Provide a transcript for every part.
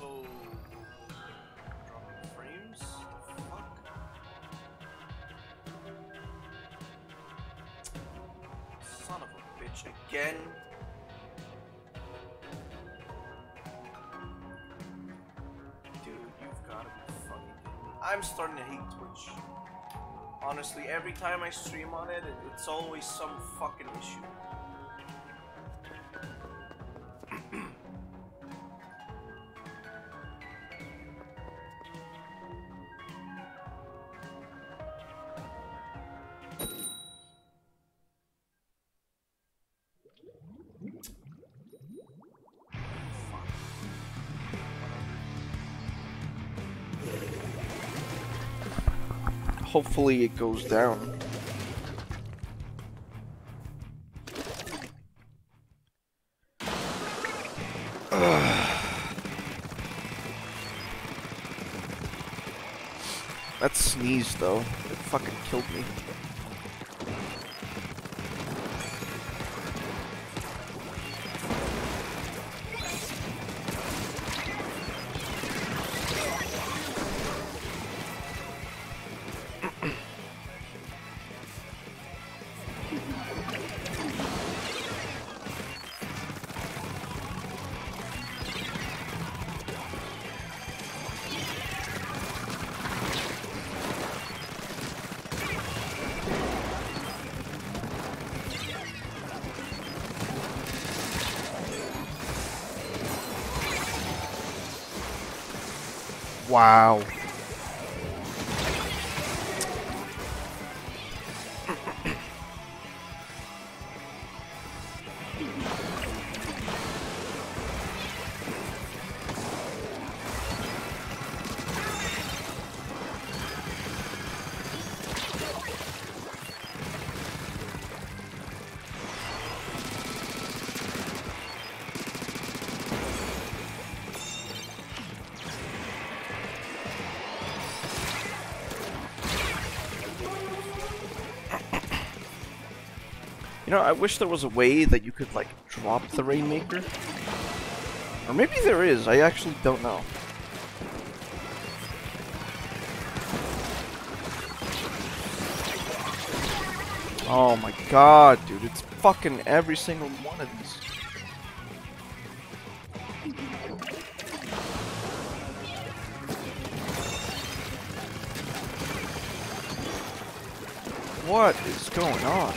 Oh, Again. Dude, you've gotta be fucking kidding. I'm starting to hate Twitch. Honestly, every time I stream on it it's always some fucking issue. Hopefully it goes down. That sneeze though, it fucking killed me. You know, I wish there was a way that you could, like, drop the Rainmaker. Or maybe there is, I actually don't know. Oh my god, dude, it's fucking every single one of these. What is going on?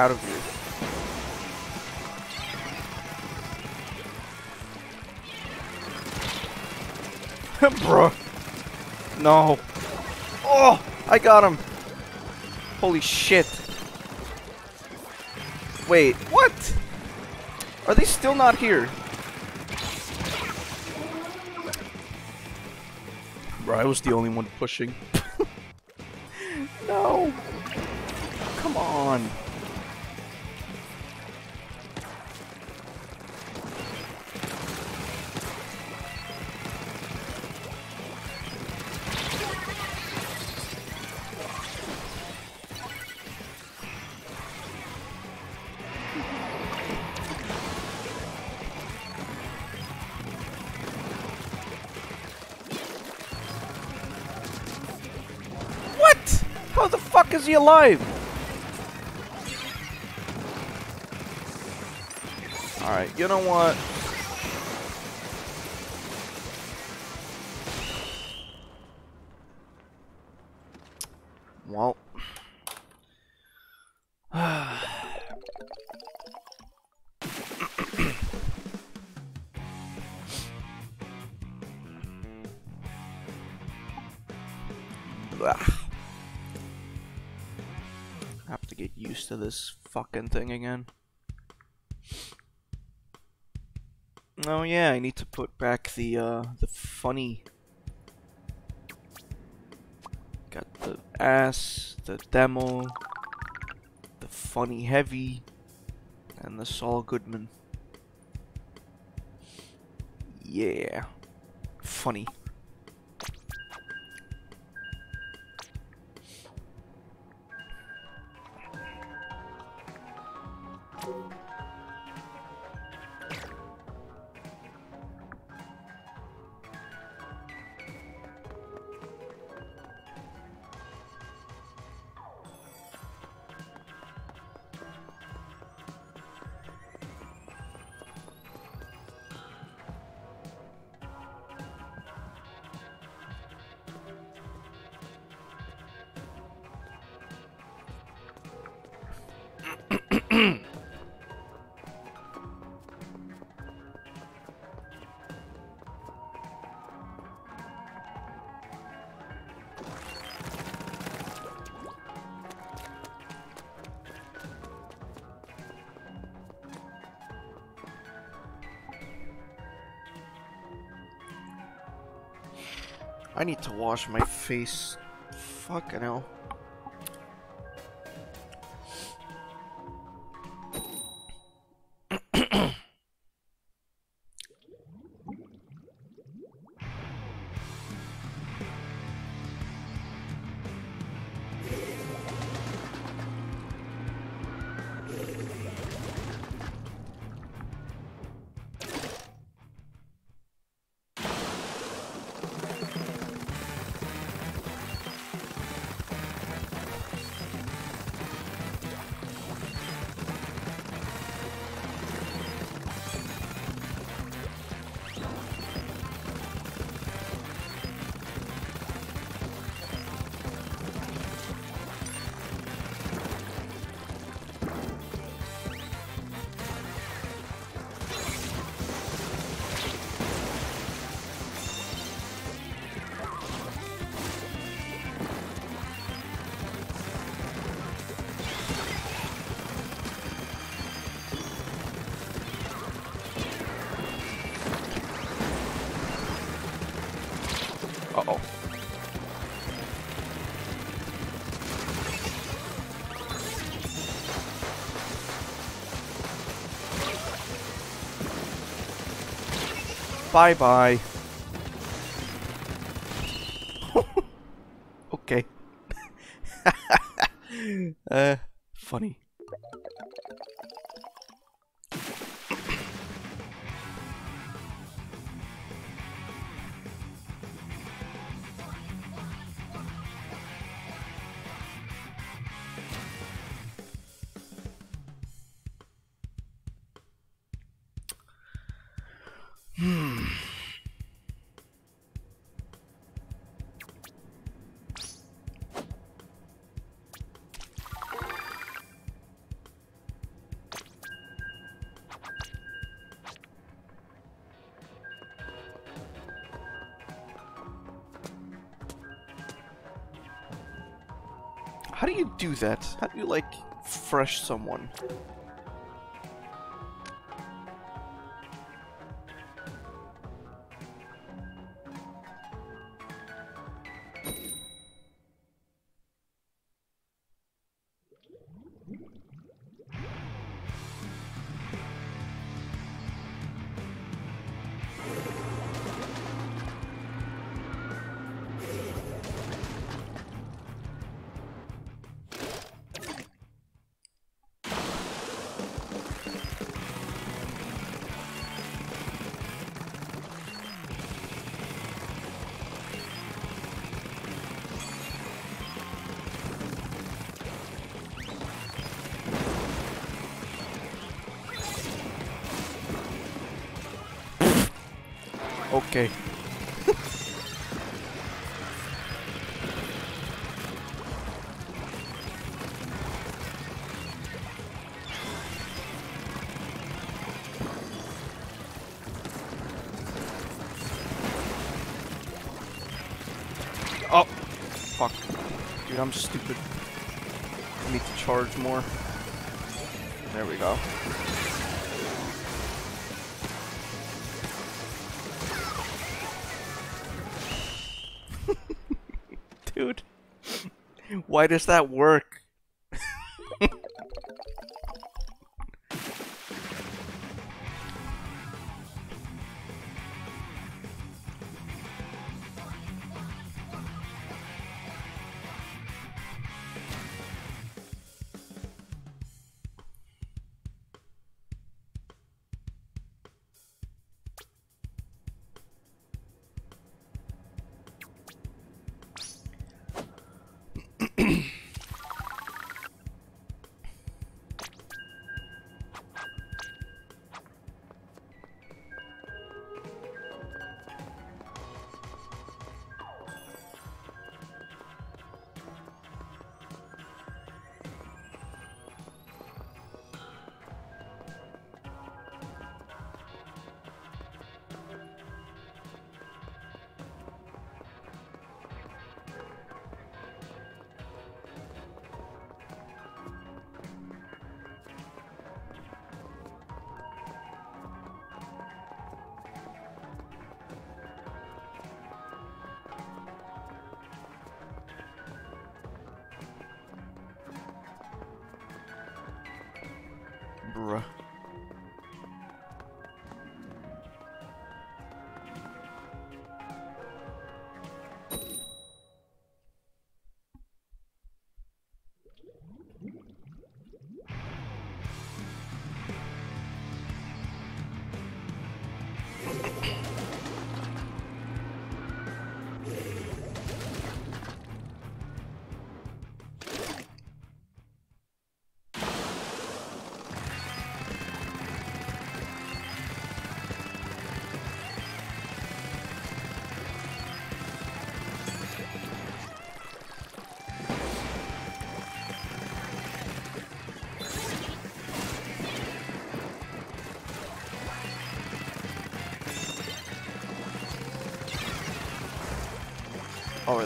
out of you. Bro. No. Oh, I got him. Holy shit. Wait, what? Are they still not here? Bro, I was the only one pushing. 50 alive! Alright, you know what? To this fucking thing again. Oh yeah, I need to put back the uh the funny got the ass, the demo, the funny heavy, and the Saul Goodman. Yeah. Funny. I need to wash my face. Fucking hell. Bye bye. Do that? How do you, like, fresh someone? I'm stupid. I need to charge more. There we go. Dude. Why does that work?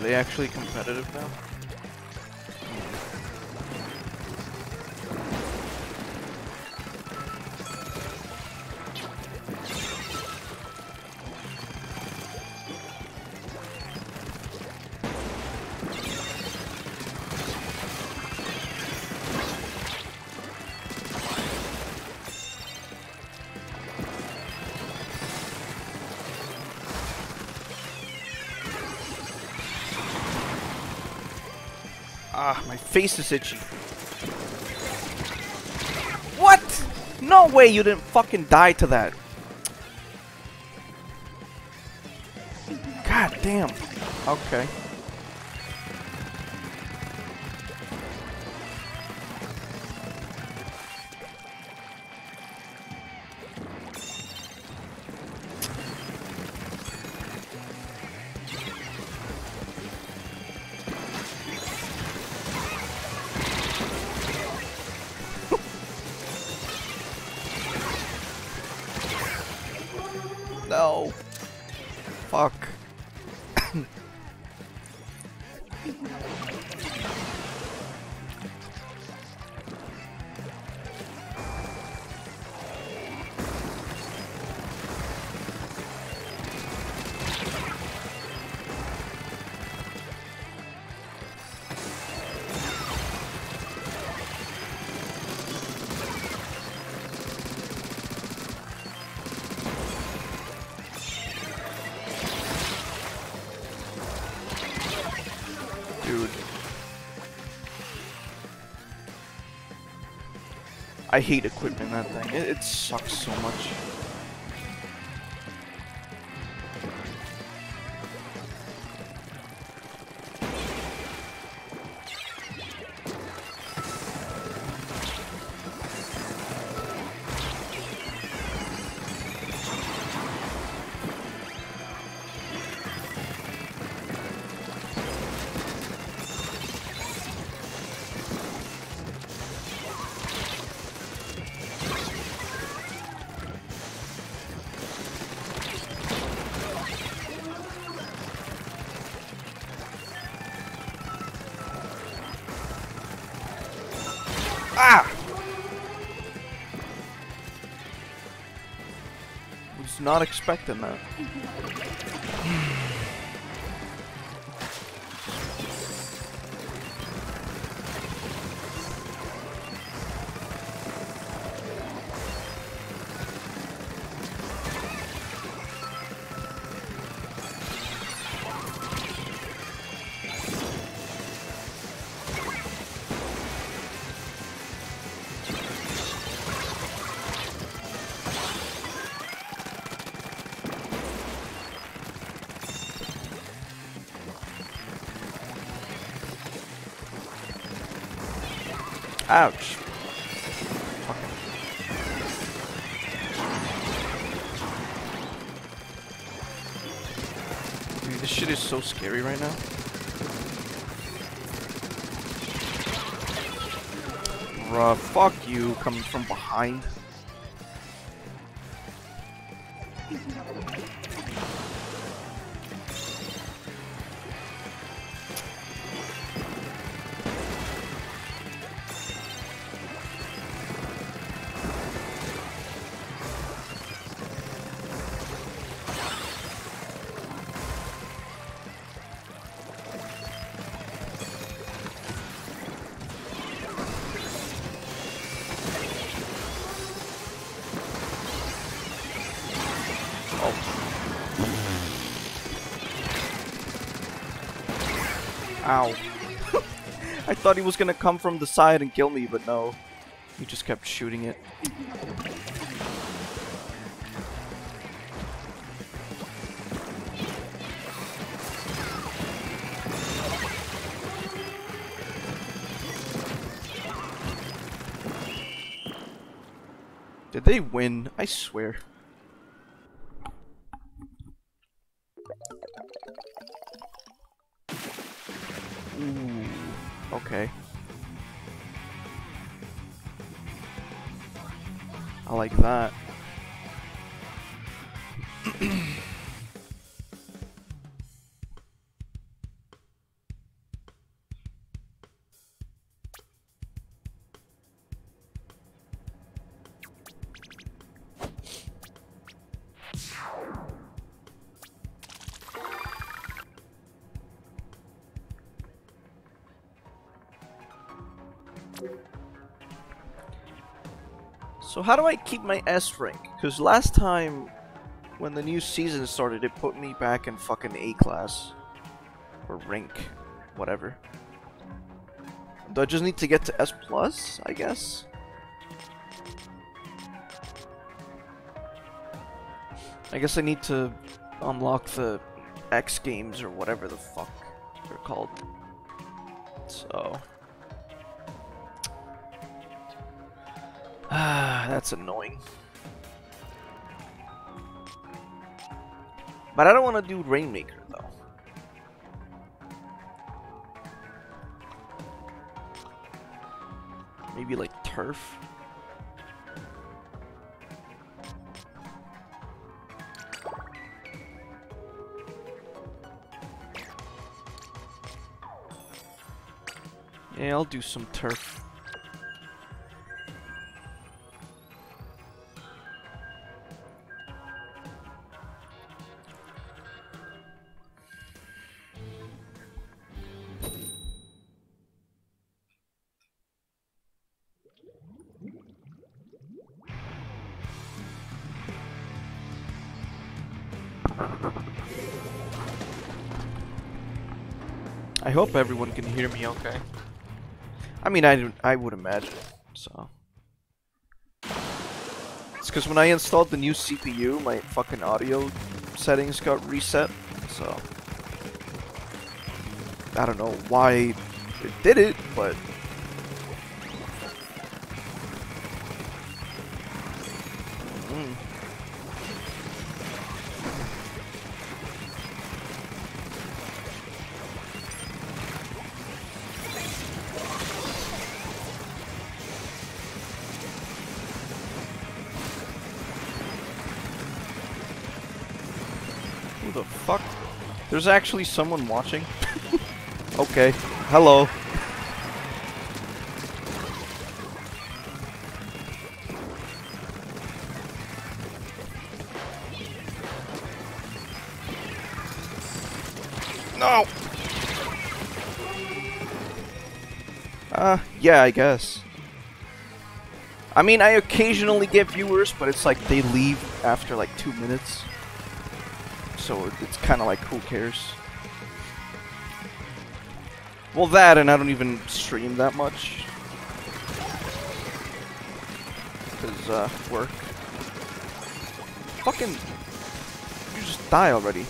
They actually competitive now? Face is itchy. What? No way you didn't fucking die to that. God damn. Okay. No. Fuck. I hate equipment that thing. It, it sucks so much. Not expecting that. scary right now. Bruh, fuck you coming from behind. Thought he was gonna come from the side and kill me, but no. He just kept shooting it. Did they win? I swear. How do I keep my S rank? Because last time, when the new season started, it put me back in fucking A class. Or rank. Whatever. Do I just need to get to S plus, I guess? I guess I need to unlock the X games or whatever the fuck they're called. Annoying. But I don't want to do Rainmaker, though. Maybe like Turf? Yeah, I'll do some Turf. Hope everyone can hear me okay. I mean, I, I would imagine, so. It's because when I installed the new CPU, my fucking audio settings got reset, so... I don't know why it did it, but... There's actually someone watching? okay. Hello. No! Uh, yeah, I guess. I mean, I occasionally get viewers, but it's like they leave after like two minutes. So it's kind of like, who cares? Well, that, and I don't even stream that much. Because, uh, work. Fucking... You just die already.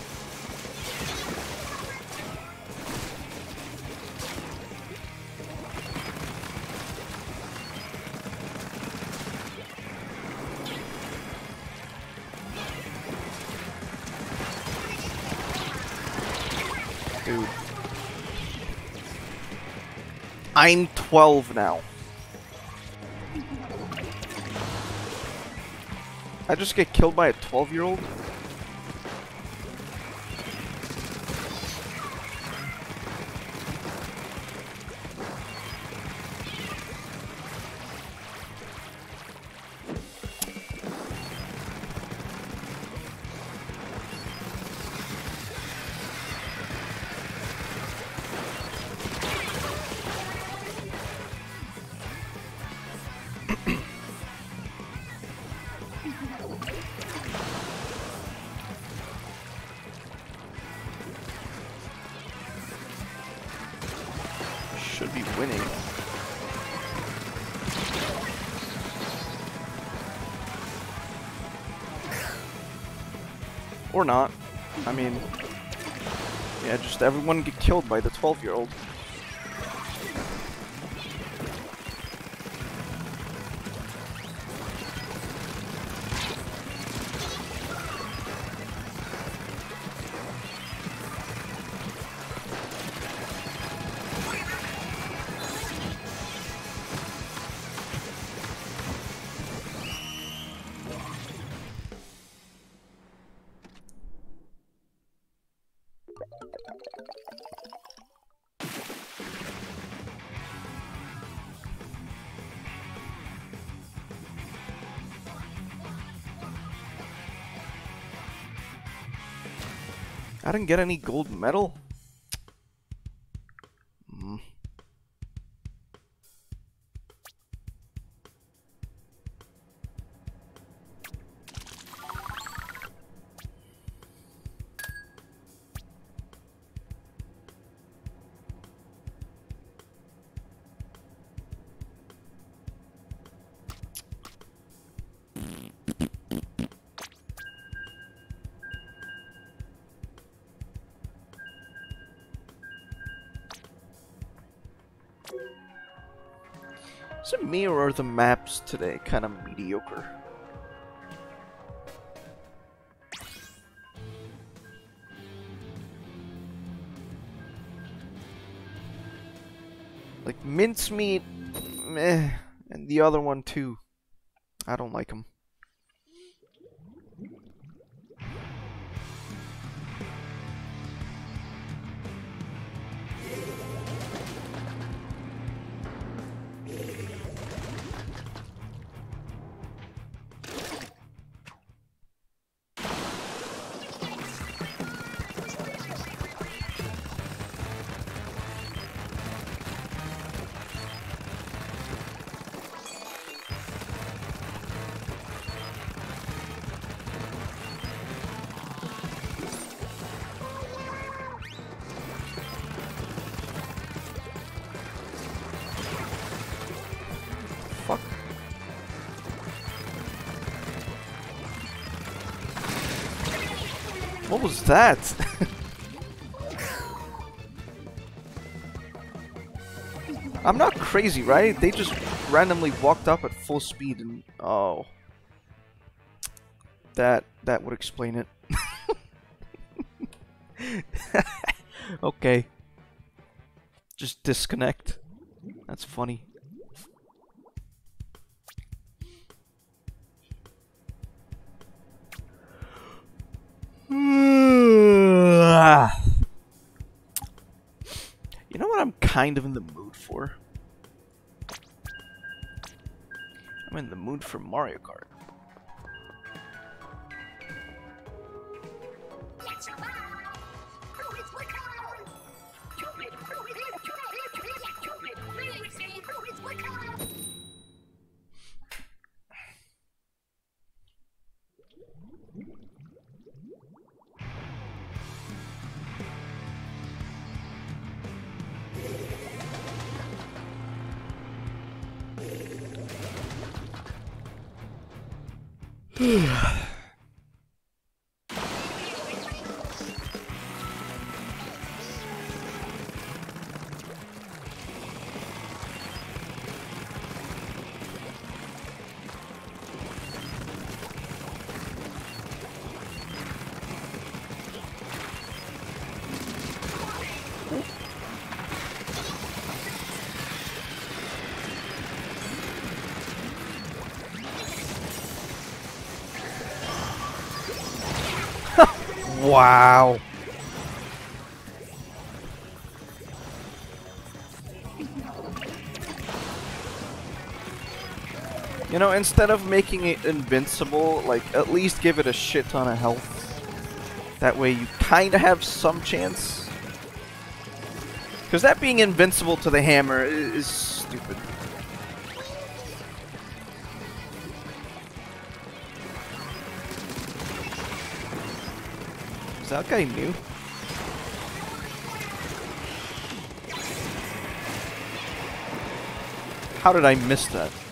I'm 12 now. I just get killed by a 12 year old? Or not. I mean, yeah, just everyone get killed by the 12 I didn't get any gold medal. Or are the maps today kind of mediocre? Like mincemeat, meh, and the other one too. I don't like them. That? I'm not crazy, right? They just randomly walked up at full speed and... Oh. That, that would explain it. okay. Just disconnect. That's funny. You know what I'm kind of in the mood for? I'm in the mood for Mario Kart. Wow. You know, instead of making it invincible, like, at least give it a shit ton of health. That way you kinda have some chance. Because that being invincible to the hammer is, is stupid. Is that guy new? How did I miss that?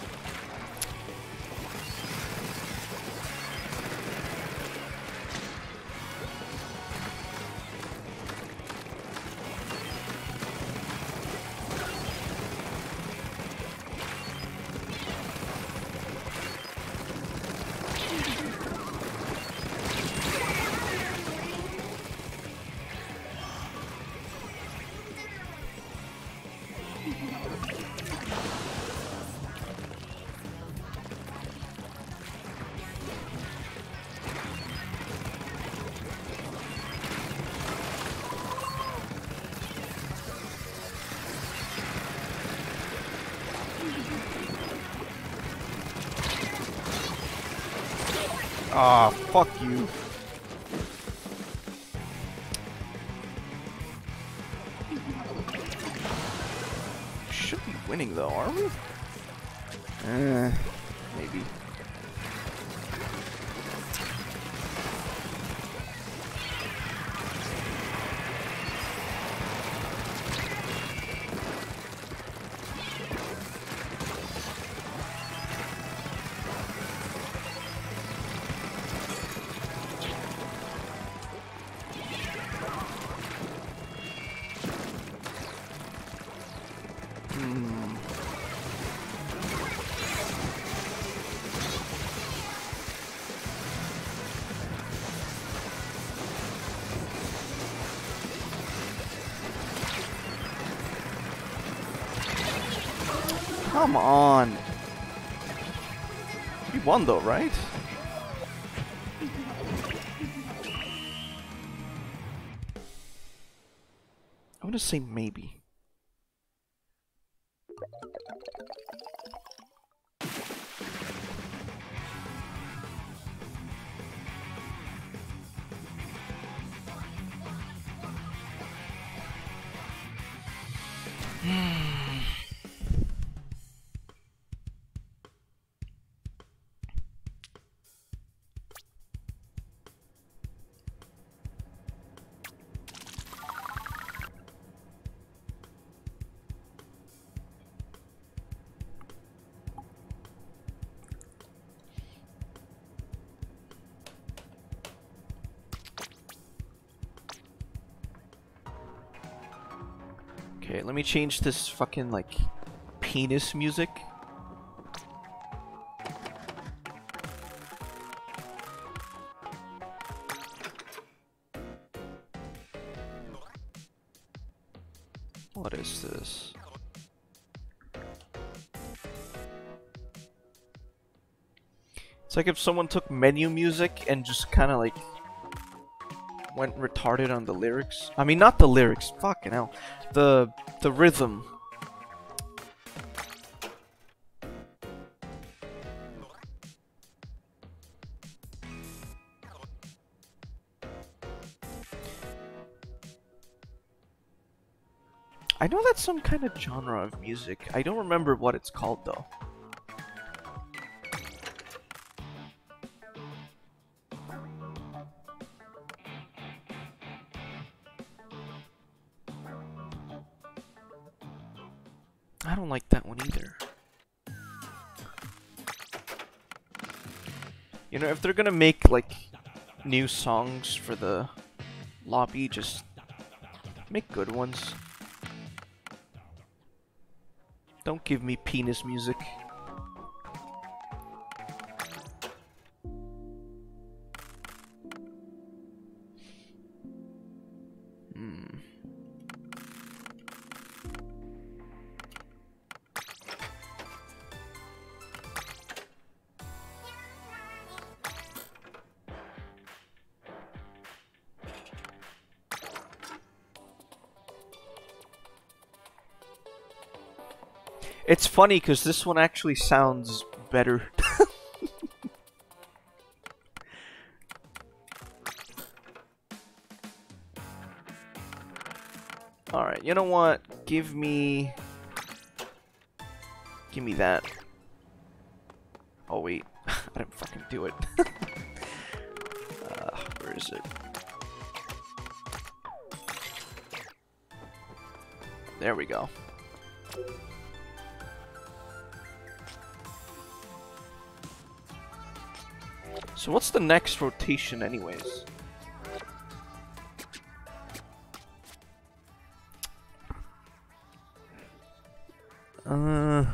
Come on. You won though, right? I'm gonna say maybe. Okay, let me change this fucking like penis music. What is this? It's like if someone took menu music and just kind of like went retarded on the lyrics. I mean, not the lyrics. Fucking hell, the the rhythm. I know that's some kind of genre of music. I don't remember what it's called though. If they're gonna make like new songs for the lobby, just make good ones. Don't give me penis music. Funny because this one actually sounds better. Alright, you know what? Give me... Give me that. Oh wait, I didn't fucking do it. uh, where is it? There we go. So what's the next rotation anyways? Uh...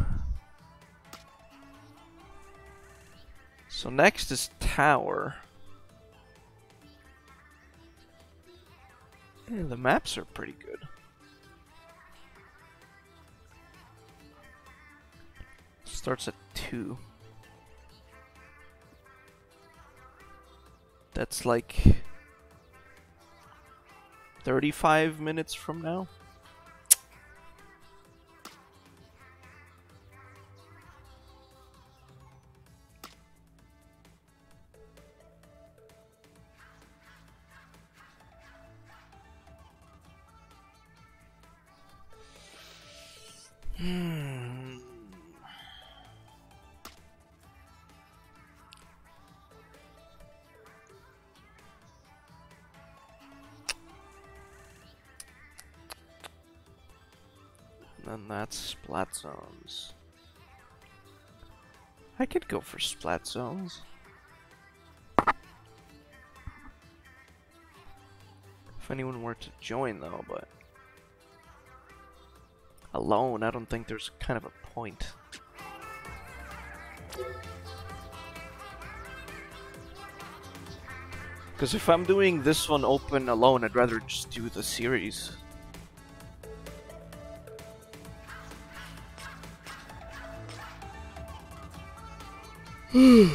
So next is tower. Yeah, the maps are pretty good. Starts at 2. That's like 35 minutes from now. Splat zones. I could go for splat zones. If anyone were to join though, but alone, I don't think there's kind of a point. Because if I'm doing this one open alone, I'd rather just do the series. Did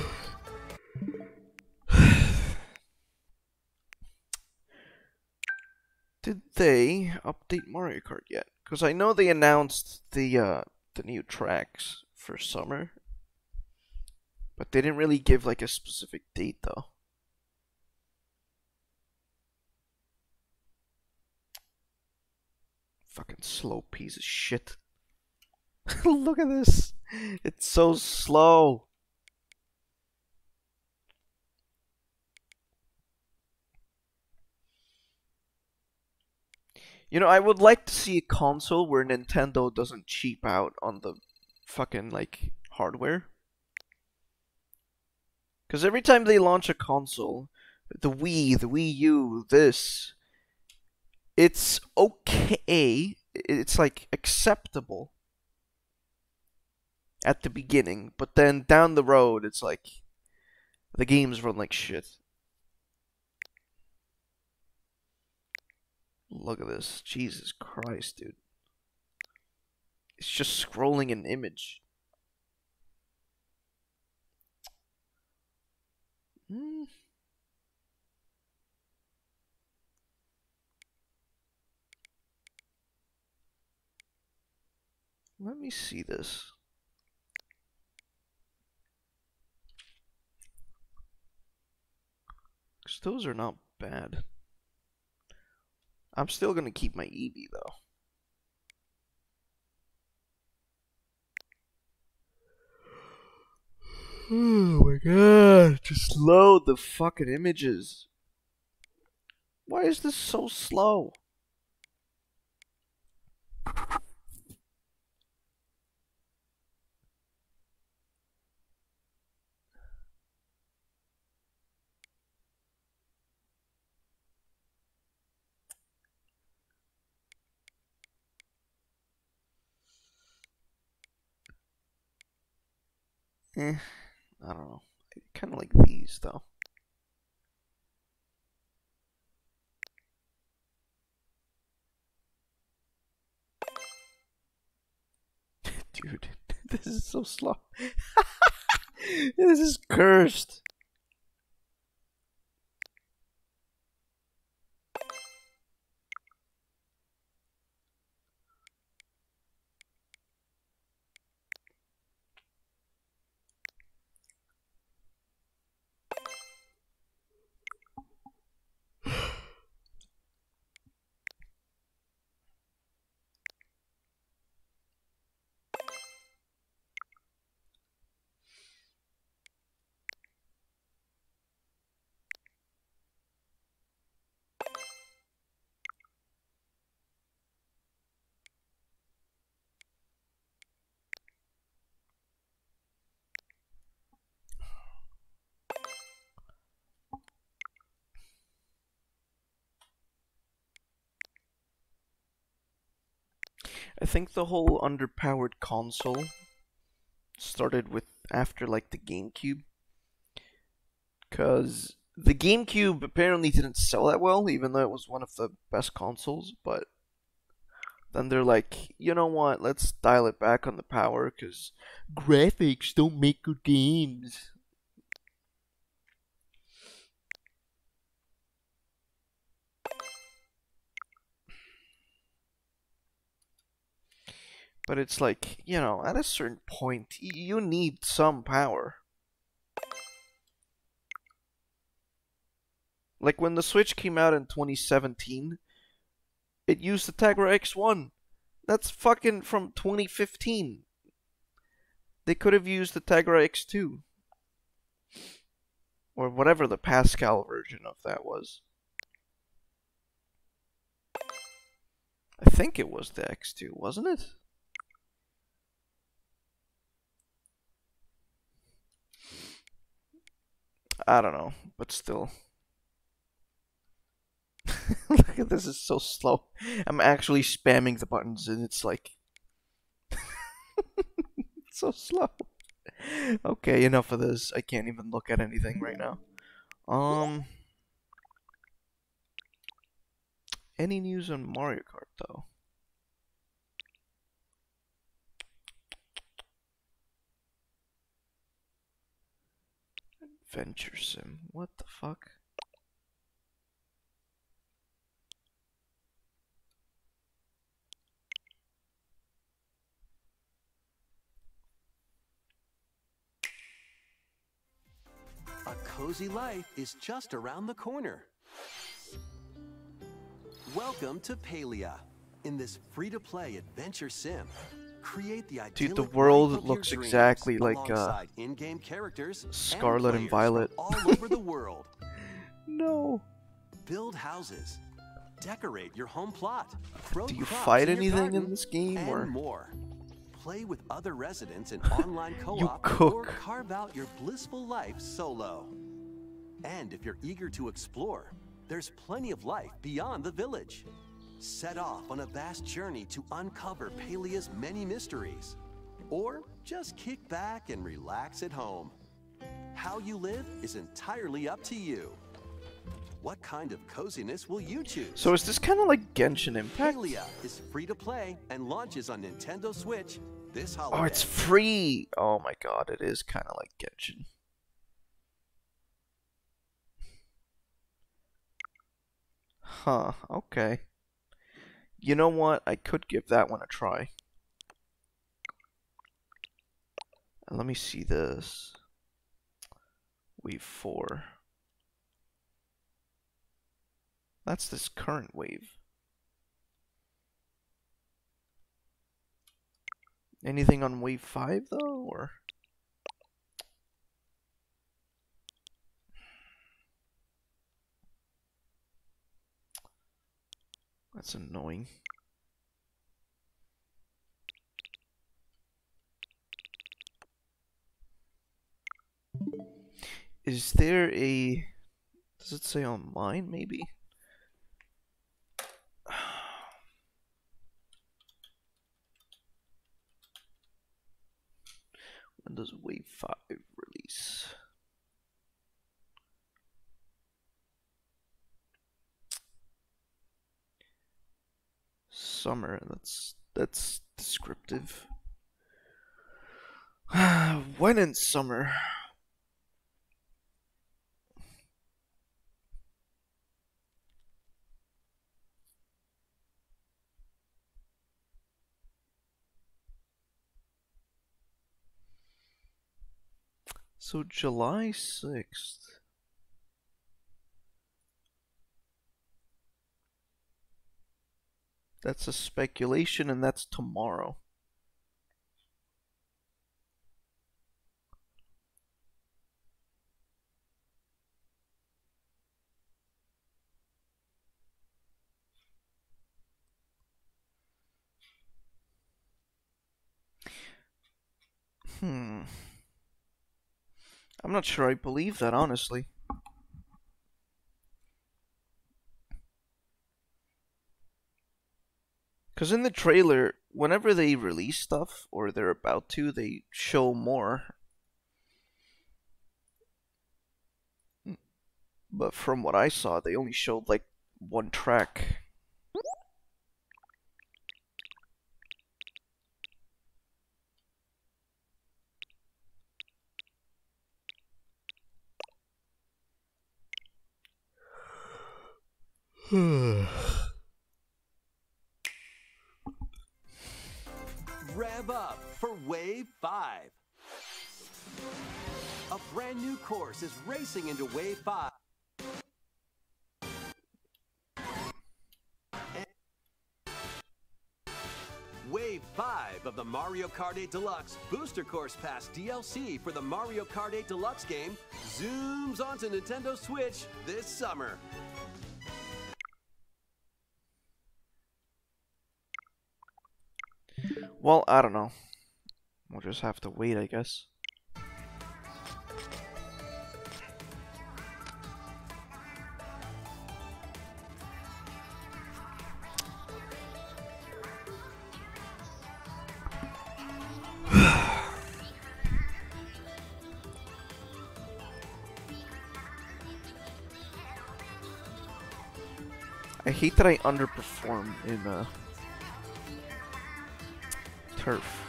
they update Mario Kart yet? Because I know they announced the uh, the new tracks for summer, but they didn't really give like a specific date though. Fucking slow piece of shit. Look at this. It's so slow. You know, I would like to see a console where Nintendo doesn't cheap out on the fucking like hardware. Cuz every time they launch a console, the Wii, the Wii U, this it's okay. it's like acceptable at the beginning, but then down the road, it's like the games run like shit. Look at this. Jesus Christ, dude. It's just scrolling an image. Hmm. Let me see this. Because those are not bad. I'm still going to keep my Eevee, though. Oh my god, just load the fucking images. Why is this so slow? Eh, I don't know. I kind of like these though. Dude, this is so slow. this is cursed. I think the whole underpowered console started with after like the GameCube. Cause the GameCube apparently didn't sell that well, even though it was one of the best consoles, but then they're like, you know what, let's dial it back on the power because graphics don't make good games. But it's like, you know, at a certain point, you need some power. Like when the Switch came out in 2017, it used the Tegra X1. That's fucking from 2015. They could have used the Tegra X2. Or whatever the Pascal version of that was. I think it was the X2, wasn't it? I don't know, but still. Look at this, is so slow. I'm actually spamming the buttons and it's like. it's so slow. Okay, enough of this. I can't even look at anything right now. Um. Any news on Mario Kart though? Adventure Sim. What the fuck? A cozy life is just around the corner. Welcome to Palia In this free-to-play adventure sim, Dude, the world life of your looks exactly like, uh, in-game characters Scarlet and Violet. all over the world. No. Build houses, decorate your home plot, Do you fight in anything in garden, this game, or- more. Play with other residents in online co-op or cook. carve out your blissful life solo. And if you're eager to explore, there's plenty of life beyond the village. Set off on a vast journey to uncover Palia's many mysteries. Or just kick back and relax at home. How you live is entirely up to you. What kind of coziness will you choose? So is this kind of like Genshin Impact? Palia is free to play and launches on Nintendo Switch this oh, holiday. Oh, it's free! Oh my god, it is kind of like Genshin. Huh, okay. You know what? I could give that one a try. Let me see this. Wave 4. That's this current wave. Anything on wave 5 though, or? That's annoying. Is there a... Does it say online, maybe? When does Wave 5 release? Summer, that's that's descriptive. when in summer? So July 6th. That's a speculation and that's tomorrow. Hmm. I'm not sure I believe that, honestly. Because in the trailer, whenever they release stuff, or they're about to, they show more. But from what I saw, they only showed like one track. Rev up for Wave 5. A brand new course is racing into Wave 5. Wave 5 of the Mario Kart 8 Deluxe Booster Course Pass DLC for the Mario Kart 8 Deluxe game zooms onto Nintendo Switch this summer. Well, I don't know. We'll just have to wait, I guess. I hate that I underperform in uh, turf.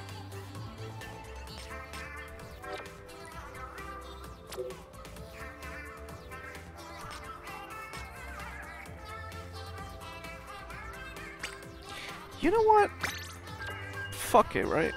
You know what? Fuck it, right?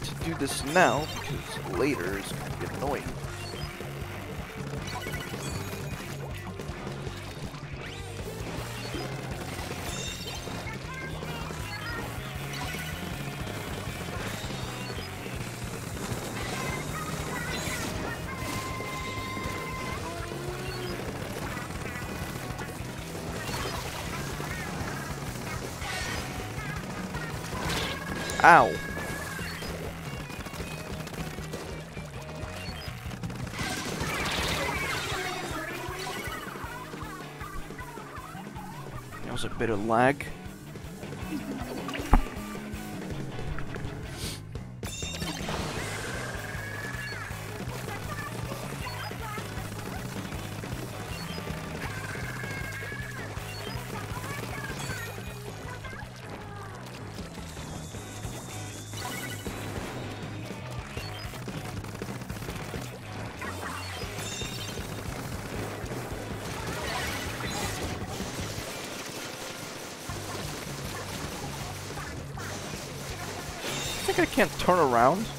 Need to do this now because later it's gonna get annoying. Ow. Bit of lag. Can't turn around.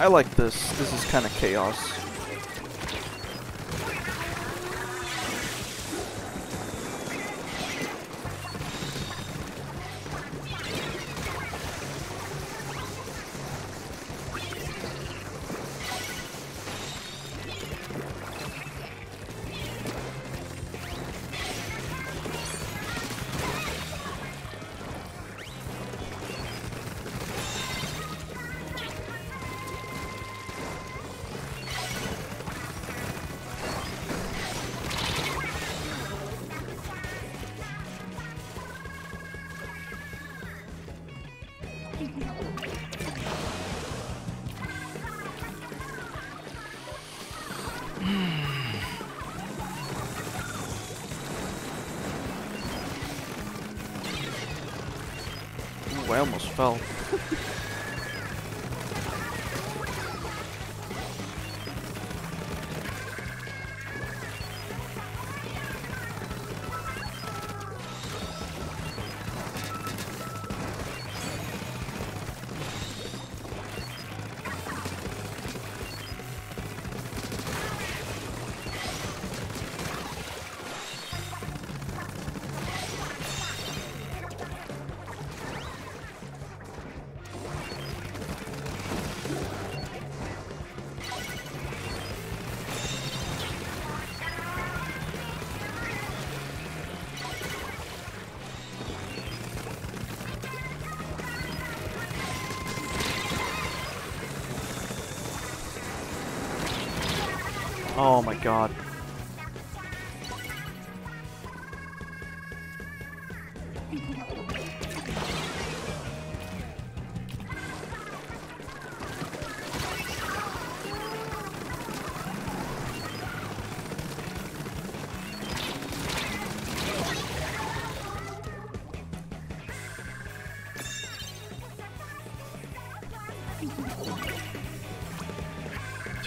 I like this. This is kind of chaos. Ooh, god.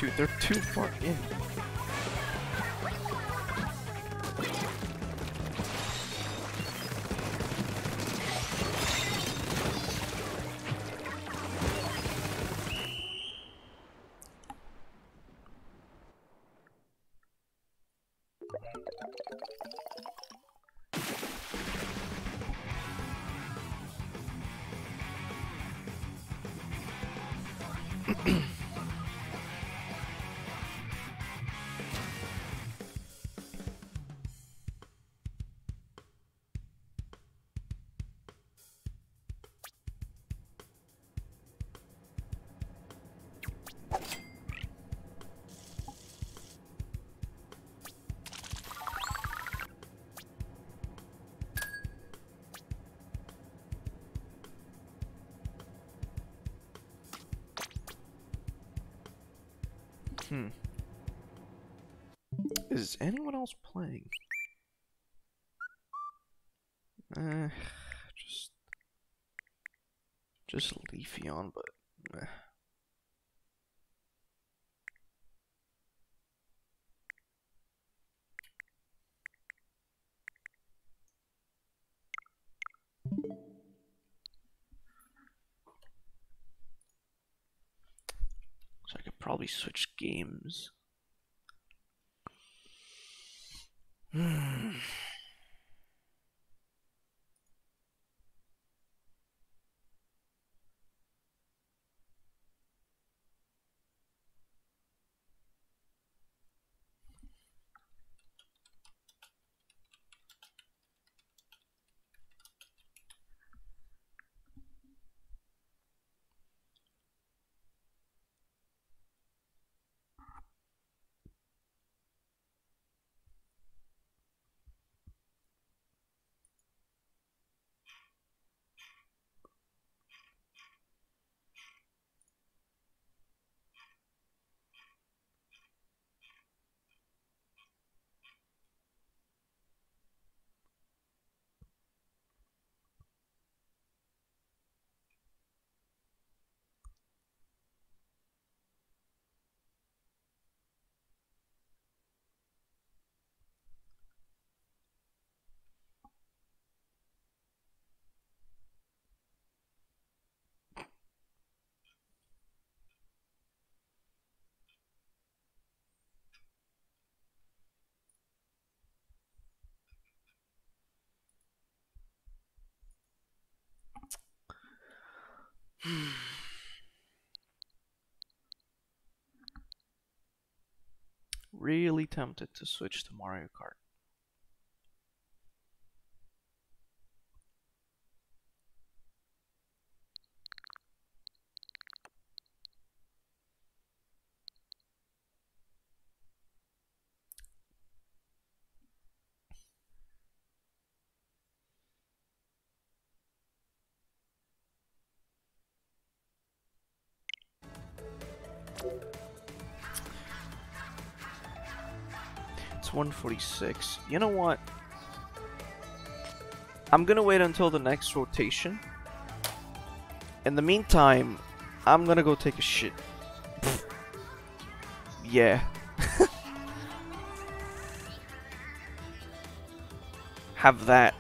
Dude, they're too far in. Anyone else playing? Uh, just, just Leafeon, but. Eh. So I could probably switch games. really tempted to switch to Mario Kart. It's 146. You know what? I'm gonna wait until the next rotation. In the meantime, I'm gonna go take a shit. yeah. Have that.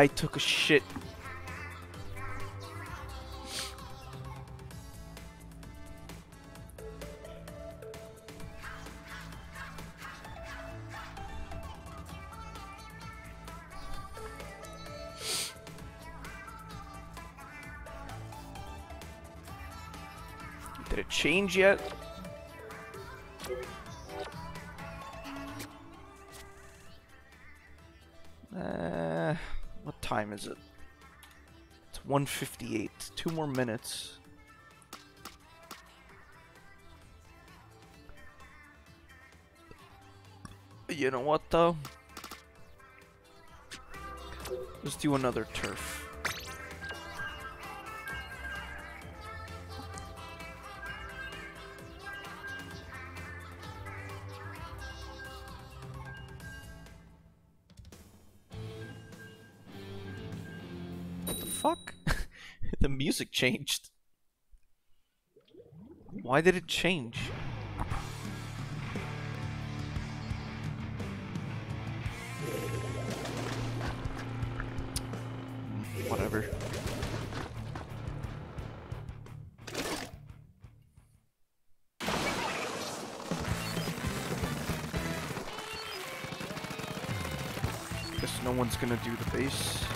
I took a shit. Did it change yet? 1:58. Two more minutes. You know what though? Let's do another turf. Music changed. Why did it change? Whatever. Guess no one's gonna do the base.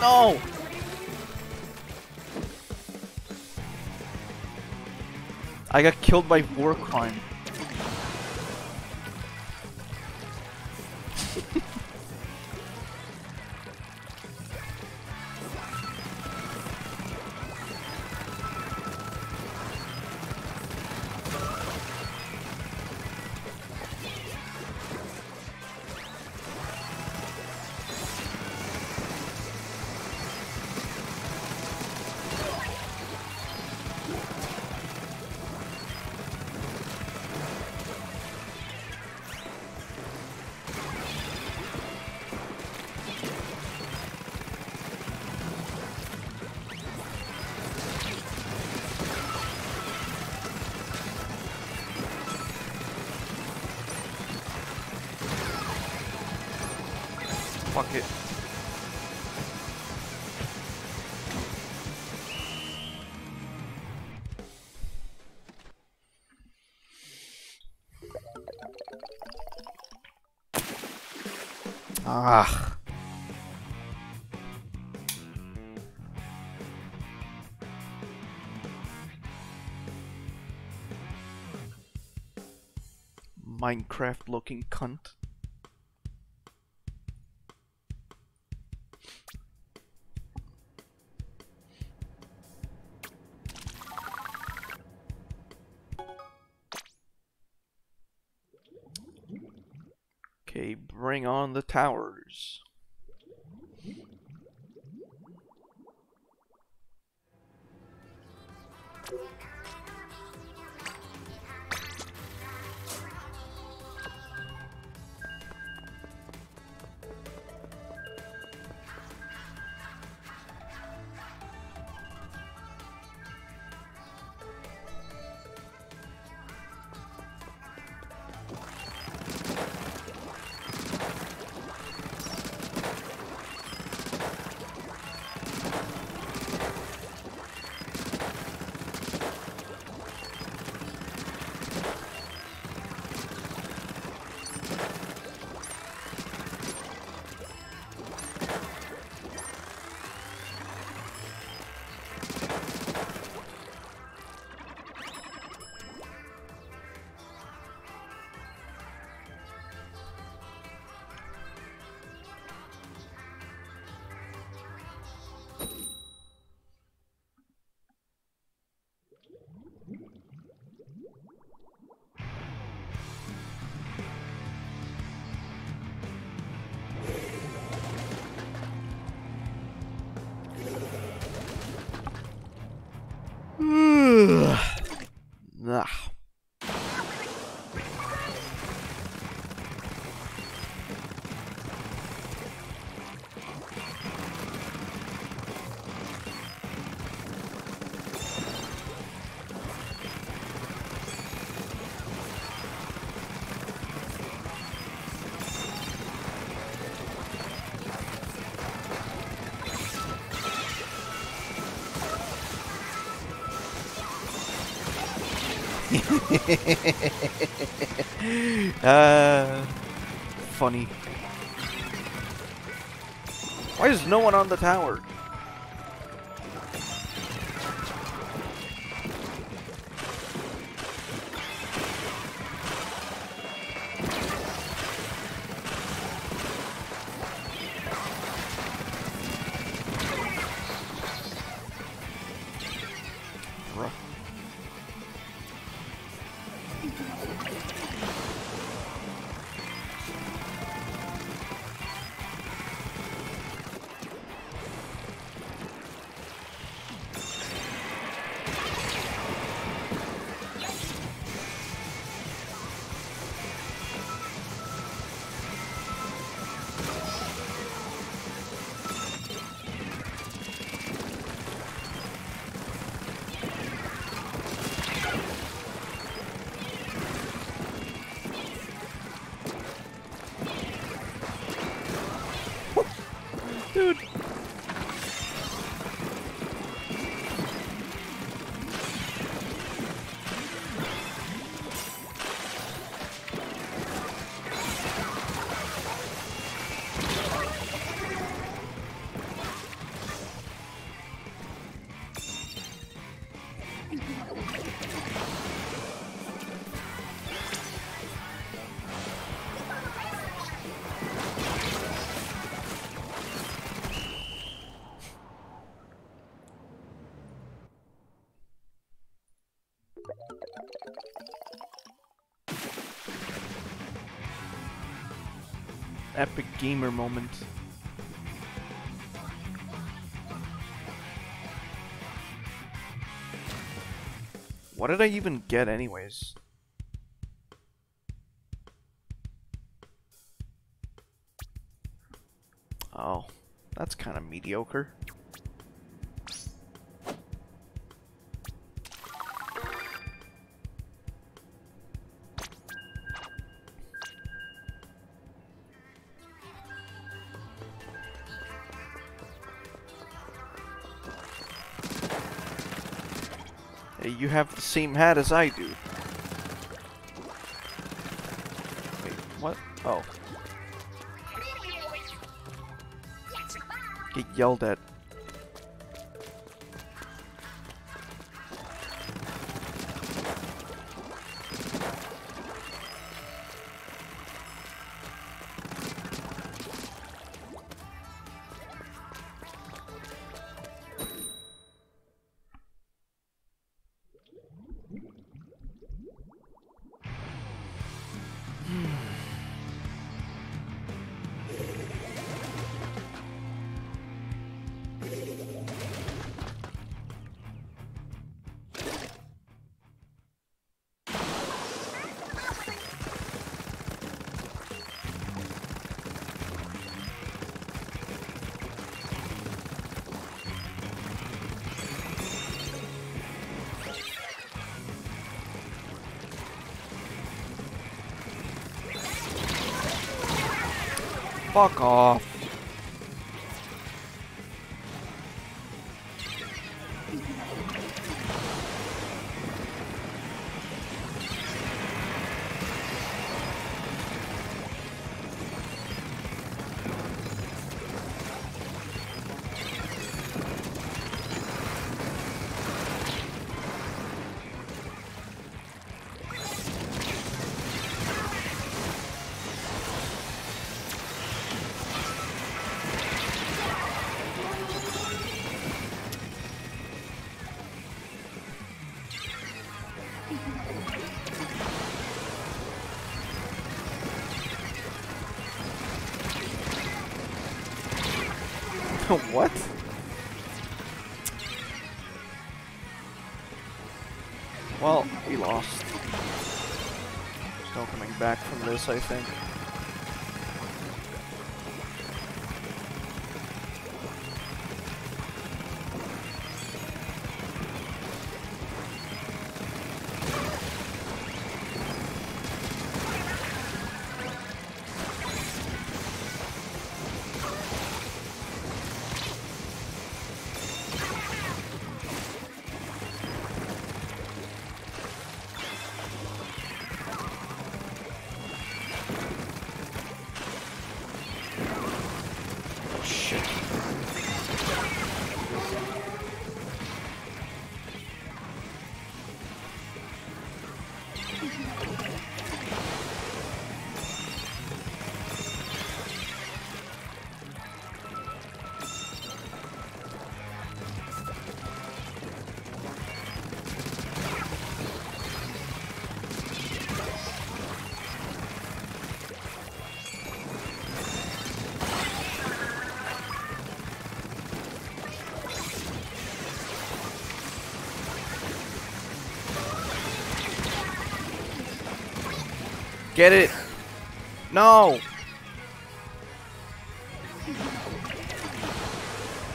No! I got killed by war crime. Minecraft looking cunt. uh, funny. Why is no one on the tower? Gamer moment. What did I even get anyways? Oh, that's kind of mediocre. You have the same hat as I do. Wait, what? Oh. Get yelled at. Fuck off. what? Well, we lost. There's no coming back from this, I think. Get it! No!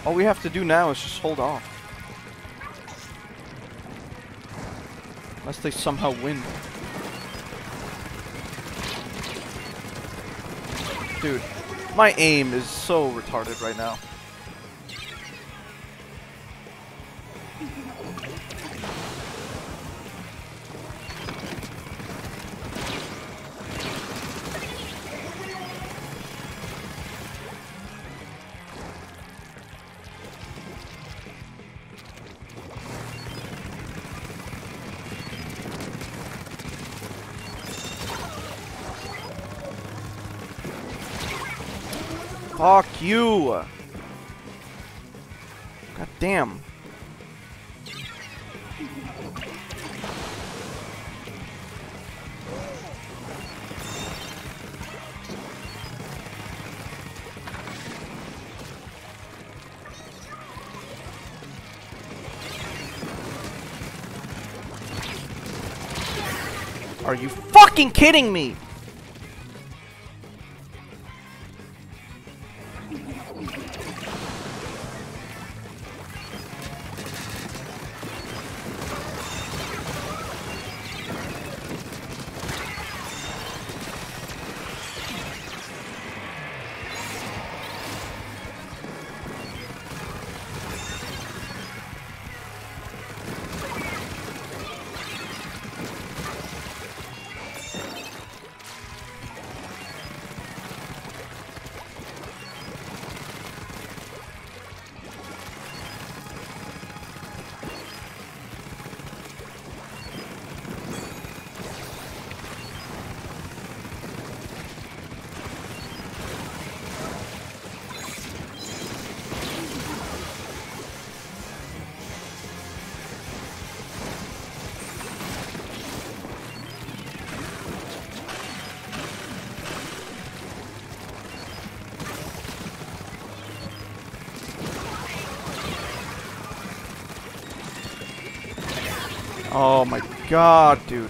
All we have to do now is just hold off. Unless they somehow win. Dude, my aim is so retarded right now. You! God damn. Are you fucking kidding me? Oh my god, dude.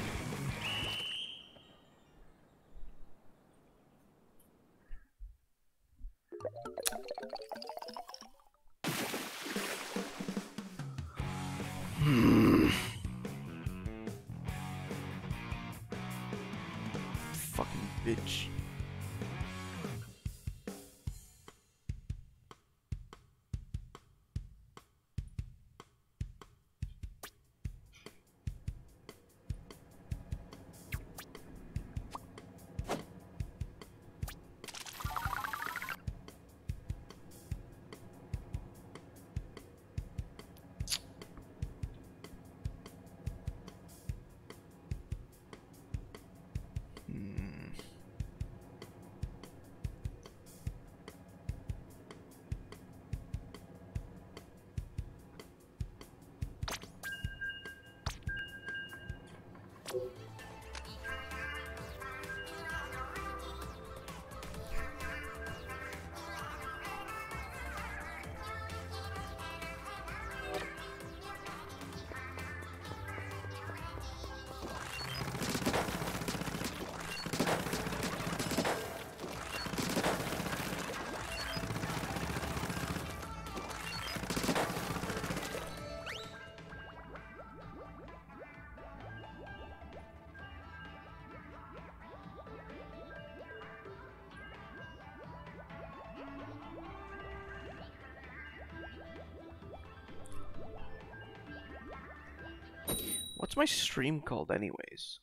What's my stream called, anyways?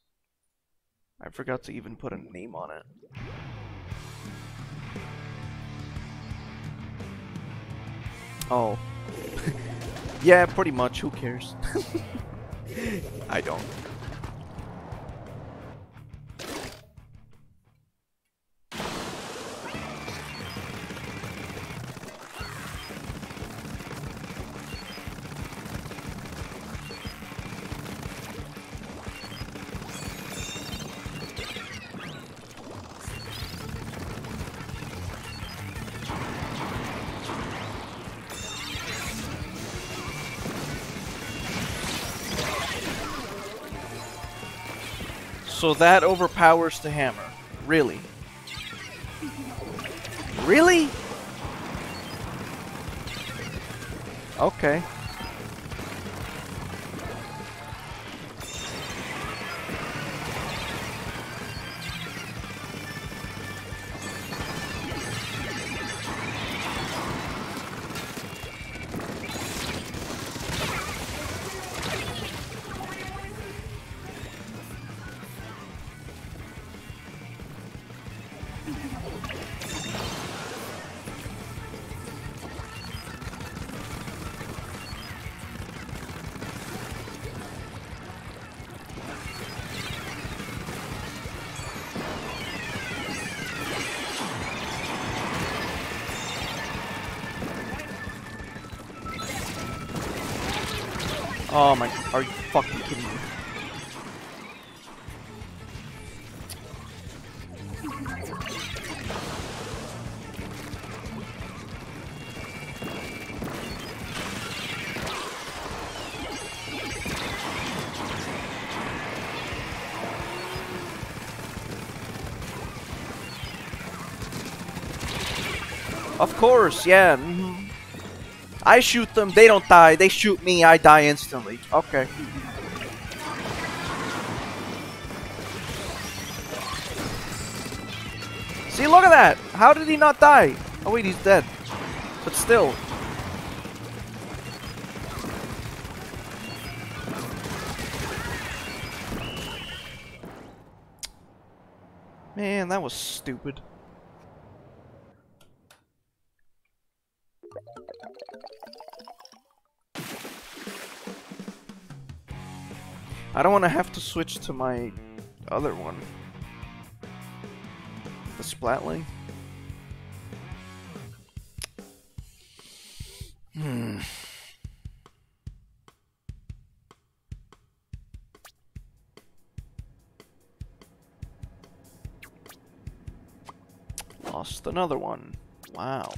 I forgot to even put a name on it. Oh. yeah, pretty much. Who cares? I don't. So that overpowers the hammer. Really? Really? Okay. Oh my, are you fucking kidding me? Of course, yeah. I shoot them, they don't die. They shoot me, I die instantly. Okay. See, look at that! How did he not die? Oh wait, he's dead. But still. Man, that was stupid. I don't want to have to switch to my other one. The Splatling. Hmm. Lost another one. Wow.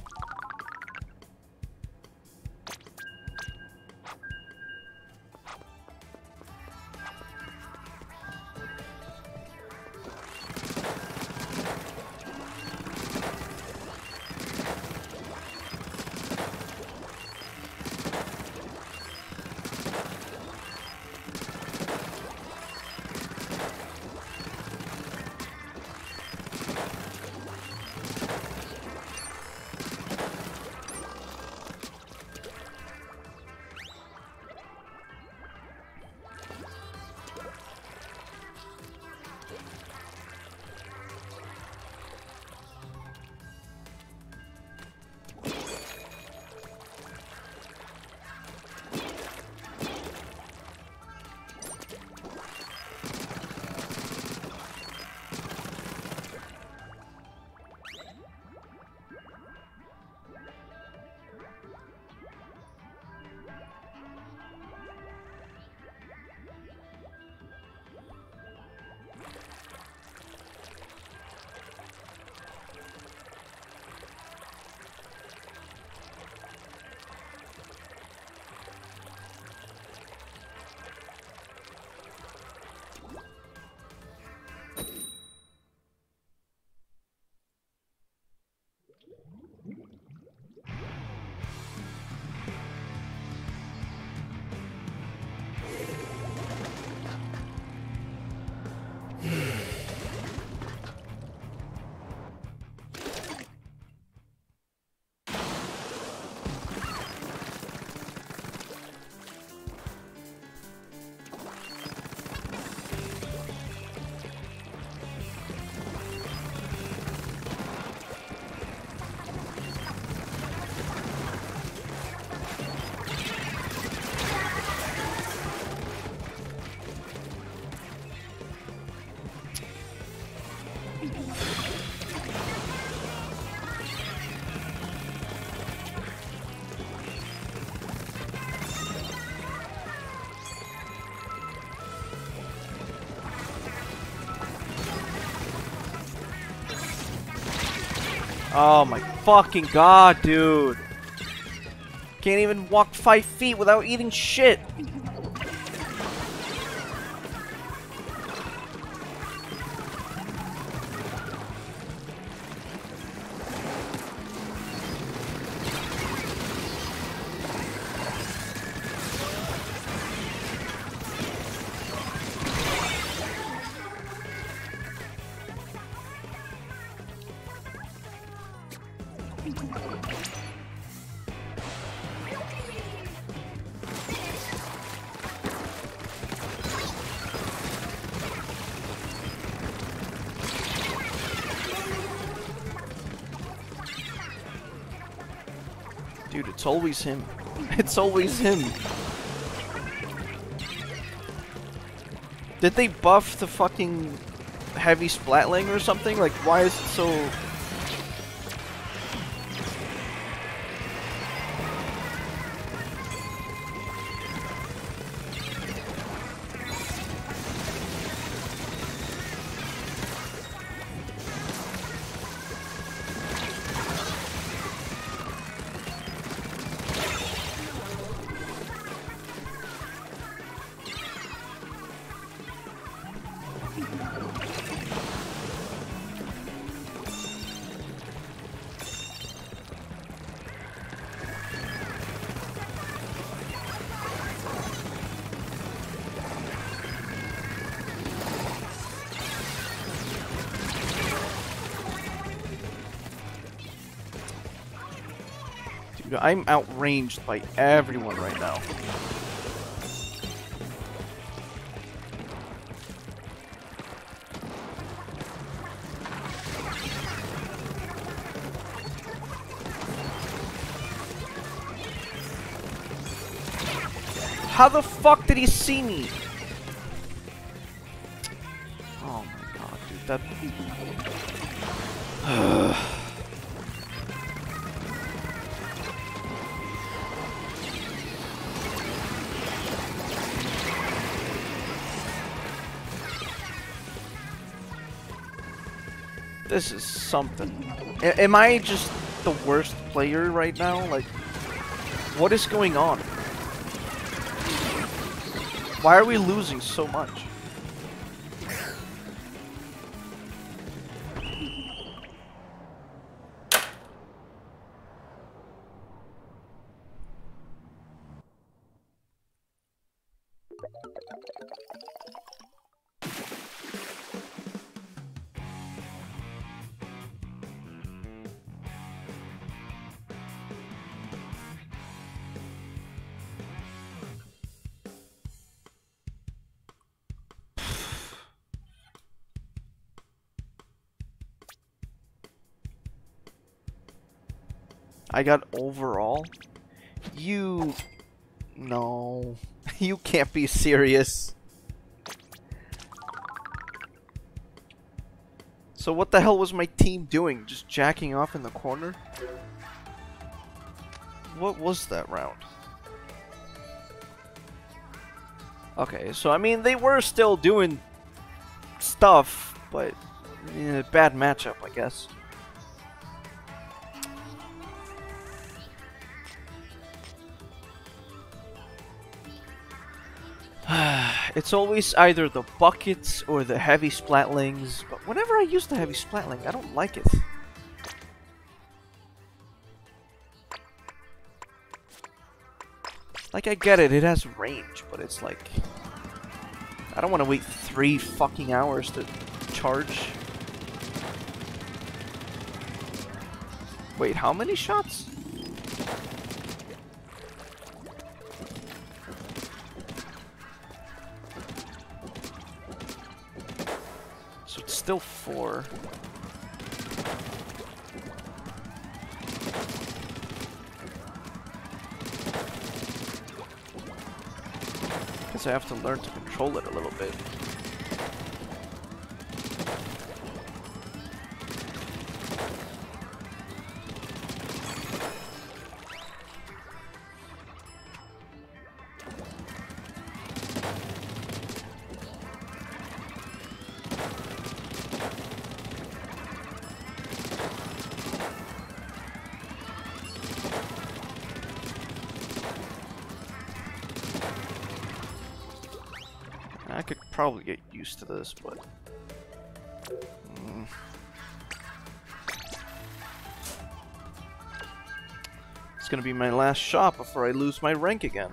Oh my fucking god, dude. Can't even walk five feet without eating shit. It's always him. It's always him. Did they buff the fucking heavy splatling or something? Like, why is it so... I'm outranged by everyone right now. How the fuck did he see me? This is something. A- am I just the worst player right now? Like, what is going on? Why are we losing so much? I got overall? You... No. You can't be serious. So what the hell was my team doing? Just jacking off in the corner? What was that round? Okay, so I mean, they were still doing stuff, but eh, bad matchup, I guess. It's always either the buckets or the heavy splatlings, but whenever I use the heavy splatling, I don't like it. Like, I get it, it has range, but it's like... I don't want to wait three fucking hours to charge. Wait, how many shots? Four. Guess I have to learn to control it a little bit. Used to this, but. Mm. It's gonna be my last shot before I lose my rank again.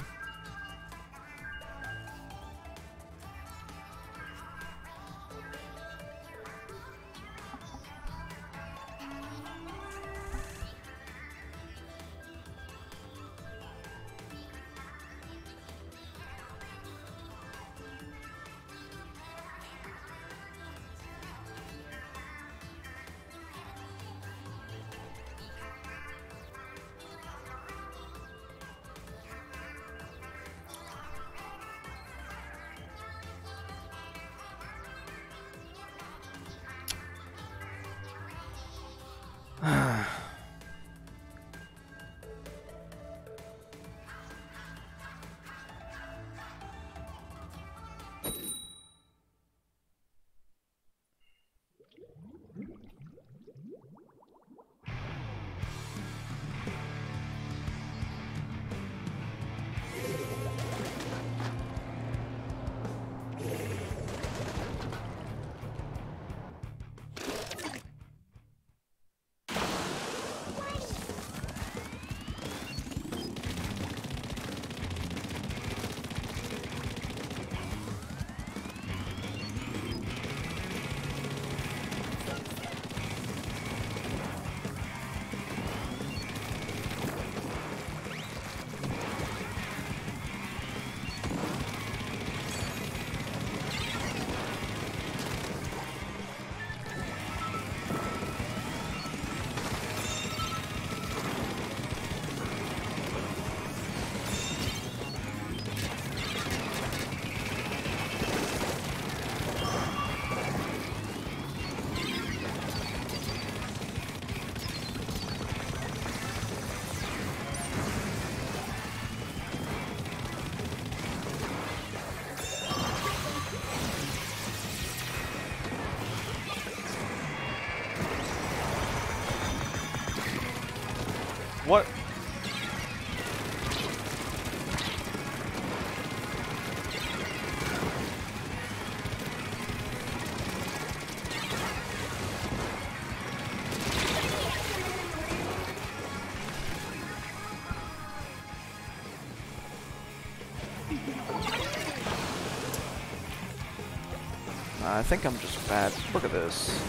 I think I'm just bad. Look at this.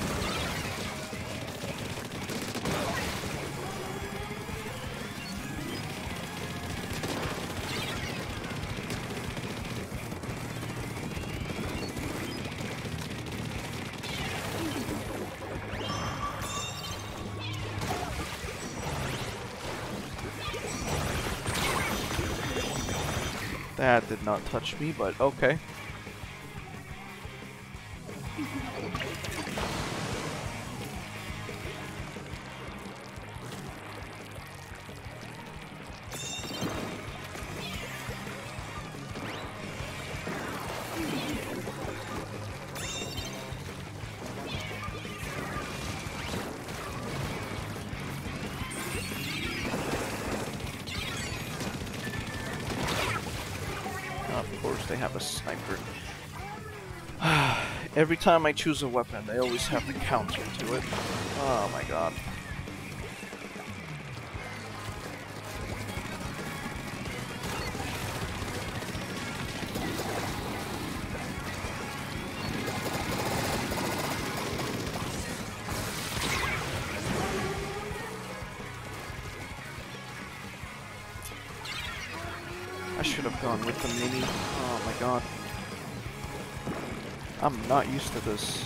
That did not touch me, but okay. Every time I choose a weapon, they always have the counter to it. Oh my god. To this.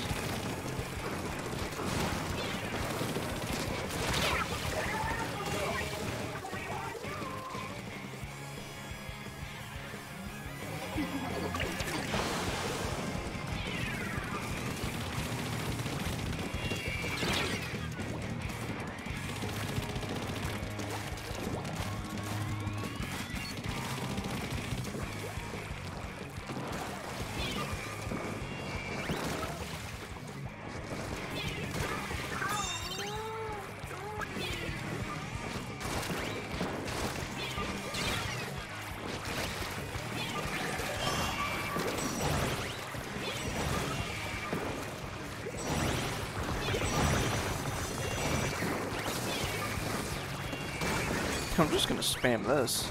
I'm just gonna spam this.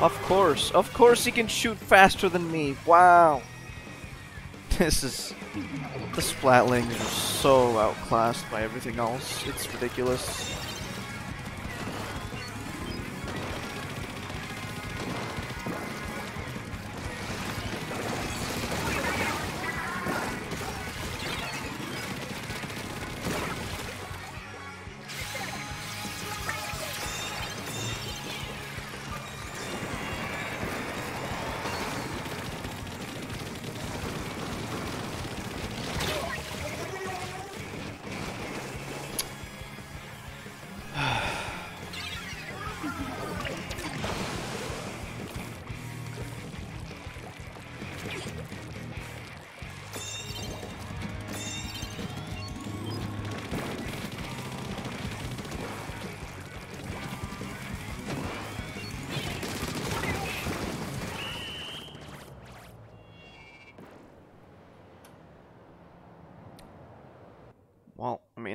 Of course, of course he can shoot faster than me. Wow. This is... The Splatlings are so outclassed by everything else. It's ridiculous.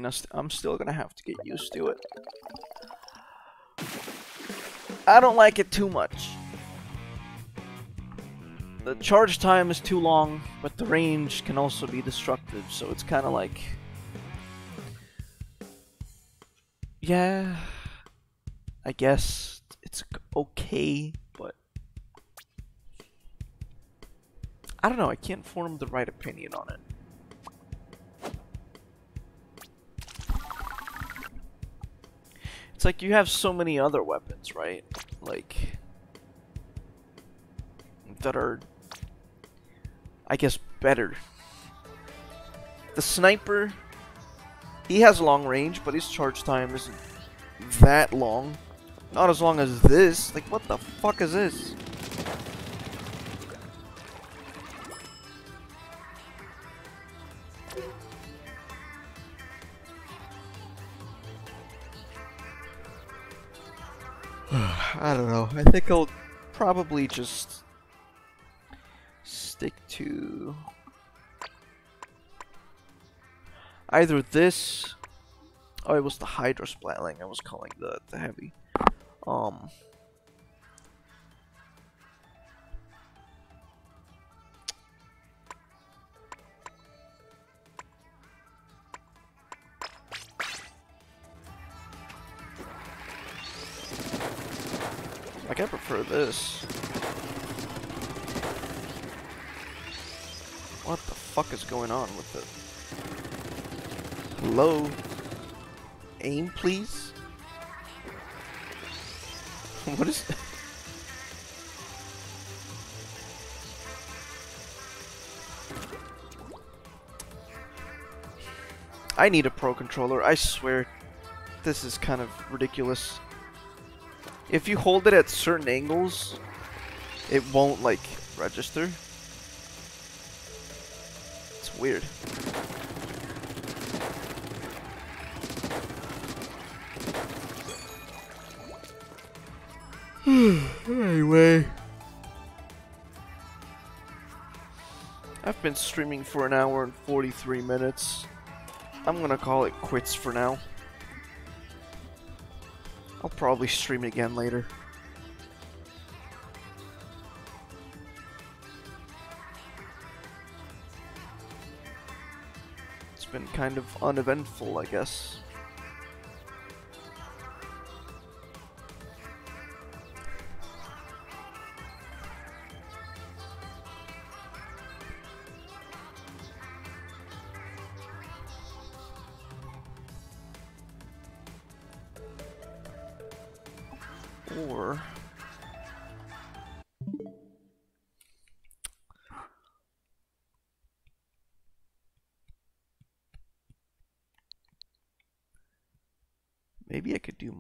I st I'm still gonna have to get used to it. I don't like it too much. The charge time is too long, but the range can also be destructive, so it's kind of like... Yeah... I guess it's okay, but... I don't know, I can't form the right opinion on it. It's like you have so many other weapons, right? Like that are I guess better. The sniper he has long range, but his charge time isn't that long. Not as long as this. Like what the fuck is this? I don't know. I think I'll probably just stick to either this. Oh, it was the Hydra Splatling I was calling the the heavy. Um. Like I prefer this. What the fuck is going on with it? Hello? Aim, please? what is... I need a pro controller, I swear. This is kind of ridiculous. If you hold it at certain angles, it won't, like, register. It's weird. anyway. I've been streaming for an hour and 43 minutes. I'm gonna call it quits for now. I'll probably stream it again later. It's been kind of uneventful, I guess.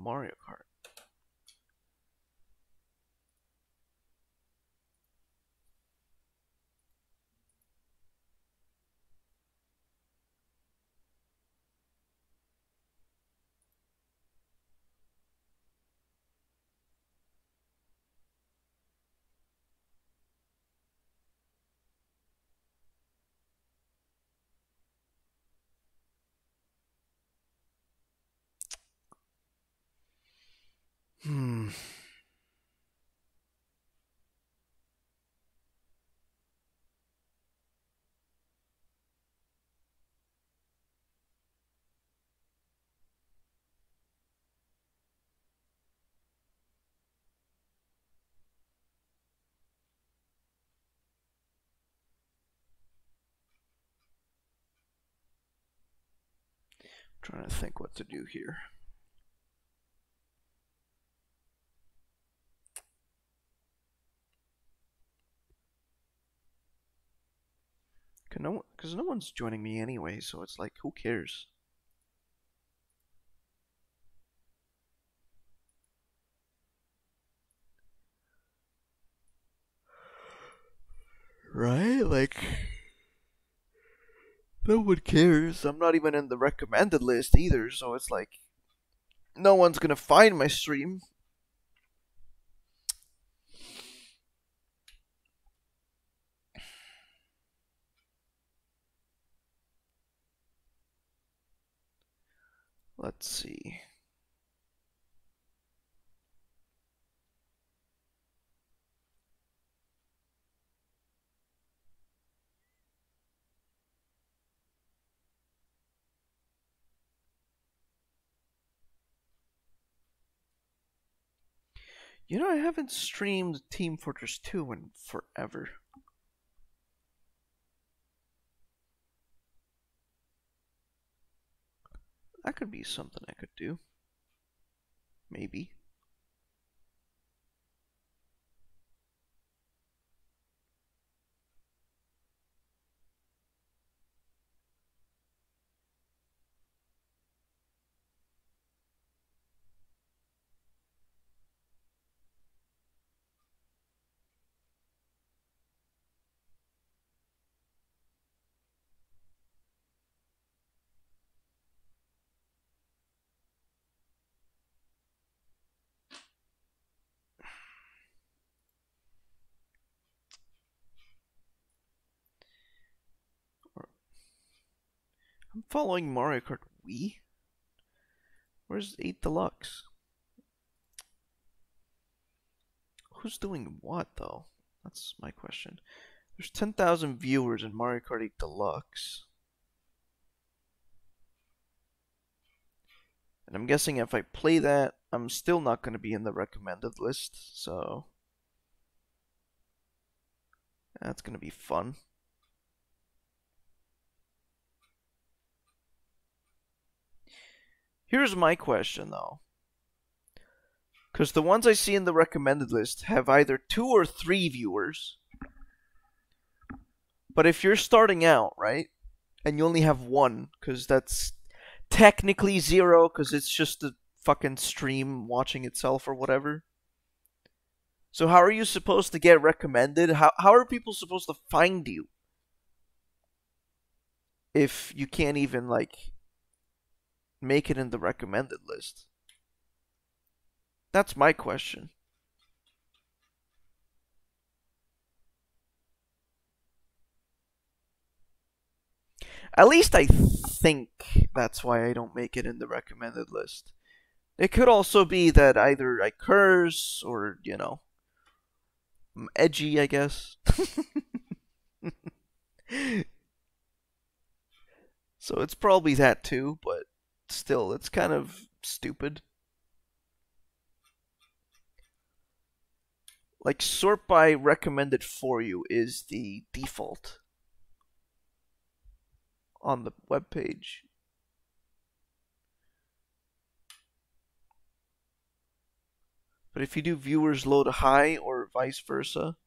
Mario trying to think what to do here. Cause no, cause no one's joining me anyway, so it's like, who cares? Right? Like, no one cares. I'm not even in the recommended list either, so it's like, no one's gonna find my stream. Let's see. You know, I haven't streamed Team Fortress 2 in forever. That could be something I could do. Maybe. Following Mario Kart Wii. Where's 8 Deluxe? Who's doing what, though? That's my question. There's 10,000 viewers in Mario Kart 8 Deluxe. And I'm guessing if I play that, I'm still not going to be in the recommended list, so... That's going to be fun. Here's my question though. Because the ones I see in the recommended list have either two or three viewers. But if you're starting out, right, and you only have one, because that's technically zero, because it's just a fucking stream watching itself or whatever. So how are you supposed to get recommended? How how are people supposed to find you? If you can't even like make it in the recommended list? That's my question. At least I think that's why I don't make it in the recommended list. It could also be that either I curse or, you know, I'm edgy, I guess. so it's probably that too, but still, it's kind of stupid. Like, sort by recommended for you is the default on the web page. But if you do viewers low to high or vice versa,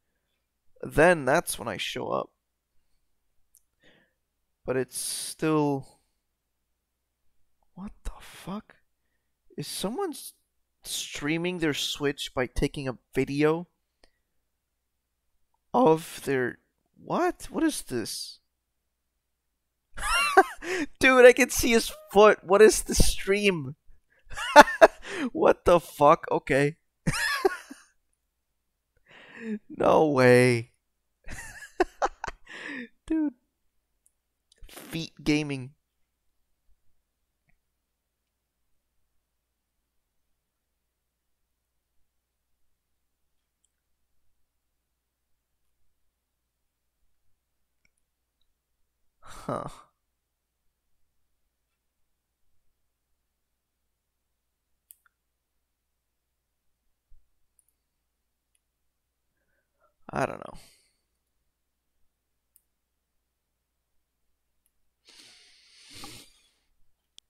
then that's when I show up. But it's still what the fuck? Is someone streaming their Switch by taking a video of their. What? What is this? Dude, I can see his foot. What is the stream? what the fuck? Okay. no way. Dude. Feet gaming. Huh. I don't know.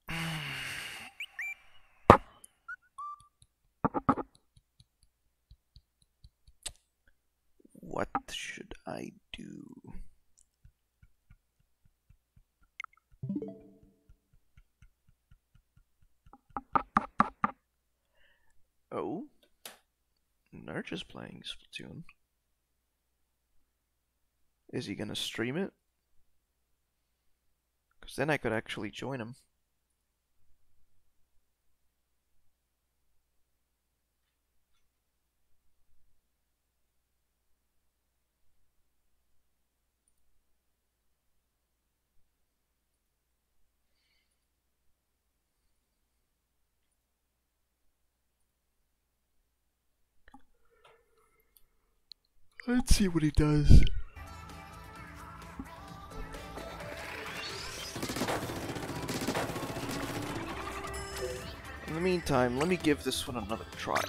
What should I do? Oh, Nurch is playing Splatoon. Is he gonna stream it? Because then I could actually join him. Let's see what he does. In the meantime, let me give this one another try.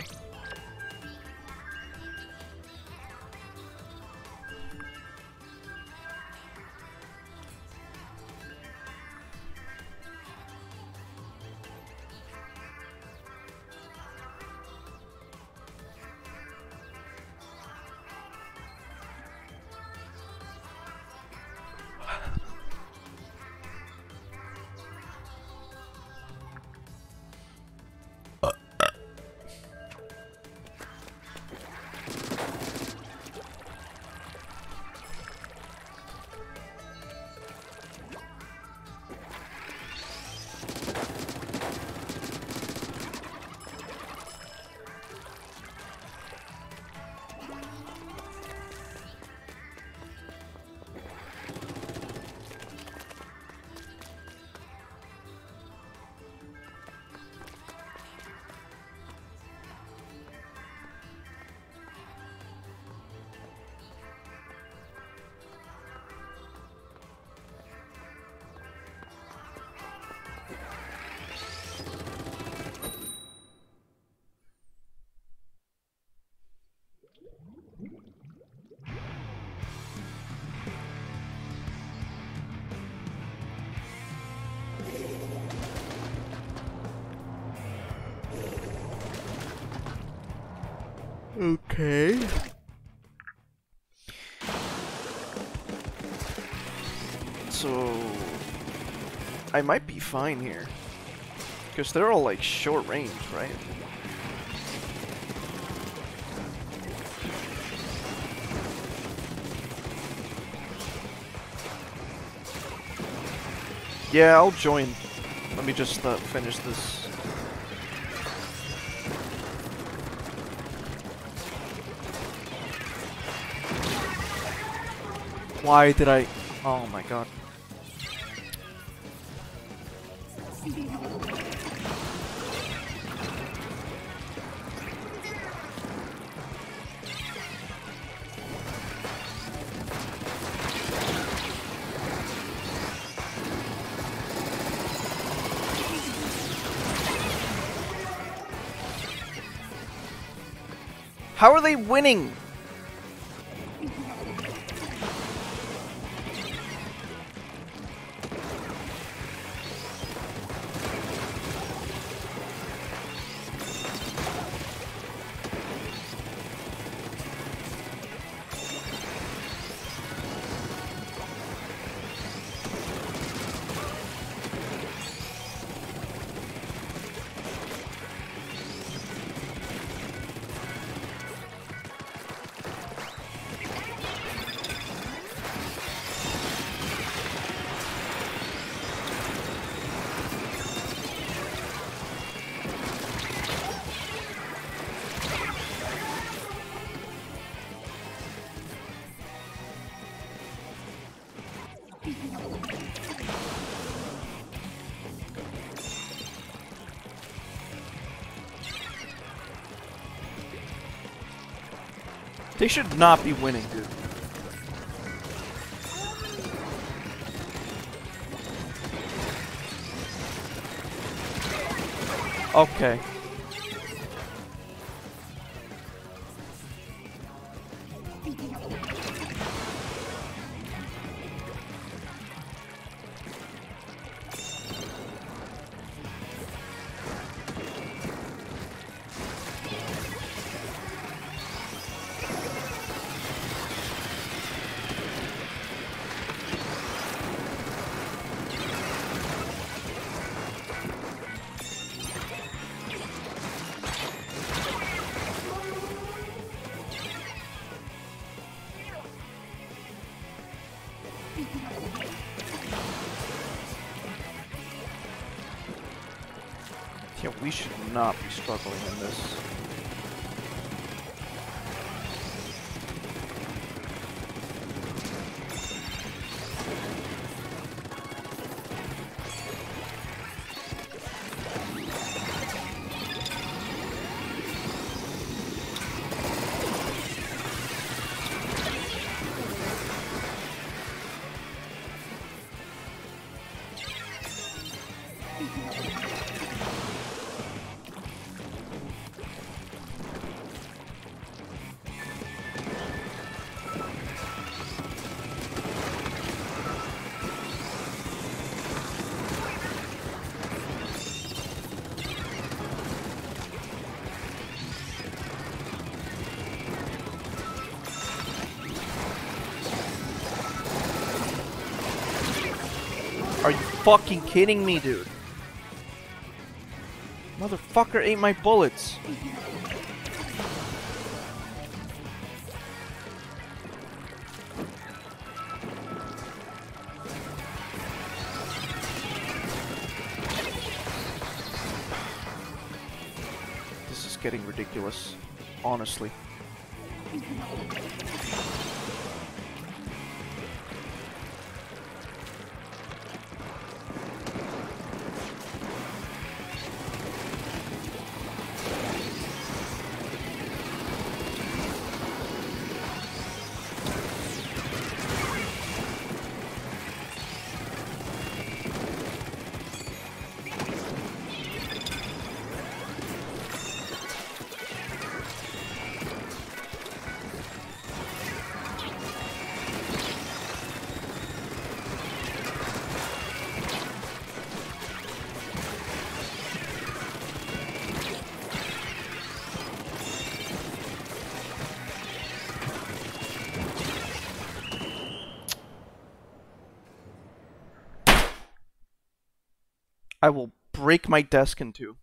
I might be fine here. Because they're all like short range, right? Yeah, I'll join. Let me just uh, finish this. Why did I... Oh my god. How are they winning? They should not be winning, dude. Okay. Struggling in this. Fucking kidding me, dude? Motherfucker ate my bullets. This is getting ridiculous. Honestly. Break my desk in two.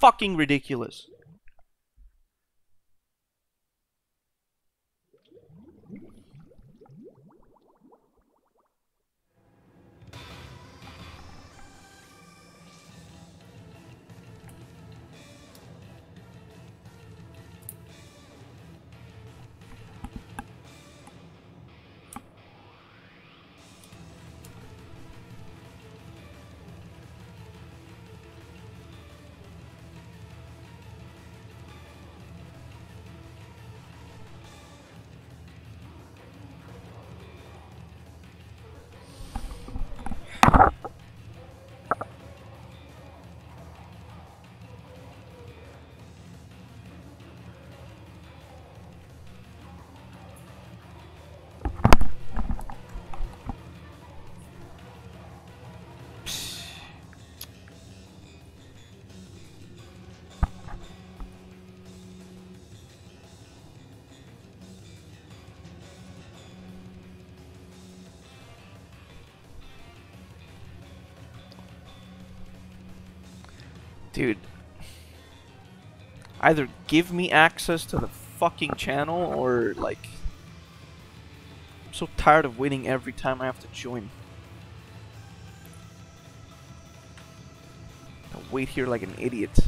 Fucking ridiculous. Dude. Either give me access to the fucking channel or like I'm so tired of waiting every time I have to join. I wait here like an idiot.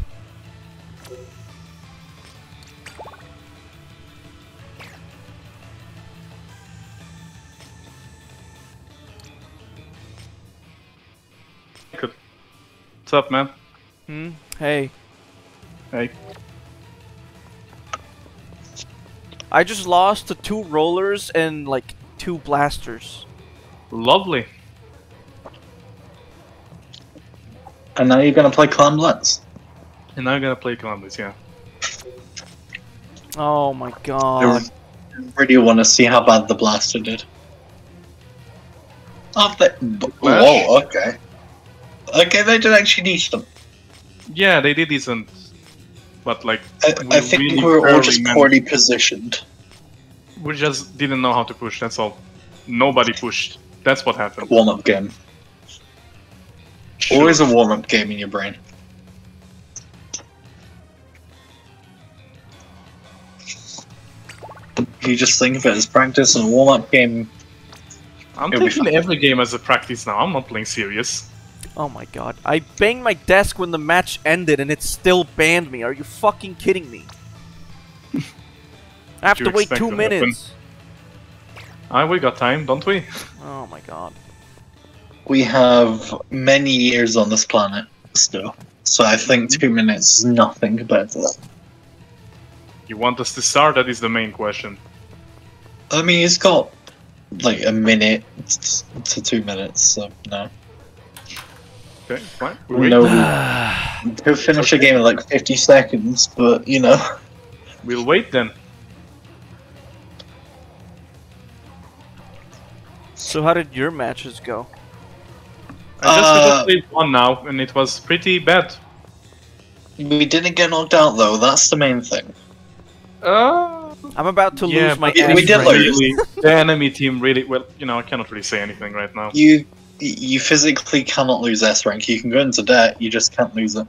What's up, man? Hey. Hey. I just lost to two rollers and like two blasters. Lovely. And now you're gonna play Clam Blitz. And now I'm gonna play Columbus, yeah. Oh my god. I god. really want to see how bad the blaster did. Oh, they, whoa, okay. Okay, they did actually decent. Yeah, they did decent. But like, I, we I think really we were all just poorly positioned. we just didn't know how to push, that's all. Nobody pushed. That's what happened. Warm up game. Always a warm up game in your brain. You just think of it as practice and a warm up game. I'm It'll taking every game as a practice now. I'm not playing serious. Oh my god. I banged my desk when the match ended and it still banned me. Are you fucking kidding me? I have to wait two minutes. Ah, we got time, don't we? Oh my god. We have many years on this planet still. So I think two minutes is nothing compared to that. You want us to start? That is the main question. I mean, it's got like a minute to two minutes, so no. Okay, fine. We We wait. know could finish a game in like 50 seconds, but you know. We'll wait then. So how did your matches go? I just, we Uh, just played one now, and it was pretty bad. We didn't get knocked out though, that's the main thing. Uh, I'm about to yeah, lose my but we- we did rank. lose. really, the enemy team really well. You know, I cannot really say anything right now. You you physically cannot lose S rank. You can go into debt, you just can't lose it.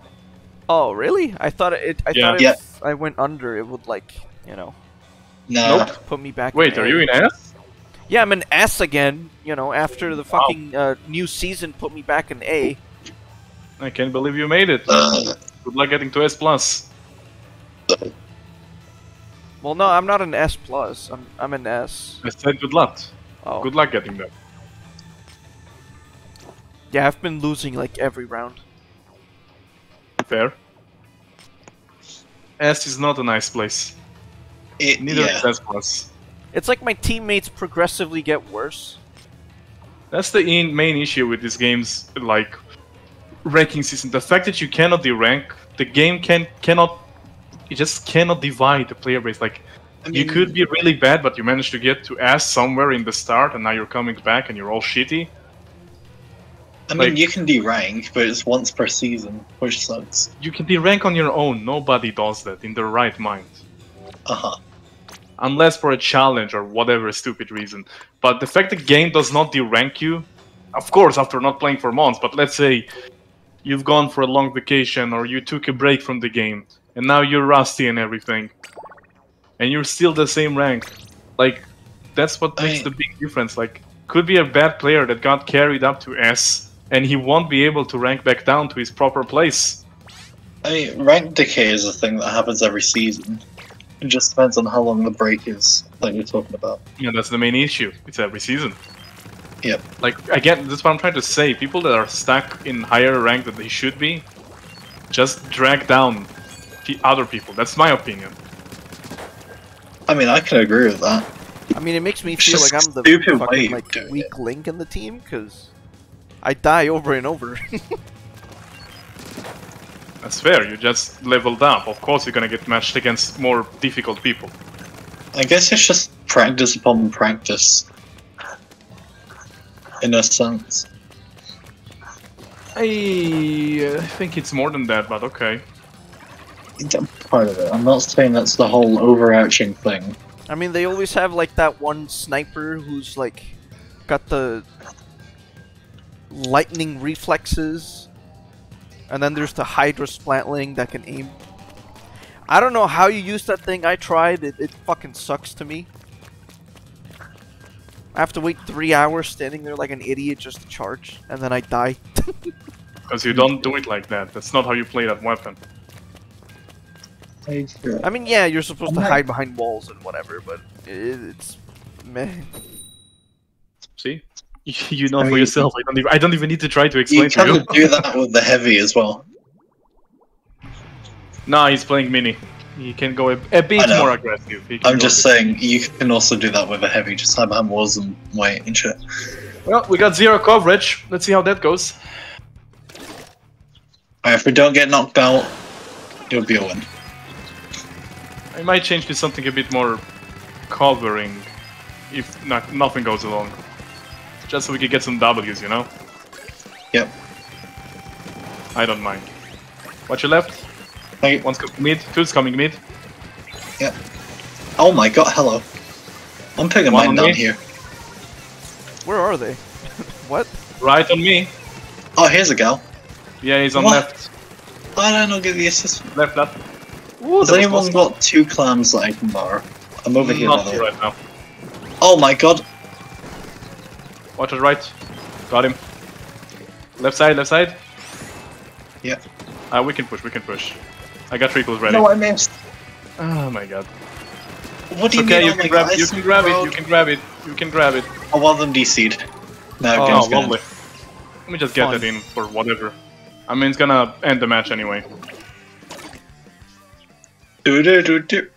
Oh really? I thought it. I Yeah. thought if Yeah. I went under, it would like, you know, No. Nope. put me back. Wait, in are A. you in S? Yeah, I'm an S again. You know, after the fucking uh, new season put me back in A. I can't believe you made it. Uh, Good luck getting to S plus. Well, no, I'm not an S plus. I'm I'm an S. I said good luck. Oh, Good luck getting there. Yeah, I've been losing like every round. Fair. S is not a nice place. it, Neither yeah. is S plus. It's like my teammates progressively get worse. That's the in- main issue with these games, like ranking system. The fact that you cannot derank, the game can cannot, it just cannot divide the player base. Like I you could be really bad, but you managed to get to S somewhere in the start, and now you're coming back and you're all shitty. I mean, like- you can derank, but it's once per season, which sucks. You can derank on your own. Nobody does that in their right mind. Uh huh. unless for a challenge or whatever stupid reason. But the fact the game does not derank you, of course, after not playing for months, but let's say you've gone for a long vacation or you took a break from the game and now you're rusty and everything, and you're still the same rank. Like, that's what makes mean- the big difference. Like, could be a bad player that got carried up to S and he won't be able to rank back down to his proper place. I mean, rank decay is a thing that happens every season. It just depends on how long the break is that you're talking about. Yeah, that's the main issue. It's every season. Yep. Like again, that's what I'm trying to say. People that are stuck in higher rank than they should be, just drag down the other people. That's my opinion. I mean, I can agree with that. I mean, it makes me It's feel like I'm the fucking like weak it. link in the team because I die over and over. That's fair. You just leveled up. Of course, you're gonna get matched against more difficult people. I guess it's just practice upon practice. In a sense. I uh, think it's more than that, but okay. Part of it. I'm not saying that's the whole overarching thing. I mean, they always have like that one sniper who's like got the lightning reflexes, and then there's the Hydra Splatling that can aim. I don't know how you use that thing. I tried. It, it fucking sucks to me. I have to wait three hours standing there like an idiot just to charge, and then I die. Because you don't do it like that. That's not how you play that weapon. I mean, yeah, you're supposed to hide behind walls and whatever, but it's meh. See, you know I for yourself. I don't. Even, I don't even need to try to You explain to kind you. of do that with the heavy as well. Nah, he's playing mini. He can go a, a bit more aggressive. I'm just saying, you can also do that with a heavy, just behind walls and wait and shit. Well, we got zero coverage. Let's see how that goes. Alright, if we don't get knocked out, it'll be a win. I might change to something a bit more covering if not, nothing goes along. Just so we could get some W's, you know? Yep. I don't mind. Watch your left. Thank you. One's coming mid. Two's coming mid. Oh my god, hello. I'm picking One mine down me. here. Where are they? What? Right on me. Oh, here's a gal. Yeah, he's on What? left. Why did I not get the assist? Left, left. Ooh, Has anyone got two clams that I can borrow? I'm over here. Not the way. right now. Oh my god. Watch it right. Got him. Left side, left side. Yeah. Uh, we can push, we can push. I got trickles ready. No, I missed. Oh my god. What do you okay, mean? you oh can grab it, you can grab it, you can grab it, you can grab it. I want them DC'd. No, Oh, Oh, game's lovely. Let me just get Fun. that in for whatever. I mean, it's gonna end the match anyway. Do do do do.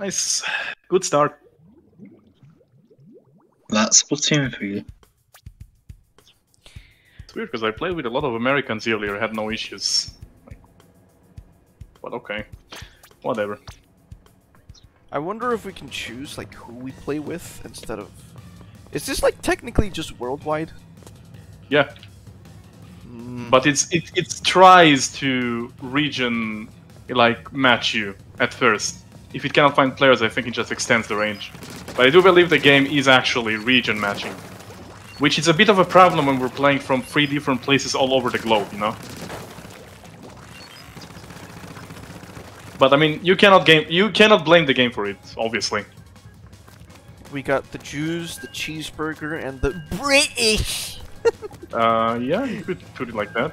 Nice. Good start. That's Splatoon for you. It's weird because I played with a lot of Americans earlier, had no issues. Like, but okay. Whatever. I wonder if we can choose like who we play with instead of. Is this like technically just worldwide? Yeah, Mm, but it's it, it tries to region like match you at first. If it cannot find players, I think it just extends the range. But I do believe the game is actually region matching, which is a bit of a problem when we're playing from three different places all over the globe, you know. But I mean, you cannot game you cannot blame the game for it, obviously. we got the Jews, the cheeseburger, and the British. Uh, yeah, you could put it like that.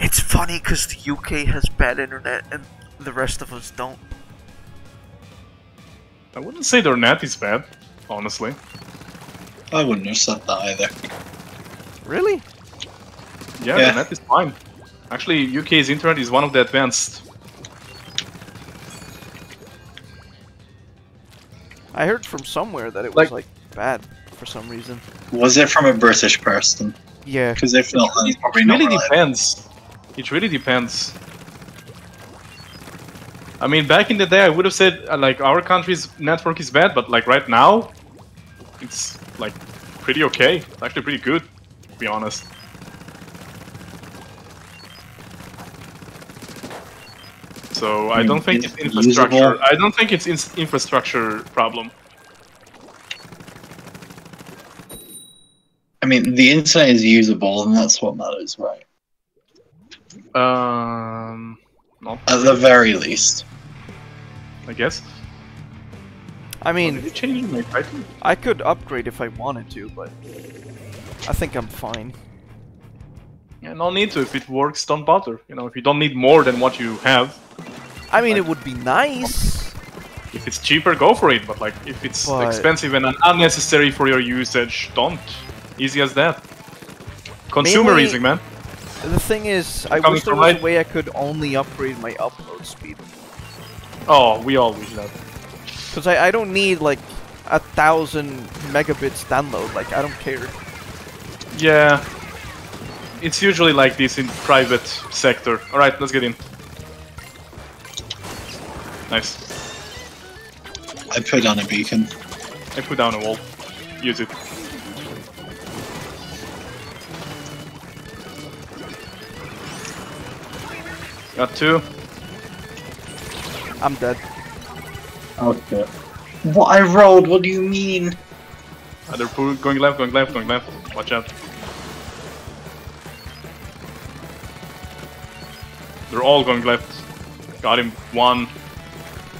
It's funny because the UK has bad internet and the rest of us don't. I wouldn't say their net is bad, honestly. I wouldn't have said that either. Really? Yeah, Yeah. the net is fine. Actually, UK's internet is one of the advanced. I heard from somewhere that it was Like- like bad for some reason. Was it from a British person? Yeah. Because if not, then it's probably It not really reliable. depends. It really depends. I mean, back in the day, I would have said uh, like our country's network is bad, but like right now, it's like pretty okay. It's actually pretty good, to be honest. So I Hmm, don't think it's it's infrastructure. I don't think it's infrastructure problem. I mean, the internet is usable, and that's what matters, right? Um, not At the very least. I guess. I Did mean, it change my title? I could upgrade if I wanted to, but I think I'm fine. Yeah, no need to. If it works, don't bother. You know, if you don't need more than what you have, I mean, it would be nice. if it's cheaper, go for it. But like, if it's But- expensive and unnecessary for your usage, don't. Easy as that. Consumerism, man. The thing is, I wish there from was a way I could only upgrade my upload speed. Oh, we all wish that. Because I, I don't need like a thousand megabits download. Like, I don't care. Yeah. It's usually like this in private sector. Alright, let's get in. Nice. I put down a beacon. I put down a wall. Use it. Got two. I'm dead. Okay. What I rolled? What do you mean? Uh, they're going left, going left, going left. Watch out. They're all going left. Got him. One.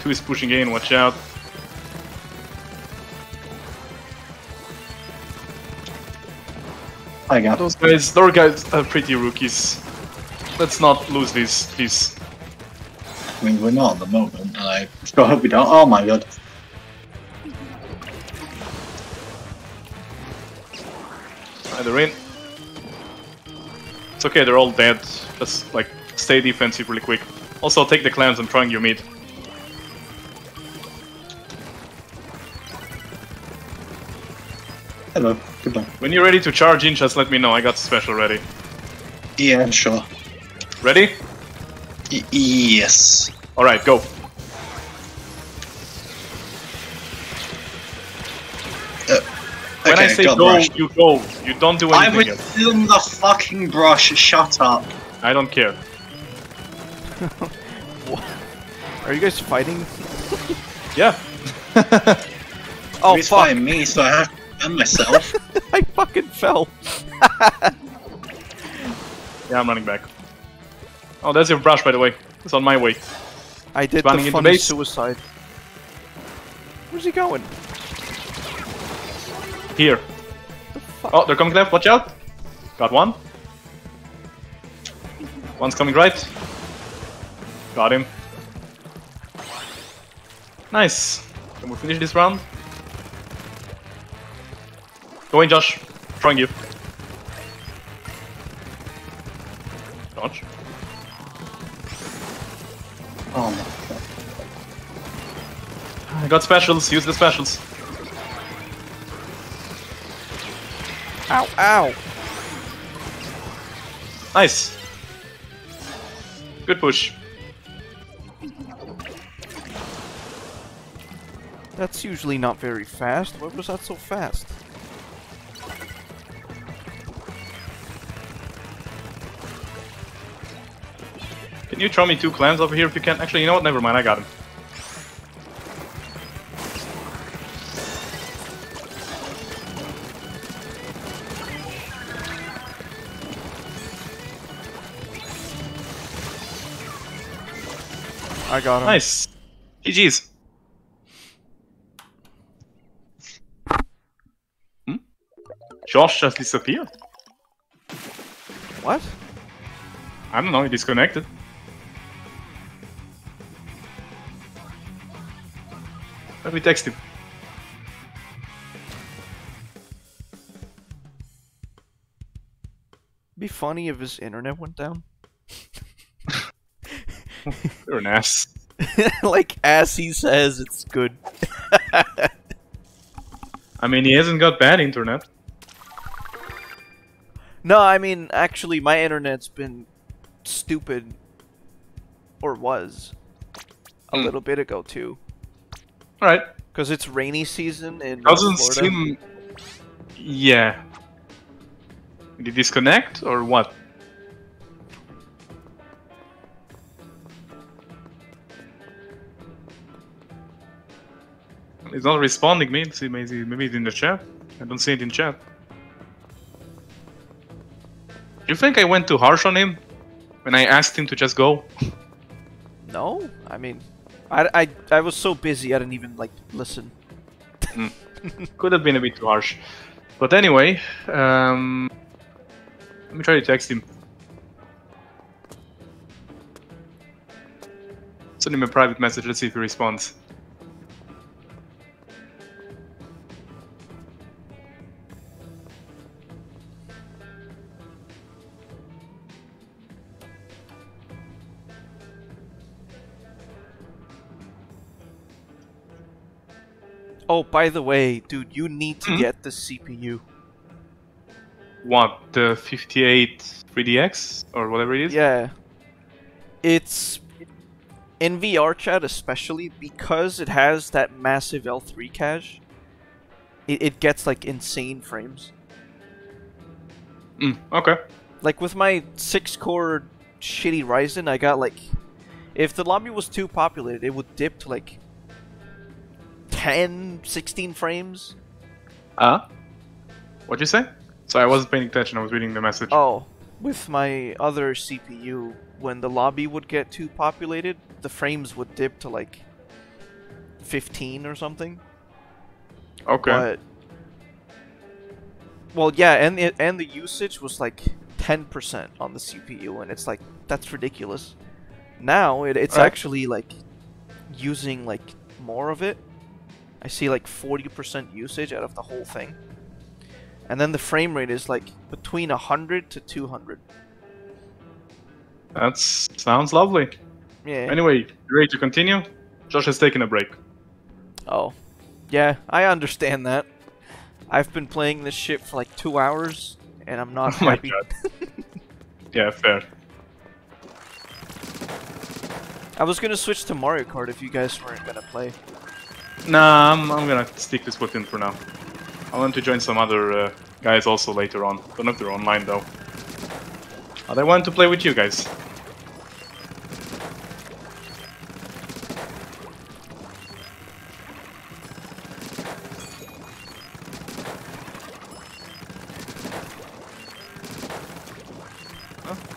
Two is pushing in. Watch out. I got Those guys, those guys are pretty rookies. Let's not lose this, please. I mean, we're not at the moment, I sure hope we don't. Oh my god. Right, they're in. It's okay, they're all dead. Just like stay defensive really quick. Also, take the clans and trying your mid. Hello. Goodbye. When you're ready to charge in, just let me know. I got special ready. Yeah, sure. Ready? Y- yes. All right, go. Uh, when okay, I say go, brushed. you go. You don't do I anything would else. film the fucking brush. Shut up. I don't care. Are you guys fighting? Yeah. Oh He's fuck! fighting me, so I have to defend myself. I fucking fell. Yeah, I'm running back. Oh, there's your brush, by the way. It's on my way. I did Running the funny suicide. Where's he going? Here. Oh, they're coming left. Watch out. Got one. One's coming right. Got him. Nice. Can we finish this round? Go in, Josh. Trying you. Dodge. Oh my I got specials. Use the specials. Ow! Ow! Nice. Good push. That's usually not very fast. Why was that so fast? Can you throw me two clams over here if you can? Actually, you know what? Never mind. I got him. I got him. Nice. GG's. Hmm? Josh just disappeared. What? I don't know, he disconnected. Let me text him. Be funny if his internet went down. You're an ass. like as he says, it's good. I mean, he hasn't got bad internet. No, I mean actually, my internet's been stupid, or was a Hmm. little bit ago too, Alright. because it's rainy season in Doesn't Florida. seem. Yeah. Did he disconnect or what? He's not responding me. See, maybe maybe it's in the chat. I don't see it in chat. You think I went too harsh on him when I asked him to just go? No, I mean, I, I I was so busy I didn't even like listen. Could have been a bit too harsh. But anyway, um, let me try to text him. Send him a private message. Let's see if he responds. Oh, by the way, dude, you need to Mhm. get the CPU. What the 58 3DX or whatever it is? Yeah. It's in VR chat especially because it has that massive L3 cache. It, it gets like insane frames. Mm, okay. Like with my 6 core shitty Ryzen, I got like if the lobby was too populated, it would dip to like 10, 16 frames. Uh? What'd you say? Sorry, I wasn't paying attention. I was reading the message. Oh, with my other CPU, when the lobby would get too populated, the frames would dip to like 15 or something. okay. But well, yeah, and the, and the usage was like 10% on the CPU, and it's like that's ridiculous. Now it, it's Right. actually like using like more of it. I see like 40% usage out of the whole thing. And then the frame rate is like between 100 to 200. That sounds lovely. Yeah. Anyway, you ready to continue? Josh has taken a break. Oh. Yeah, I understand that. I've been playing this shit for like two hours, and I'm not Oh happy. yeah, fair. I was gonna switch to Mario Kart if you guys weren't gonna play. Nah, I'm, I'm gonna stick this within for now. I want to join some other uh, guys also later on. Don't know if they're online though. But I want to play with you guys.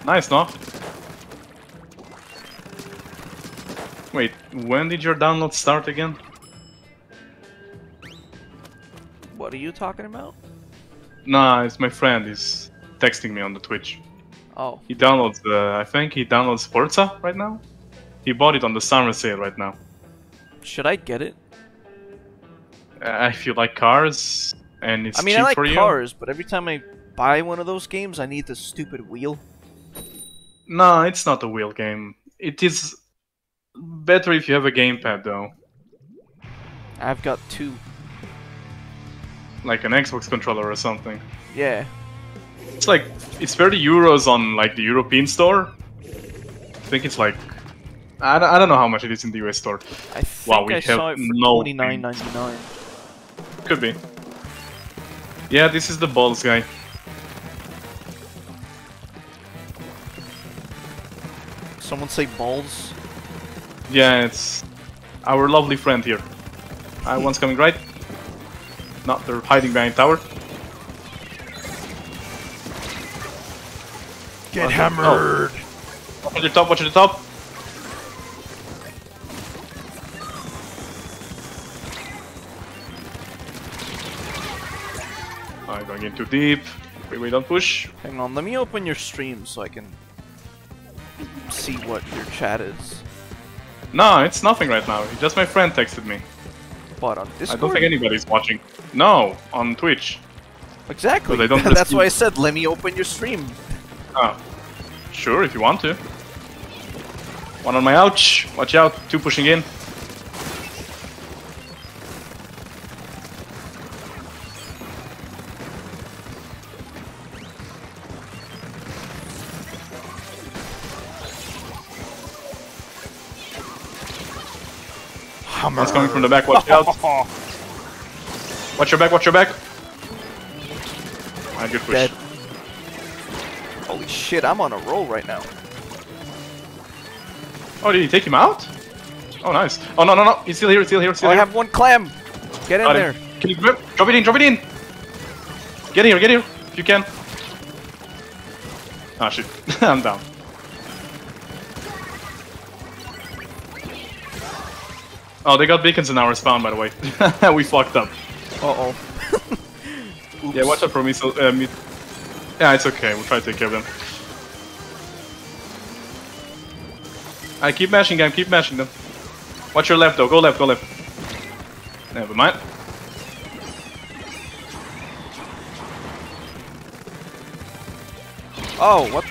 Nice, no? Wait, when did your download start again? What are you talking about? Nah, it's my friend. He's texting me on the Twitch. Oh, He downloads the. I think he downloads Forza right now. He bought it on the summer sale right now. should I get it? Uh, if you like cars and it's I mean, cheap I like for you. cars, but every time I buy one of those games, I need the stupid wheel. No, it's not a wheel game. It is better if you have a gamepad though, I've got two. Like an Xbox controller or something. Yeah. It's like it's 30 euros on like the European store. I think it's like I don't, I don't know how much it is in the US store. I think Wow, we I saw it for no twenty nine ninety nine. Could be. Yeah, this is the balls guy. Someone say balls. Yeah, it's our lovely friend here. Uh, one's coming right. No, they're hiding behind tower. Get Okay. hammered. Oh. Watch the top, watch the top. I'm going in too deep. Wait, wait, don't push. Hang on, let me open your stream so I can see what your chat is. No, it's nothing right now. Just my friend texted me. On I don't think anybody's watching. No, on Twitch. Exactly. They don't That's why I said let me open your stream. Oh. Sure, if you want to. One on my ouch. Watch out. Two pushing in. One's coming from the back. Watch out. Watch your back. Watch your back. Ah, good push. Dead. Holy shit, I'm on a roll right now. Oh, did he take him out? Oh, nice. Oh, no, no, no. He's still here, he's still here, he's still Oh, I here. have one clam. Get in Got there. him. Can you grab? Drop it in, drop it in! Get in here, get here, if you can. Ah, shit. I'm down. Oh, they got beacons in our spawn, by the way. we fucked up. Uh oh. Yeah, watch out for missile. Uh, mi- yeah, it's okay. We'll try to take care of them. I keep mashing them. Keep mashing them. Watch your left, though. Go left. Go left. Never mind. Oh, what?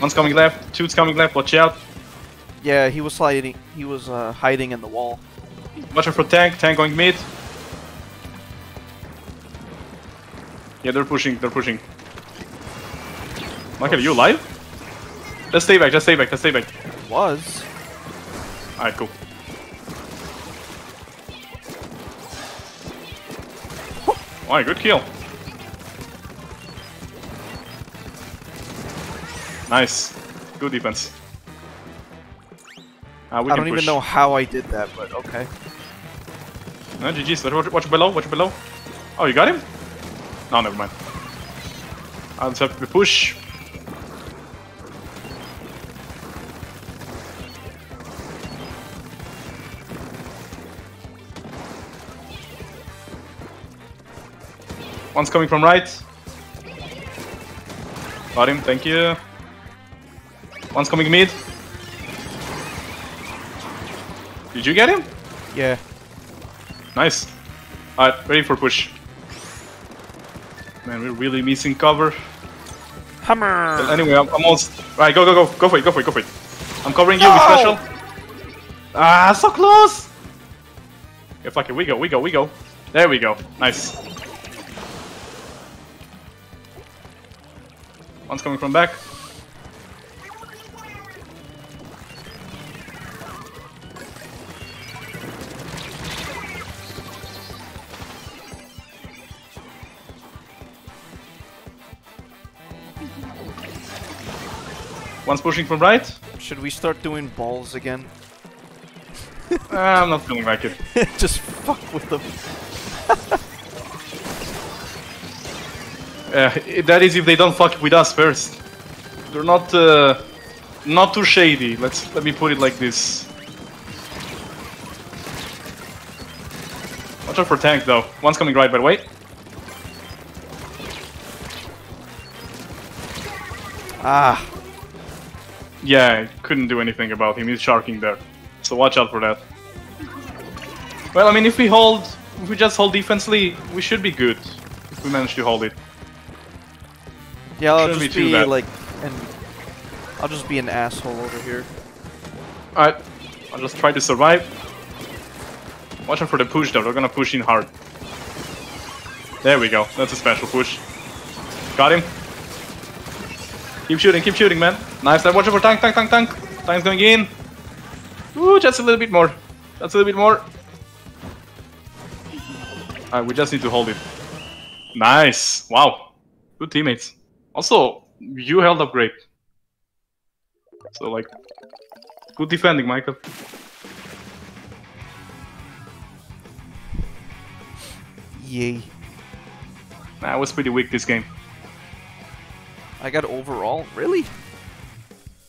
One's coming left. Two's coming left. Watch out. Yeah, he was hiding. He was uh, hiding in the wall. Watch out for tank. Tank going mid. Yeah, they're pushing. They're pushing. Michael, are you alive? Just stay back. Just stay back. Just stay back. Was. Alright, cool. Alright, good kill. Nice. Good defense. Uh, we I don't even push. know how I did that, but okay. No, GG's. Watch, watch, below. Watch below. Oh, you got him? No, never mind. I'll just have to push. One's coming from right. Got him, thank you. One's coming mid. Did you get him? Yeah. Nice. Alright, ready for push. Man, we're really missing cover. Hammer. Anyway, I'm almost. Alright, go, go, go. Go for it, go for it, go for it. I'm covering you with special. Ah, so close! Yeah, fuck it. We go, we go, we go. There we go. Nice. One's coming from back. One's pushing from right. Should we start doing balls again? Ah, I'm not feeling like it. Just fuck with them. Uh, that is if they don't fuck with us first. They're not uh, not too shady. Let's let me put it like this. Watch out for tank though. One's coming right by the way. Ah, Yeah, I couldn't do anything about him. He's sharking there. So watch out for that. Well, I mean, if we hold, if we just hold defensively, we should be good. If we manage to hold it. yeah, I'll Shouldn't just too be like, and I'll just be an asshole over here. Alright, I'll just try to survive. Watch out for the push though, they're gonna push in hard. There we go, that's a special push. Got him. Keep shooting, keep shooting, man. Nice, watch out for tank, tank, tank, tank. Tank's going in. Ooh, just a little bit more. Just a little bit more. Alright, we just need to hold it. Nice. Wow. Good teammates. Also, you held up great. So, like, good defending, Michael. Yay! Nah, I was pretty weak this game. I got overall. Really?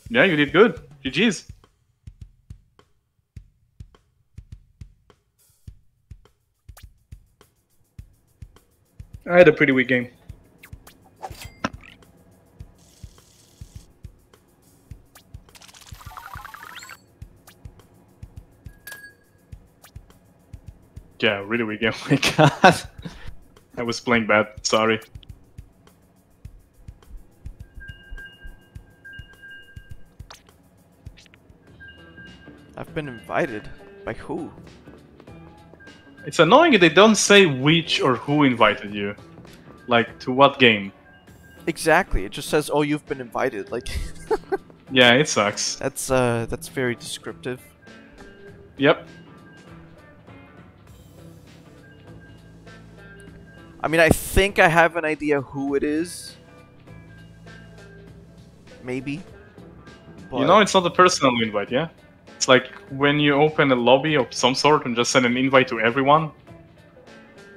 Yeah, you did good. GG's. I had a pretty weak game. Yeah, really weak game. Oh my god. I was playing bad, sorry. I've been invited. By who? It's annoying they don't say which or who invited you. Like, to what game. Exactly. It just says, "Oh, you've been invited." Like, Yeah, it sucks. that's uh, that's very descriptive. Yep. I mean, I think I have an idea who it is. Maybe. You know, it's not a personal invite, yeah? It's like when you open a lobby of some sort and just send an invite to everyone.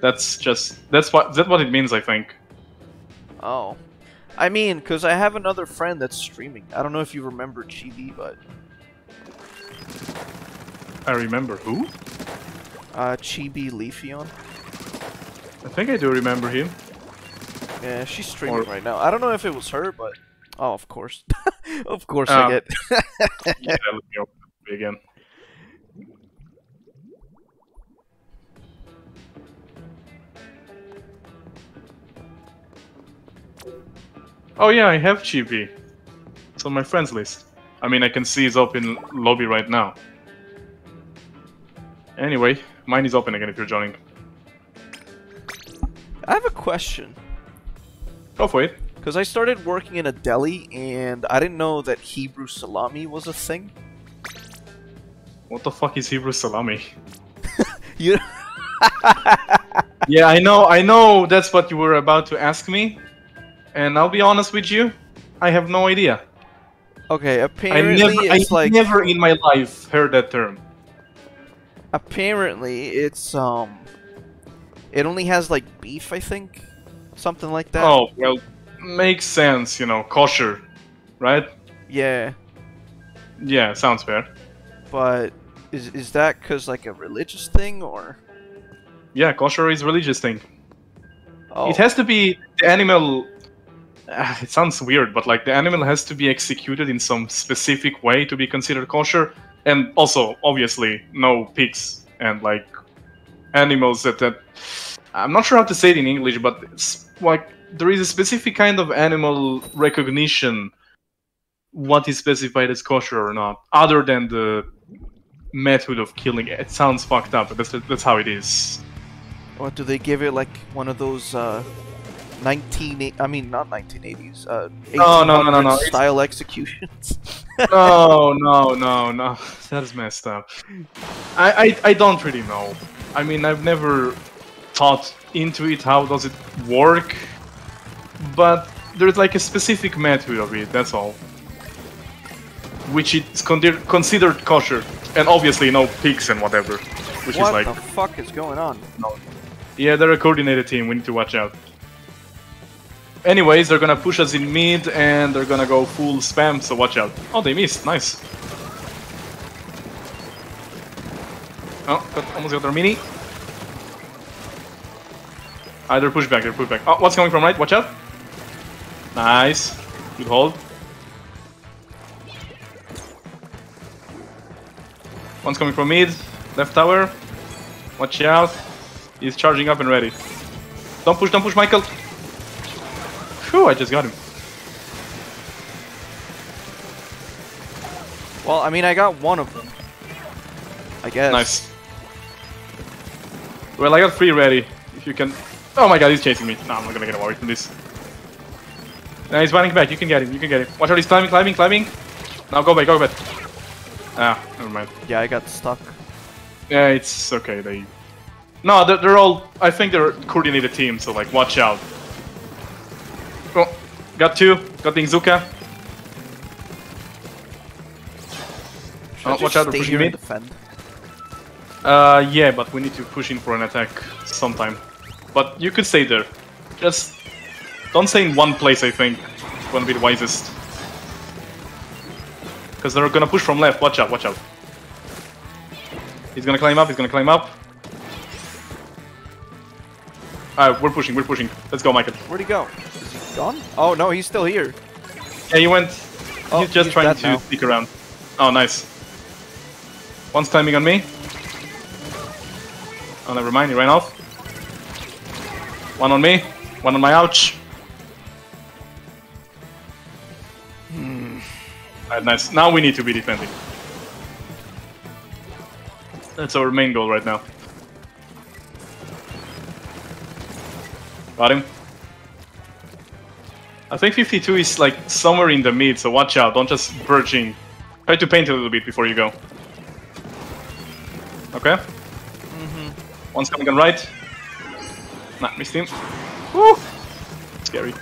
That's just that's what that's what it means, I think. Oh. I mean, because I have another friend that's streaming. I don't know if you remember Chibi, but I remember who? uh, Chibi Leafeon. I think I do remember him. Yeah, she's streaming Or- right now. I don't know if it was her, but oh, of course, of course. I get. yeah, let me open it again. Oh yeah, I have Chibi. It's on my friends list. I mean, I can see it's up in lobby right now. Anyway, mine is open again if you're joining. I have a question Go for it. because I started working in a deli and I didn't know that Hebrew salami was a thing. What the fuck is Hebrew salami? You. Yeah, I know, I know that's what you were about to ask me. And I'll be honest with you, I have no idea. Okay, I apparently never, I it's like never in my life heard that term. apparently it's um, it only has like beef, I think, something like that. Oh, well, makes sense, you know, kosher, right? Yeah, Yeah, sounds fair. but is is that because like a religious thing or? Yeah, kosher is religious thing. Oh, It has to be the animal. Ah, it sounds weird, but like the animal has to be executed in some specific way to be considered kosher, and also obviously no pigs and like animals that that. I'm not sure how to say it in English, but it's like there is a specific kind of animal recognition. What is specified as kosher or not, other than the method of killing it. It sounds fucked up, but that's that's how it is. Or do they give it like one of those uh, 19? I mean, not 1980s. Uh, No, no, no, no, no, 1800s it's- Style executions. no, no, no, no. That's messed up. I, I, I don't really know. I mean, I've never thought into it. How does it work? But there's like a specific method of it. That's all. Which is con- considered kosher, and obviously no pigs and whatever. Which what is like, What the fuck is going on? yeah, they're a coordinated team. We need to watch out. anyways, they're gonna push us in mid and they're gonna go full spam, so watch out. Oh, they missed. Nice. Oh, got, almost got their mini. Ah, they're push back, they're push back. Oh, what's coming from right? Watch out. Nice. Good hold. One's coming from mid. Left tower. Watch out. He's charging up and ready. Don't push, don't push, Michael. Phew, I just got him. Well, I mean, I got one of them. I guess. Nice. Well, I got three ready. If you can... Oh my god, he's chasing me. No, I'm not gonna get away from this. No, he's running back. You can get him. You can get him. Watch out, he's climbing, climbing, climbing. Now go back, go back. Ah, never mind. Yeah, I got stuck. Yeah, it's okay. They... No, they're, they're all... I think they're coordinated team, so like, watch out. Oh, got two. Got the Inzuka. Oh, watch out, they're pushing mid. defend? Uh, yeah, but we need to push in for an attack sometime. But you could stay there. Just don't stay in one place, I think. Gonna be the wisest. Because they're gonna push from left. Watch out, watch out. He's gonna climb up, he's gonna climb up. Alright, we're pushing, we're pushing. Let's go, Michael. Where'd he go? Is he gone? Oh, no, he's still here. Yeah, he went. Oh, he's just he's trying to now. sneak around. Oh, nice. One's climbing on me. Oh, never mind, he ran off. One on me, one on my ouch. Nice. Now we need to be defending. That's our main goal right now. Got him. I think 52 is like somewhere in the mid, so watch out. Don't just burst in. Try to paint a little bit before you go. Okay? Mm-hmm. One's coming on right. Nah, missed him. Woo! Scary.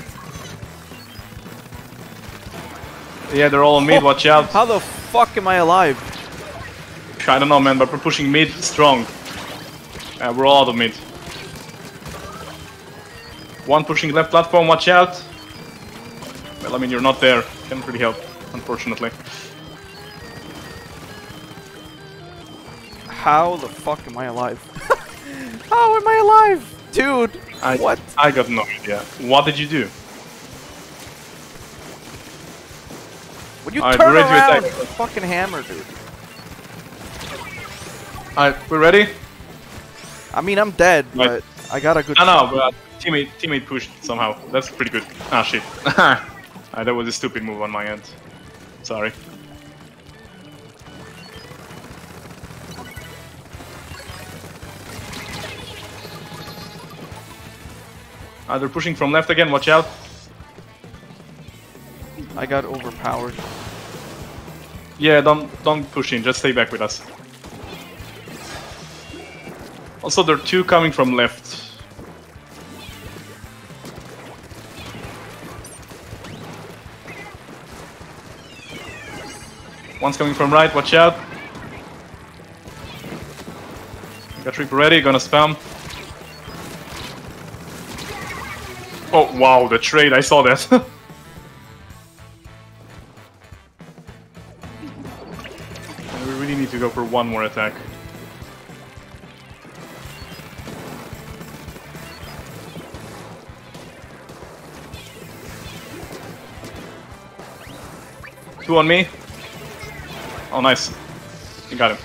Yeah, they're all on mid, watch out. How the fuck am I alive? I don't know, man, but we're pushing mid strong. Uh, we're all out of mid. One pushing left platform, watch out. Well, I mean, you're not there. Can't really help, unfortunately. How the fuck am I alive? How am I alive? Dude, I, what? I got no idea. What did you do? Would you Alright, turn ready around? a fucking hammer, dude. Alright, we're ready? I mean, I'm dead, Right. but I got a good. No, no, but teammate, teammate pushed somehow. That's pretty good. Ah, shit. ah, that was a stupid move on my end. Sorry. Ah, they're pushing from left again, watch out. I got overpowered. Yeah, don't don't push in, just stay back with us. Also, there are two coming from left. One's coming from right, watch out. Got Reaper ready, gonna spam. Oh wow, the trade, I saw that. to go for one more attack. Two on me. Oh, nice. You got him.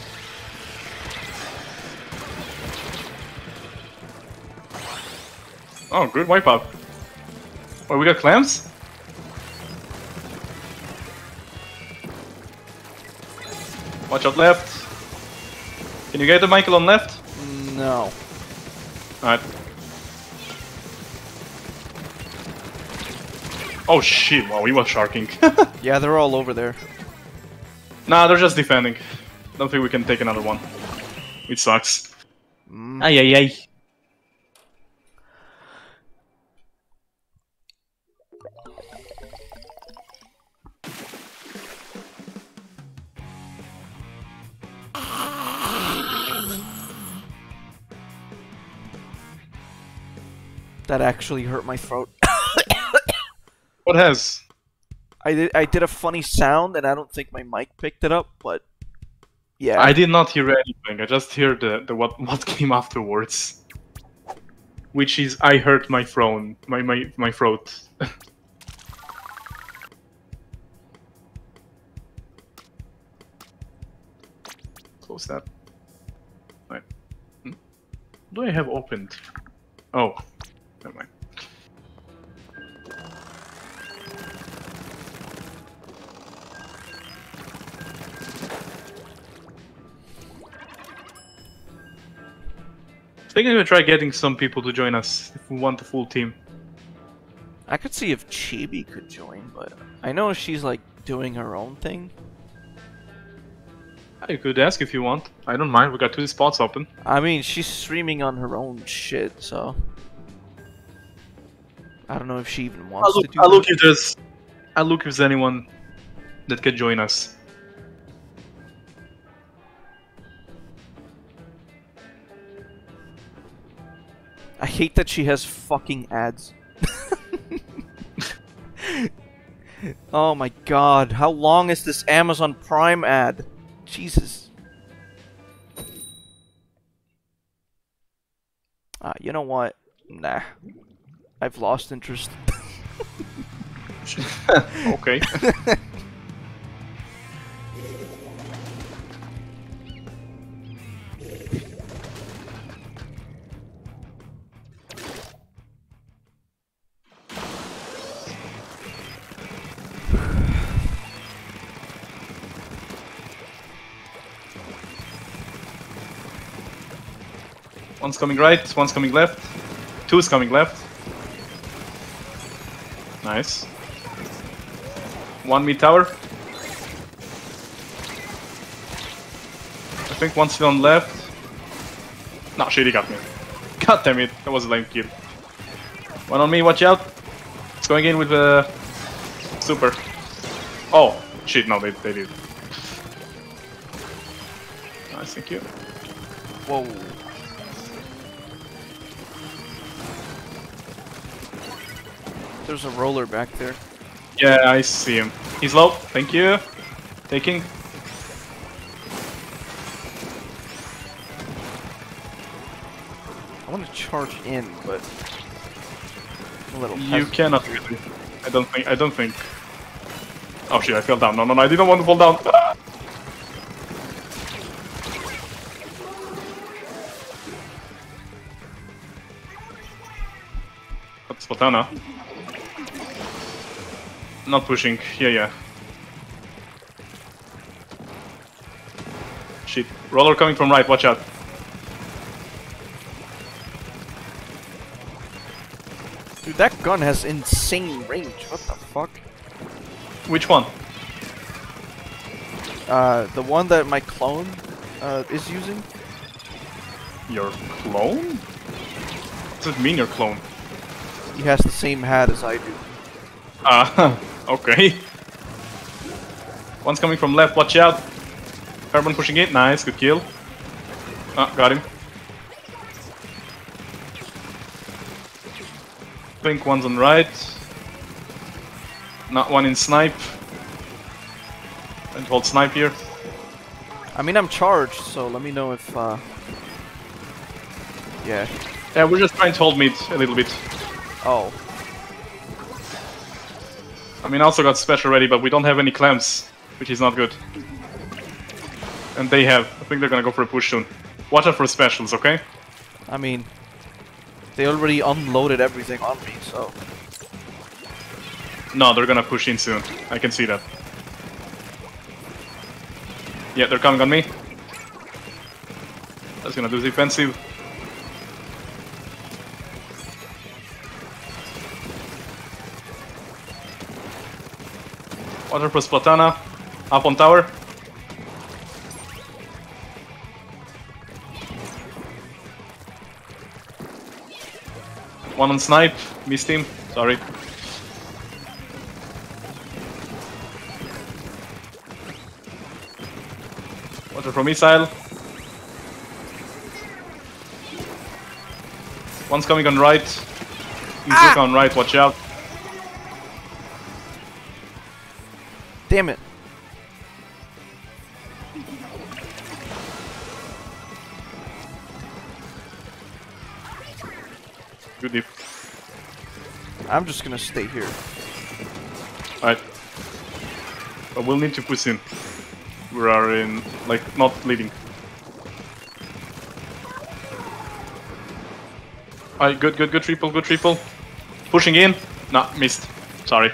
Oh, good wipeout. Oh, we got clams? Watch out left. Can you get the Michael on left? No. Alright. Oh shit, wow, he was sharking. Yeah, they're all over there. nah, they're just defending. Don't think we can take another one. It sucks. Mm. Ay, ay, ay. That actually hurt my throat. What has? I did I did a funny sound and I don't think my mic picked it up, but yeah. I did not hear anything. I just heard the, the what what came afterwards. Which is I hurt my throat. My my my throat. Close that. Right. Hmm. Do I have opened? Oh, never mind. I think I'm gonna try getting some people to join us if we want the full team. I could see if Chibi could join, but I know she's like doing her own thing. I could ask if you want. I don't mind. We got two spots open. I mean, she's streaming on her own shit, so I don't know if she even wants I'll look, to do I'll look if there's. I'll look if there's anyone that can join us. I hate that she has fucking ads. oh my god, how long is this Amazon Prime ad? Jesus. Ah, you know what? Nah. I've lost interest. Okay. One's coming right, one's coming left. two's coming left. Nice. One mid tower. I think one's still on left. No, shit, he got me. God damn it, that was a lame kill. One on me, watch out. It's going in with the super. Oh, shit, no, they, they did. Nice, thank you. Whoa. There's a roller back there. Yeah, I see him. He's low, thank you. Taking. I want to charge in, but a little You cannot really. I don't think. I don't think. Oh shit! I fell down. No, no, no! I didn't want to fall down. Ah! That's Splatana. Not pushing. Yeah, yeah. Shit. Roller coming from right. Watch out. Dude, that gun has insane range. What the fuck? Which one? Uh, the one that my clone uh, is using? Your clone? What does it mean, your clone? He has the same hat as I do. Ah, okay. One's coming from left, watch out. Carbon pushing it, nice, good kill. Ah, got him. Pink one's on right. Not one in snipe. And hold snipe here. I mean, I'm charged, so let me know if, uh... Yeah. Yeah, we're just trying to hold mid a little bit. Oh. I mean, I also got special ready, but we don't have any clams, which is not good. And they have. I think they're gonna go for a push soon. Watch out for specials, okay? I mean... They already unloaded everything on me, so... No, they're gonna push in soon. I can see that. Yeah, they're coming on me. That's gonna do the Water for Splatana. Up on tower. One on snipe. Missed him. Sorry. Water from missile. One's coming on right. He's ah! on right, watch out. Damn it. Good if. I'm just gonna stay here. Alright. But we'll need to push in. We are in, like, not leading. Alright, good, good, good triple, good triple. Pushing in. Nah, missed. Sorry.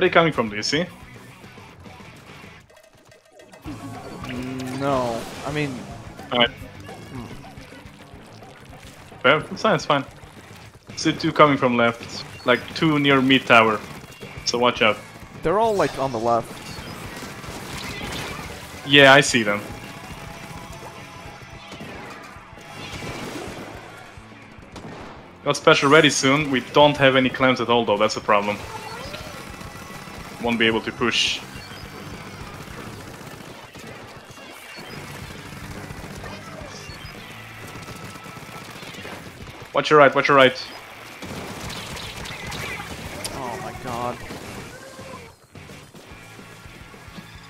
Are they coming from, do you see? No. I mean, Alright. Fair, it's fine, it's fine. See two coming from left, like two near mid tower. So watch out. they're all like on the left. Yeah, I see them. Got special ready soon. We don't have any clams at all though, that's a problem. Won't be able to push. Watch your right, watch your right. Oh my god.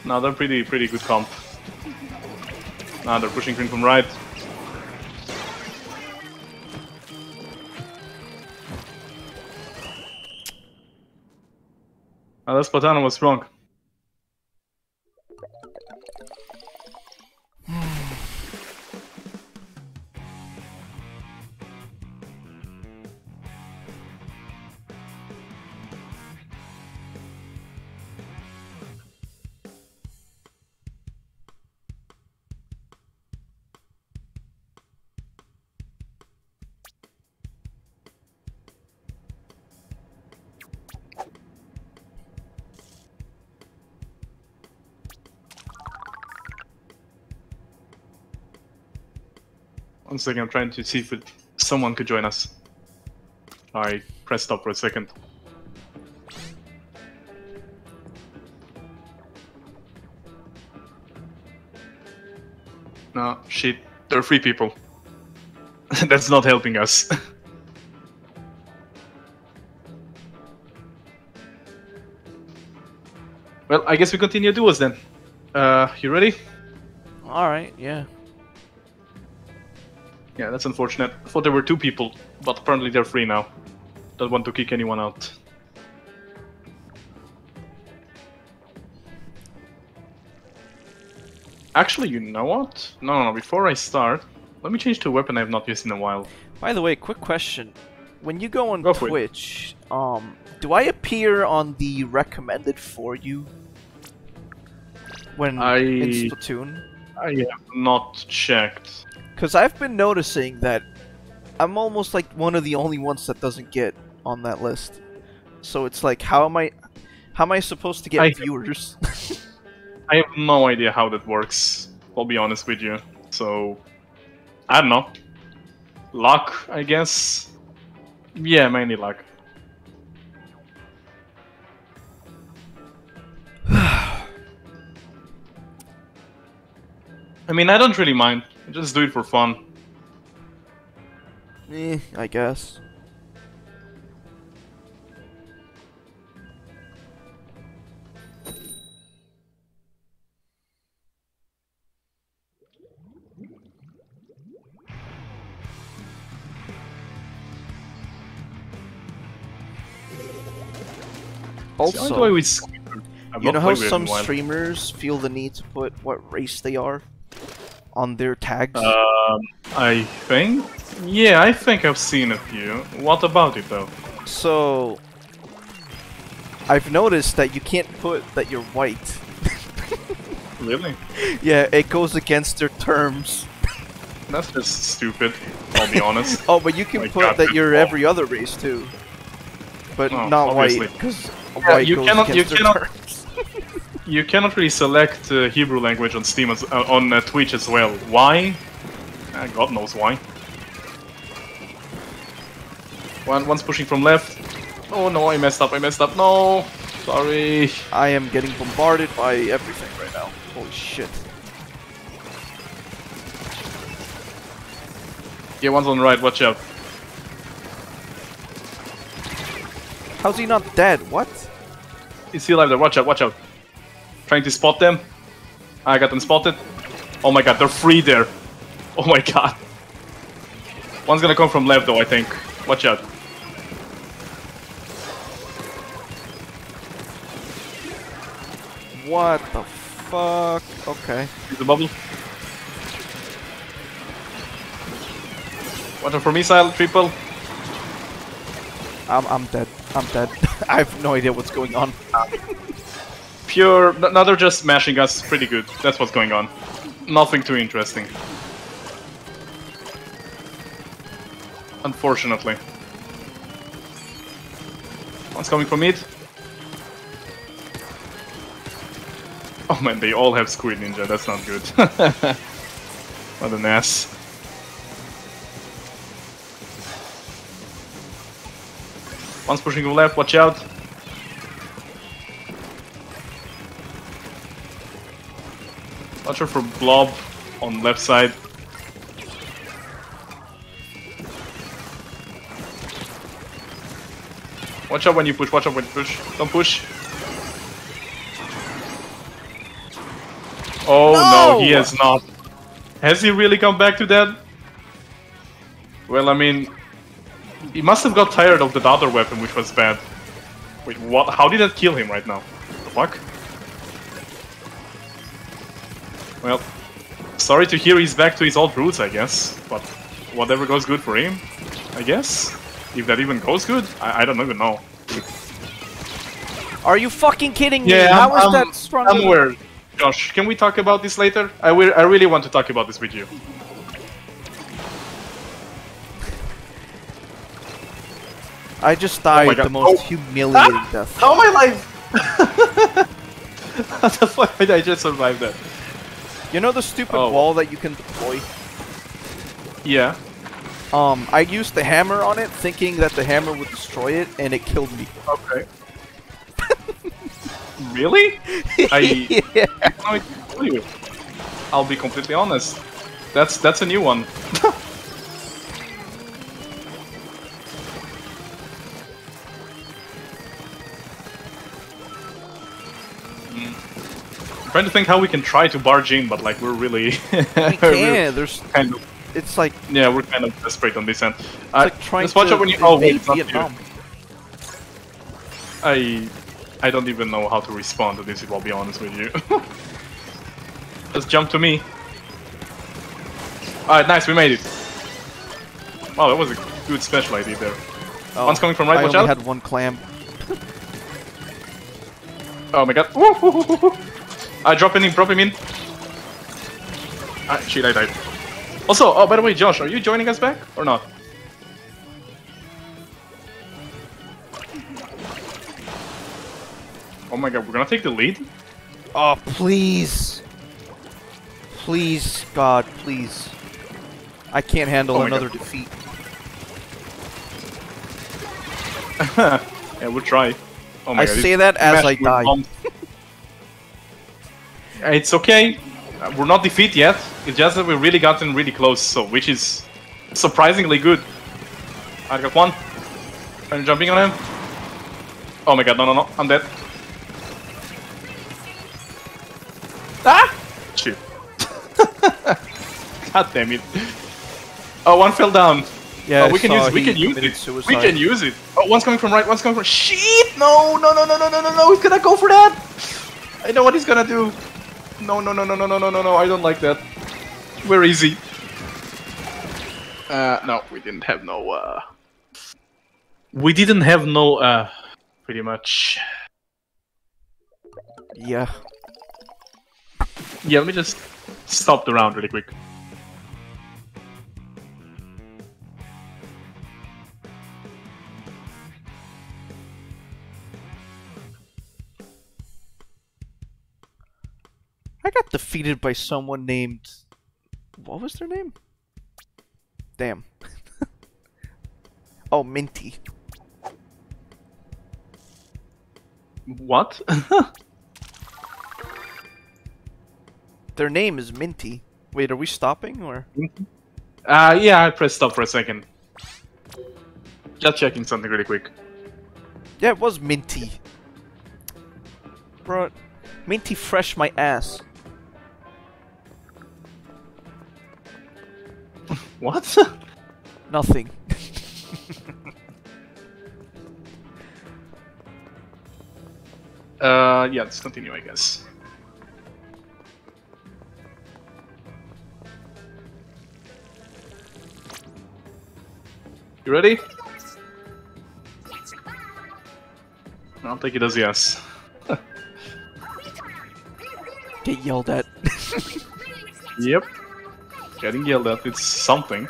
No, they're pretty pretty good comp. Now they're pushing green from right. Ah, was wrong. Second, I'm trying to see if it, someone could join us. I press stop for a second. No, shit. There are three people. That's not helping us. well, I guess we continue duos then. Uh, you ready? Alright, yeah. Yeah, that's unfortunate. I thought there were two people, but apparently they're free now. Don't want to kick anyone out. Actually, you know what? No, no, no, before I start, let me change to a weapon I have not used in a while. By the way, quick question. When you go on Go. Twitch, um, do I appear on the recommended for you? When I- in Splatoon? I have not checked. Because I've been noticing that I'm almost like one of the only ones that doesn't get on that list. So it's like, how am I, how am I supposed to get I- viewers? I have no idea how that works, I'll be honest with you. So, I don't know. Luck, I guess? Yeah, mainly luck. I mean, I don't really mind. Just do it for fun. eh, I guess. It's the only way Also, we skewer. I've you know how played with it in some streamers feel the need to put what race they are on their tags? Um, I think? Yeah, I think I've seen a few. What about it though? So, I've noticed that you can't put that you're white. Really? yeah, it goes against their terms. That's just stupid, I'll be honest. Oh, but you can put that you're call. every other race too. But Oh, not obviously. white, because Yeah, white you goes cannot- you their cannot- terms. You cannot really select uh, Hebrew language on Steam as, uh, on uh, Twitch as well. Why? Uh, God knows why. One, one's pushing from left. Oh no, I messed up, I messed up, no! Sorry. I am getting bombarded by everything right now. Holy shit. Yeah, one's on the right. Watch out. How's he not dead? What? He's still alive there. Watch out. Watch out. Trying to spot them. I got them spotted. Oh my god, they're free there. Oh my god. One's gonna come from left though, I think. Watch out. What the fuck? Okay. Use the bubble. Watch out for missile, triple. I'm I'm dead. I'm dead. I have no idea what's going on. Pure. Now they're just smashing us pretty good. That's what's going on. Nothing too interesting. Unfortunately. One's coming from mid. Oh man, they all have Squid Ninja. That's not good. what an ass. One's pushing left. Watch out. Watch out for Blob on left side. Watch out when you push, watch out when you push. Don't push. Oh no, he No! has not. Has he really come back to that? Well, I mean, he must have got tired of the other weapon, which was bad. Wait, what? How did that kill him right now? The fuck? Well, sorry to hear he's back to his old roots, I guess. But whatever goes good for him, I guess. If that even goes good, I, I don't even know. Are you fucking kidding me? Yeah, How I'm, is that strong? I'm aware. Josh, can we talk about this later? I, will, I really want to talk about this with you. I just died oh my God. the most Oh. humiliating ah! death. How am I alive? How the fuck did I just survive that? You know the stupid Oh. wall that you can deploy? Yeah. Um, I used the hammer on it, thinking that the hammer would destroy it, and it killed me. Okay. really? I yeah. I can tell you. I'll be completely honest. That's that's a new one. I'm trying to think how we can try to barge in, but like we're really, We can. There's. kind of It's like yeah, we're kind of desperate on this end. Uh, like trying just watch to out when you. Oh, wait, invade you. Vietnam. I I don't even know how to respond to this. If I'll be honest with you. Just jump to me. Alright, nice, we made it. Wow, that was a good special idea there. Oh, One's coming from right, I watch only out. had one clam. Oh my god. I drop him in, drop him in. Ah, shit, I died. Also, oh, by the way, Josh, are you joining us back or not? Oh my god, we're gonna take the lead? Oh, please. Please, God, please. I can't handle Oh another God. defeat. yeah, we'll try. Oh my I god. say that as I die. it's okay. We're not defeat yet. It's just that we've really gotten really close, so which is surprisingly good. I got one. I'm jumping on him. Oh my god, no, no, no, I'm dead. Ah! Shit. god damn it. Oh, one fell down. Yeah, oh, we can use we can use it. Suicide. We can use it. Oh, one's coming from right, one's coming from shit. No, no, no, no, no, no, no, no. He's gonna go for that. I know what he's gonna do. No, no, no, no, no, no, no, no, no. I don't like that. We're easy. Uh, no, we didn't have no. uh... We didn't have no. uh Pretty much. Yeah. Yeah, let me just stop the round really quick. I got defeated by someone named. What was their name? Damn. oh, Minty. What? Their name is Minty. Wait, are we stopping or? uh, yeah, I pressed stop for a second. Just checking something really quick. Yeah, it was Minty. Bro, Minty fresh my ass. What? Nothing. uh, yeah, let's continue, I guess. You ready? I don't think he does yes. Get yelled at. Yep. Getting yelled at, it's something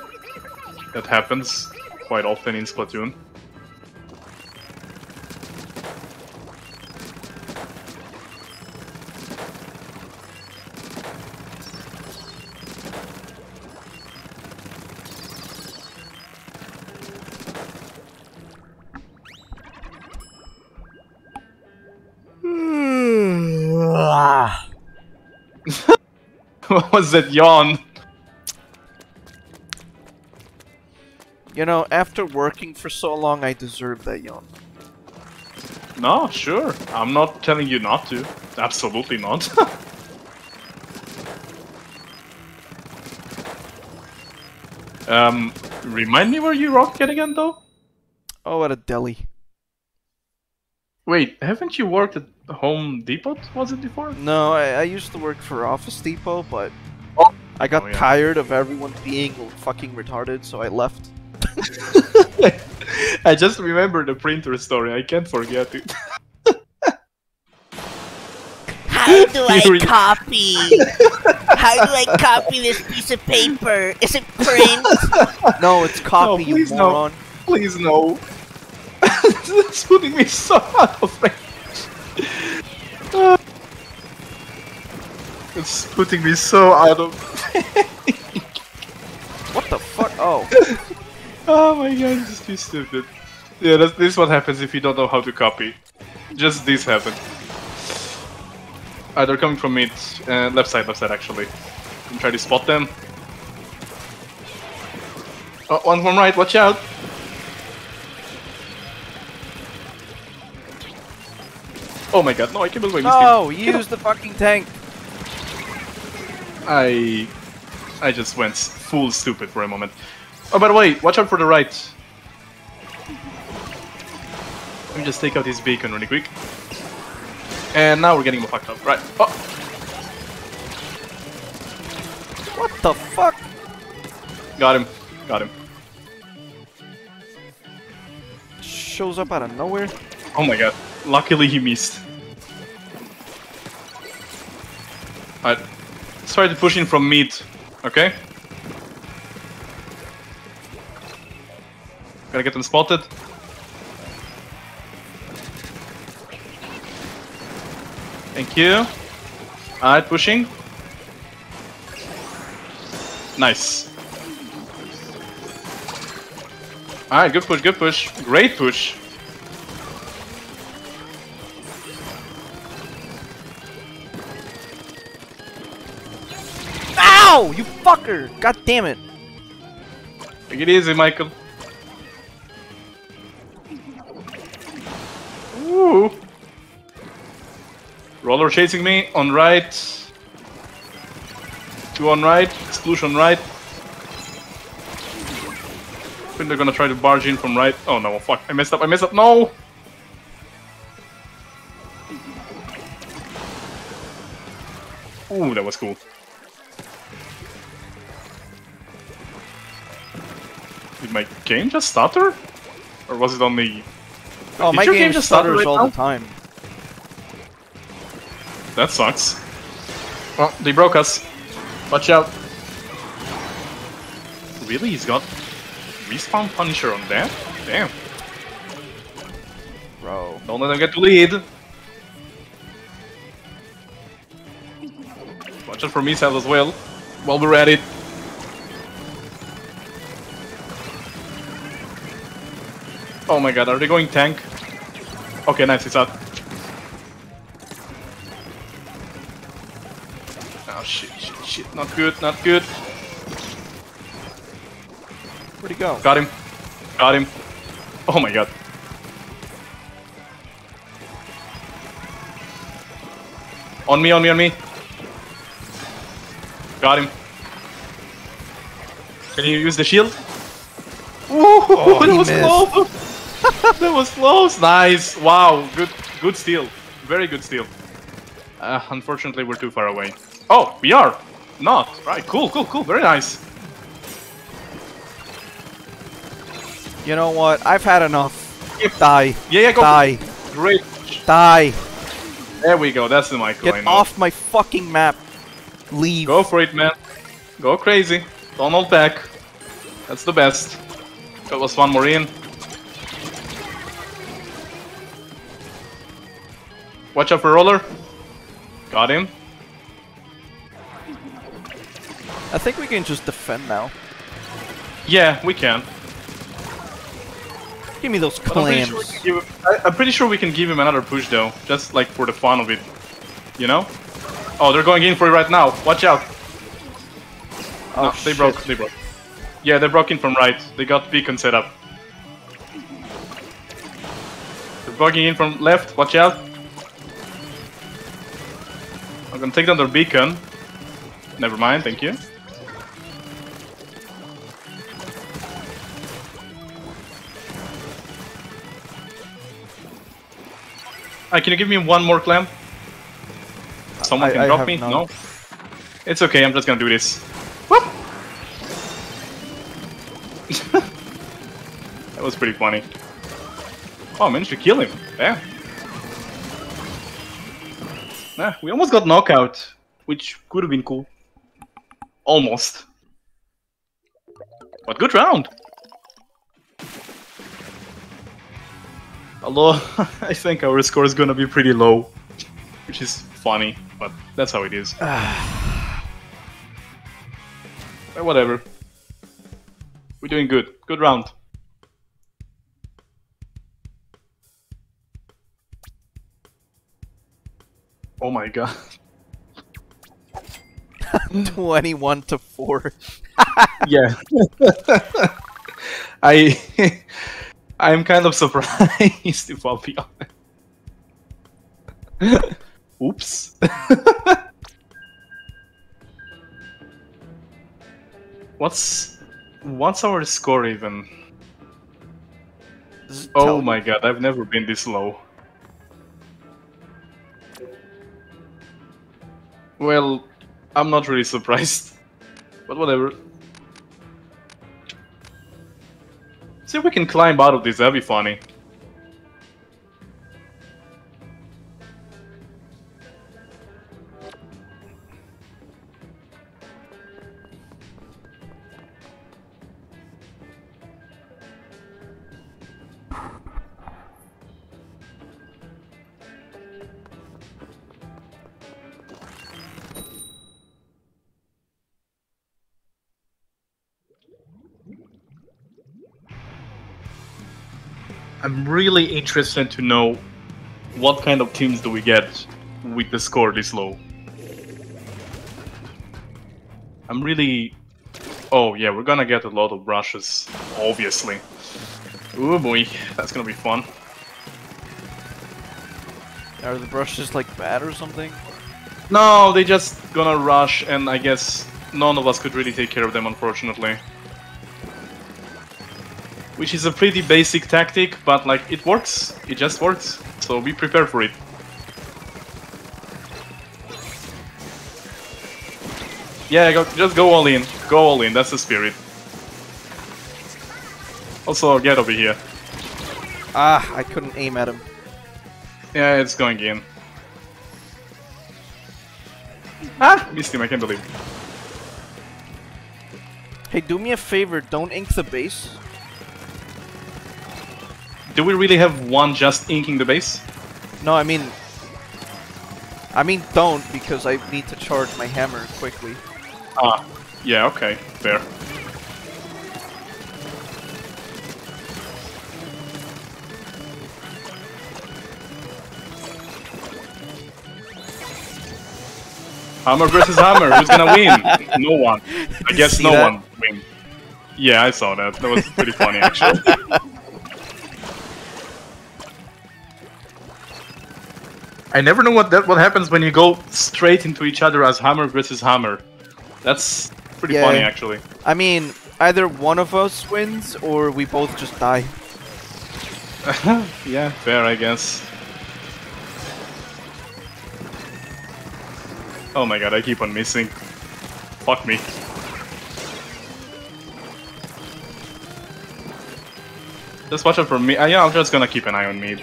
that happens quite often in Splatoon. Hmm. what was that yawn? You know, after working for so long, I deserve that yawn. No, sure. I'm not telling you not to. Absolutely not. um, remind me where you rocked it again, though? Oh, at a deli. Wait, haven't you worked at Home Depot, was it before? No, I, I used to work for Office Depot, but Oh. I got Oh, yeah. tired of everyone being fucking retarded, so I left. I just remember the printer story, I can't forget it. How do I copy? How do I copy this piece of paper? Is it print? No, it's copy, you please no. moron. Please no. it's putting me so out of range. it's putting me so out of. What the fuck? Oh. Oh my god, this is too stupid. Yeah, that's, this is what happens if you don't know how to copy. Just this happened. Uh, they're coming from mid, uh, left side, left side actually. I'm try to spot them. Oh, one from right, watch out! Oh my god, no, I can't believe I missed. No, use the fucking tank. I I just went full stupid for a moment. Oh, by the way, watch out for the right. Let me just take out his beacon really quick. And now we're getting fucked up. Right. Oh, What the fuck? got him. Got him. Shows up out of nowhere. Oh my god. Luckily he missed. Alright. Let's try to push in from mid. Okay? Gotta get them spotted. Thank you. Alright, pushing. Nice. Alright, good push, good push. Great push. Ow! You fucker! God damn it! Take it easy, Michael. Roller chasing me on right. Two on right. Exclusion right. I think they're gonna try to barge in from right. Oh no, fuck. I messed up, I messed up. No! Ooh, that was cool. Did my game just stutter? Or was it only... Oh, Did my game, game just stutters right all now? the time. That sucks. Well, they broke us. Watch out. Really? He's got respawn Punisher on that? Damn. Bro. Don't let them get to lead. Watch out for missile as well. While we're at it. Oh my god, are they going tank? Okay, nice, he's out. Oh shit, shit, shit, not good, not good. Where'd he go? Got him. Got him. Oh my god. On me, on me, on me. Got him. Can you use the shield? Ooh, oh, that was close! that was close. Nice. Wow. Good. Good steal. Very good steal. Uh, unfortunately, we're too far away. Oh, we are. Not. Right. Cool. Cool. Cool. Very nice. You know what? I've had enough. Die. Yeah. Yeah. Go. Die. Great. Die. There we go. That's the micro. Get off my fucking map. Leave. Go for it, man. Go crazy. Don't hold back. That's the best. That was one more in. Watch out for roller. Got him. I think we can just defend now. Yeah, we can. Give me those But I'm pretty, sure we can give him, I, I'm pretty sure we can give him another push though, just like for the fun of it. You know? Oh, they're going in for it right now. Watch out. oh, no, they shit. broke. They broke. Yeah, they broke in from right. They got beacon set up. They're broken in from left. Watch out. I'm gonna take down their beacon. Never mind. Thank you. Ah, can you give me one more clam? Someone I- can I drop me? none. No? It's okay, I'm just gonna do this. Whoop! that was pretty funny. Oh, I managed to kill him. Damn. Nah, we almost got knockout, which could have been cool. Almost. But good round. Although, I think our score is gonna be pretty low. Which is funny, but that's how it is. Eh, Whatever. We're doing good. Good round. Oh my god. 21 to 4. yeah. I I'm kind of surprised if I'll be honest. Oops. what's what's our score even? Oh my god, I've never been this low. Well, I'm not really surprised. But whatever. See if we can climb out of this, that'd be funny. Really interested to know what kind of teams do we get with the score this low. I'm really... Oh yeah, we're gonna get a lot of brushes, obviously. Oh boy, that's gonna be fun. Are the brushes like bad or something? No, they just gonna rush, and I guess none of us could really take care of them, unfortunately. Which is a pretty basic tactic, but like it works. It just works. So be prepared for it. Yeah, go, just go all in. Go all in. That's the spirit. Also, get over here. Ah, I couldn't aim at him. Yeah, it's going in. Ah, missed him. I can't believe. Hey, do me a favor, don't ink the base. Do we really have one just inking the base? No, I mean... I mean don't, because I need to charge my hammer quickly. Ah, yeah, okay, fair. Hammer versus Hammer. Who's gonna win? No one. I guess no that? one win. Yeah, I saw that. That was pretty funny, actually. I never know what that what happens when you go straight into each other as Hammer versus Hammer. That's pretty Yeah. funny, actually. I mean, either one of us wins or we both just die. yeah, fair, I guess. Oh my god, I keep on missing. Fuck me. Just watch out for me. Uh, yeah, I'm just gonna keep an eye on me.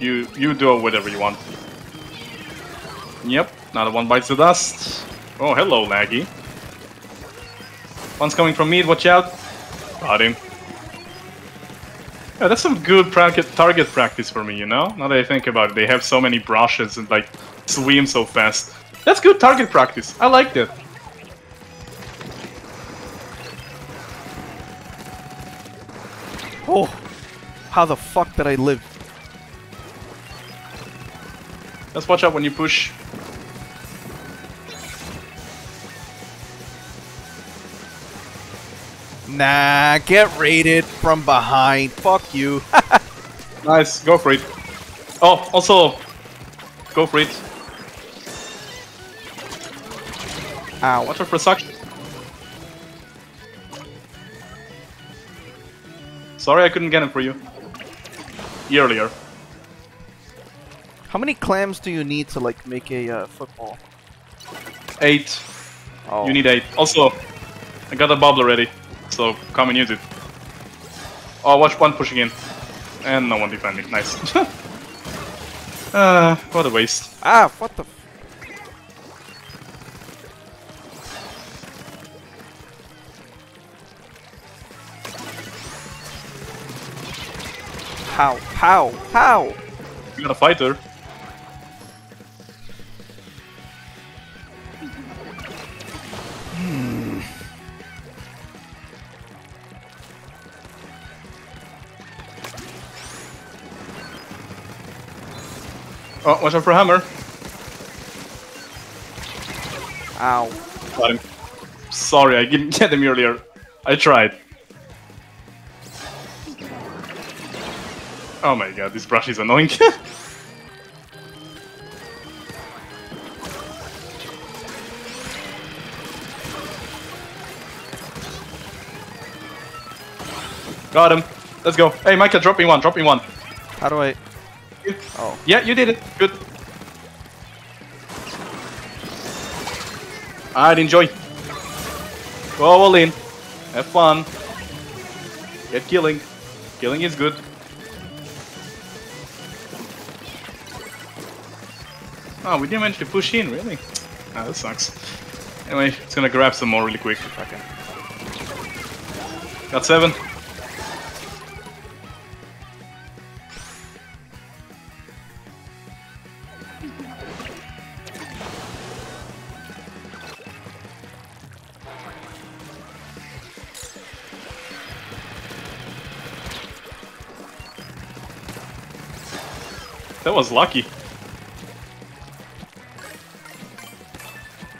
You you do whatever you want. Yep, another one bites the dust. Oh, hello, laggy. One's coming from mid, watch out. Got him. Yeah, that's some good target practice for me, you know? Now that I think about it, they have so many brushes and like swim so fast. That's good target practice. I like that. Oh, how the fuck did I live? Let's watch out when you push. Nah, get raided from behind. Fuck you. Nice, go for it. Oh, also, go for it. Ow. Watch out for suction. Sorry I couldn't get him for you. Earlier. How many clams do you need to like make a uh, football? Eight. Oh. You need eight. Also, I got a bubble already, so come and use it. Oh, watch one pushing in. And no one defending. Nice. uh, what a waste. Ah, what the? How? How? How? You got a fighter. Oh, watch out for hammer. Ow. Got him. Sorry, I didn't get him earlier. I tried. Oh my god, this brush is annoying. Got him. Let's go. Hey, Micah, drop me one, drop me one. How do I? Oh. Yeah, you did it. Good. Alright, enjoy. Go all in. Have fun. Get killing. Killing is good. Oh, we didn't manage to push in, really? Ah, that sucks. Anyway, it's gonna grab some more really quick. Okay. Got seven. That was lucky.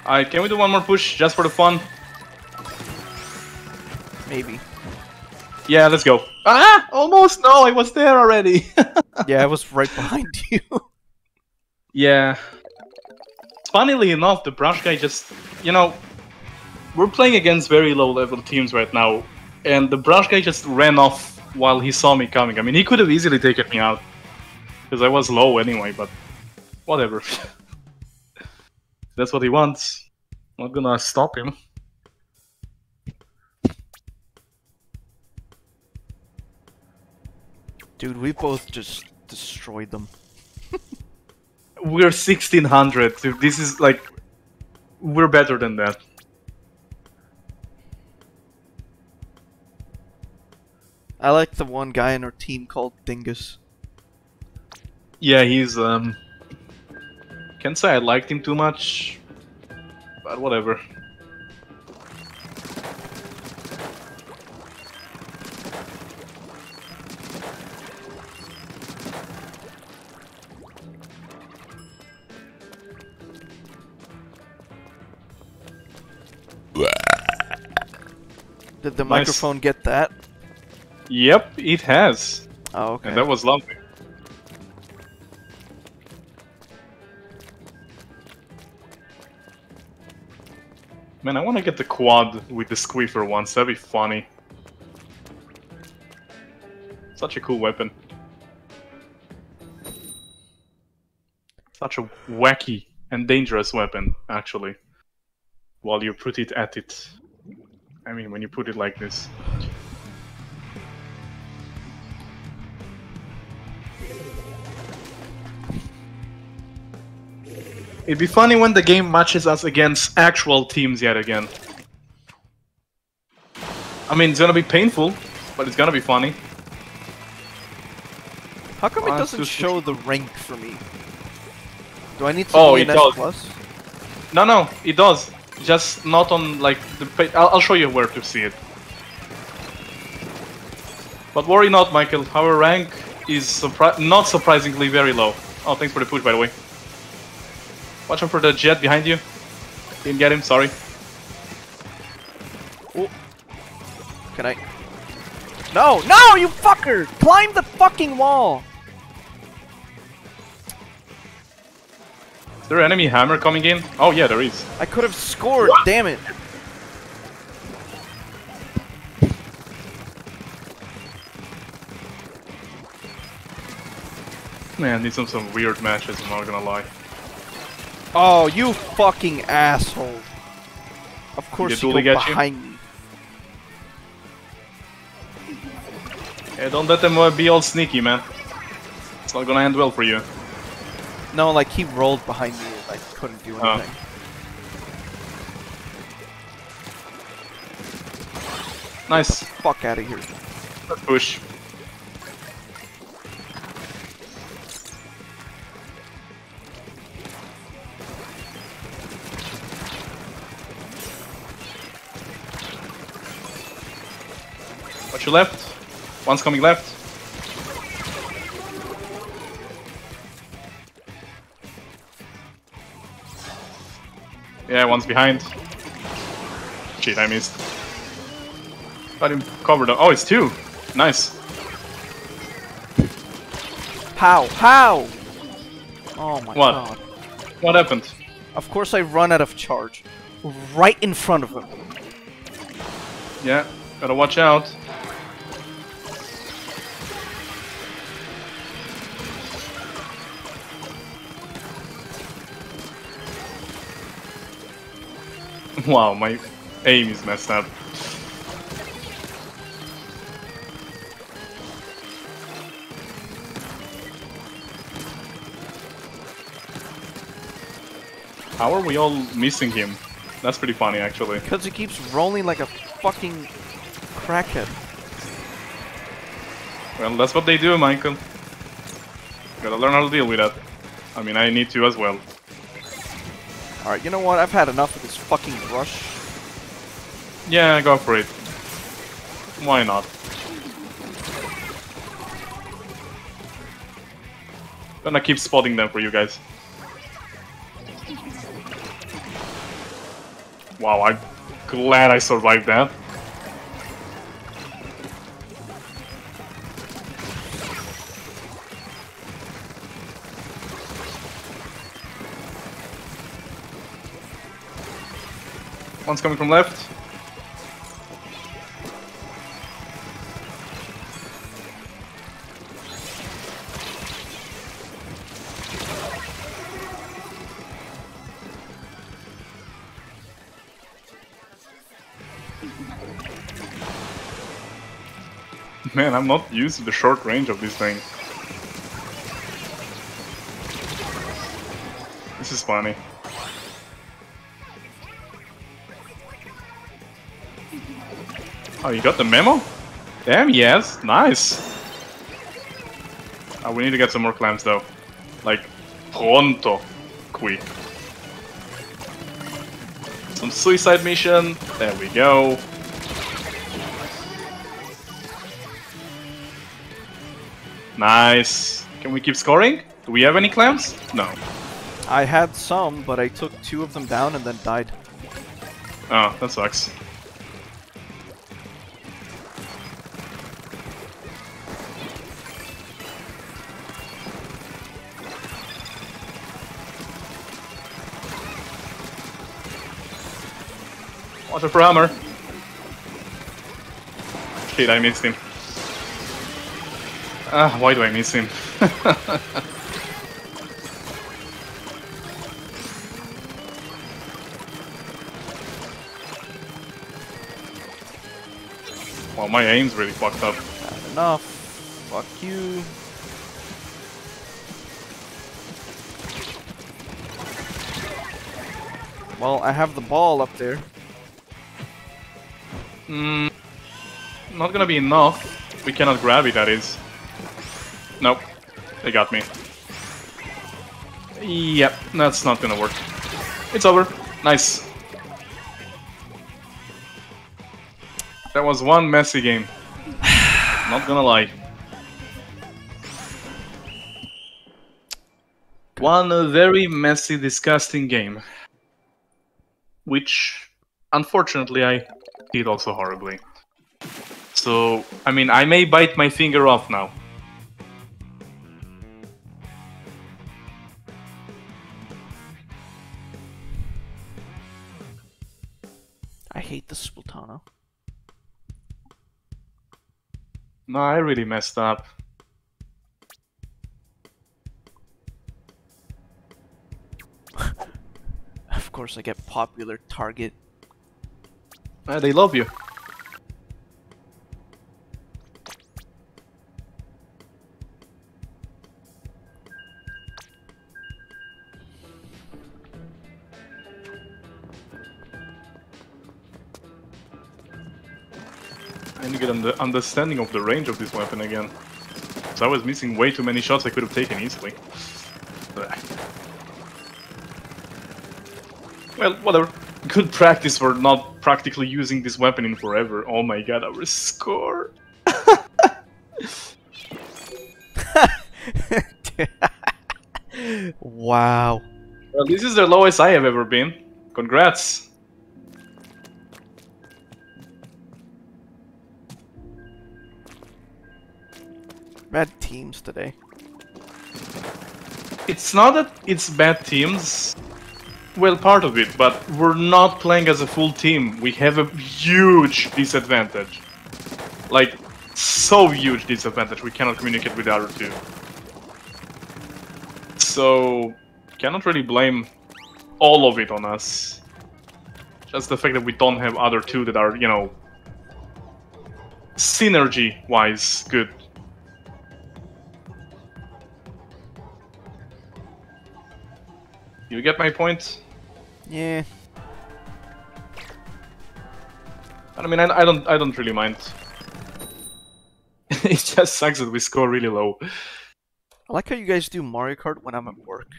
Alright, can we do one more push just for the fun? Maybe. Yeah, let's go. Ah! Almost! No, I was there already! Yeah, I was right behind you. yeah. Funnily enough, the brush guy just. You know, we're playing against very low level teams right now, and the brush guy just ran off while he saw me coming. I mean, he could have easily taken me out. Because I was low anyway, but. Whatever. That's what he wants. I'm Not gonna stop him. Dude, we both just destroyed them. We're 1600. dude. This is like. We're better than that. I like the one guy in our team called Dingus. Yeah, he's um. Can't say I liked him too much, but whatever. Did the nice. microphone get that? Yep, it has. Oh, okay. And that was lovely. Man, I want to get the quad with the Squiffer once. That'd be funny. Such a cool weapon. Such a wacky and dangerous weapon, actually. While you put it at it. I mean, when you put it like this. It'd be funny when the game matches us against actual teams yet again. I mean, it's gonna be painful, but it's gonna be funny. How come it doesn't show the rank for me? Do I need to Oh, be it an S does. plus? No, no, it does. Just not on like the. Pa- I'll, I'll show you where to see it. But worry not, Michael. Our rank is surpri- not surprisingly very low. Oh, thanks for the push, by the way. Watch out for the jet behind you. Didn't get him. Sorry. Can I? No, no, you fucker! Climb the fucking wall! Is there enemy hammer coming in? Oh yeah, there is. I could have scored, damn it! Man, these are some weird matches. I'm not gonna lie. Oh, you fucking asshole! Of course you go get you? behind me. Yeah, don't let them uh, be all sneaky, man. It's not gonna end well for you. No, like he rolled behind me and I couldn't do Oh. anything. Nice. Fuck out of here. Push. Watch your left. One's coming left. Yeah, one's behind. Shit, I missed. Got him covered up. Oh, it's two. Nice. How? How? Oh my What? god. What happened? Of course I run out of charge. Right in front of him. Yeah, gotta watch out. Wow, my aim is messed up. How are we all missing him? That's pretty funny, actually. Because he keeps rolling like a fucking crackhead. Well, that's what they do, Michael. Gotta learn how to deal with that. I mean, I need to as well. Alright, you know what? I've had enough of this fucking rush. Yeah, go for it. Why not? Gonna keep spotting them for you guys. Wow, I'm glad I survived that. One's coming from left. Man, I'm not used to the short range of this thing. This is funny. Oh, you got the memo? Damn, yes. Nice. Oh, we need to get some more clams, though. Like, pronto. Qui. Some suicide mission. There we go. Nice. Can we keep scoring? Do we have any clams? No. I had some, but I took two of them down and then died. Oh, that sucks. Watch out for hammer. Shit, I missed him. Ah, why do I miss him? well, my aim's really fucked up. Not enough. Fuck you. Well, I have the ball up there. Mm, not gonna be enough. We cannot grab it, that is. Nope. They got me. Yep, that's not gonna work. It's over. Nice. That was one messy game. not gonna lie. One very messy, disgusting game. Which, unfortunately, I did also horribly. So, I mean, I may bite my finger off now. I hate the Splatano. No, I really messed up. Of course, I get popular target. Uh, they love you. I need to get an understanding of the range of this weapon again. So I was missing way too many shots I could have taken easily. Well, whatever. Good practice for not practically using this weapon in forever. Oh my god, our score! wow. Well, this is the lowest I have ever been. Congrats! Bad teams today. It's not that it's bad teams. Well, part of it, but we're not playing as a full team. We have a huge disadvantage. Like, so huge disadvantage. We cannot communicate with the other two. So, cannot really blame all of it on us. Just the fact that we don't have other two that are, you know, synergy-wise good. You get my point? Yeah. I mean, I, I don't, I don't really mind. it just sucks that we score really low. I like how you guys do Mario Kart when I'm at work.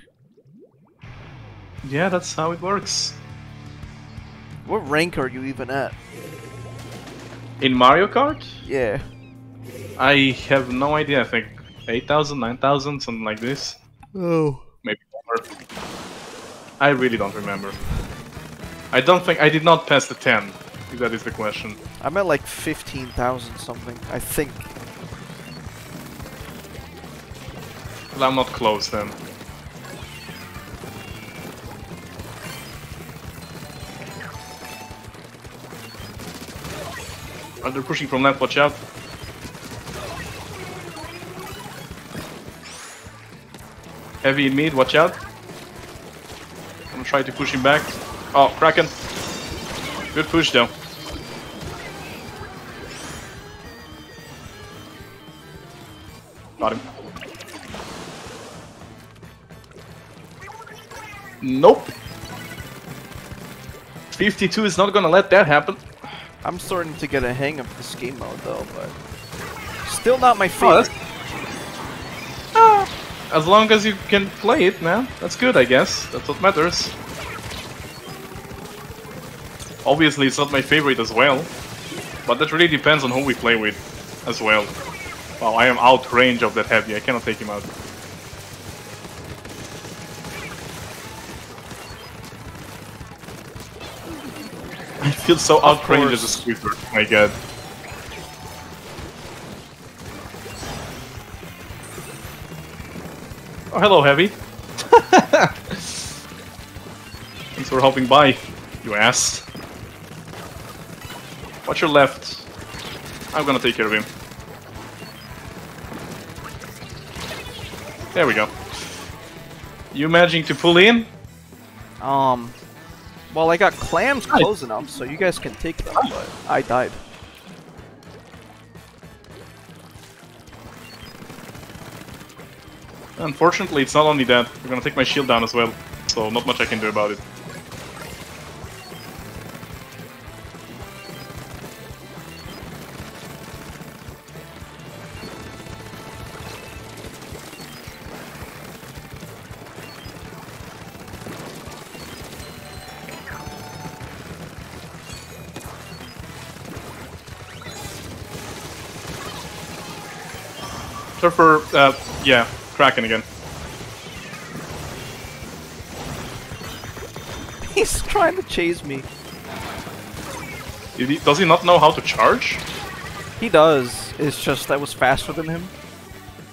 Yeah, that's how it works. What rank are you even at? In Mario Kart, Yeah. I have no idea. I think 8,000, 9,000, something like this. Oh. Maybe more. I really don't remember. I don't think I did not pass the 10. If that is the question. I'm at like 15,000 something, I think. Well, I'm not close then. Oh, they're pushing from left, watch out. Heavy in mid, watch out. I'm gonna try to push him back. Oh, Kraken. Good push though. Got him. Nope. 52 is not gonna let that happen. I'm starting to get a hang of this game mode though, but still not my Oh, favorite. that's... As long as you can play it, man. That's good, I guess. That's what matters. Obviously, it's not my favorite as well. But that really depends on who we play with as well. Wow, I am out range of that heavy. I cannot take him out. I feel so out range as a sweeper. Oh my god. Oh, hello, Heavy. Thanks for helping by, you ass. Watch your left. I'm gonna take care of him. There we go. You managing to pull in? Um, well, I got clams Nice. close enough, so you guys can take them, but I died. Unfortunately, it's not only that. We're gonna take my shield down as well, so not much I can do about it. Surfer, uh, yeah, Kraken again. He's trying to chase me. He, does he not know how to charge? He does. It's just I was faster than him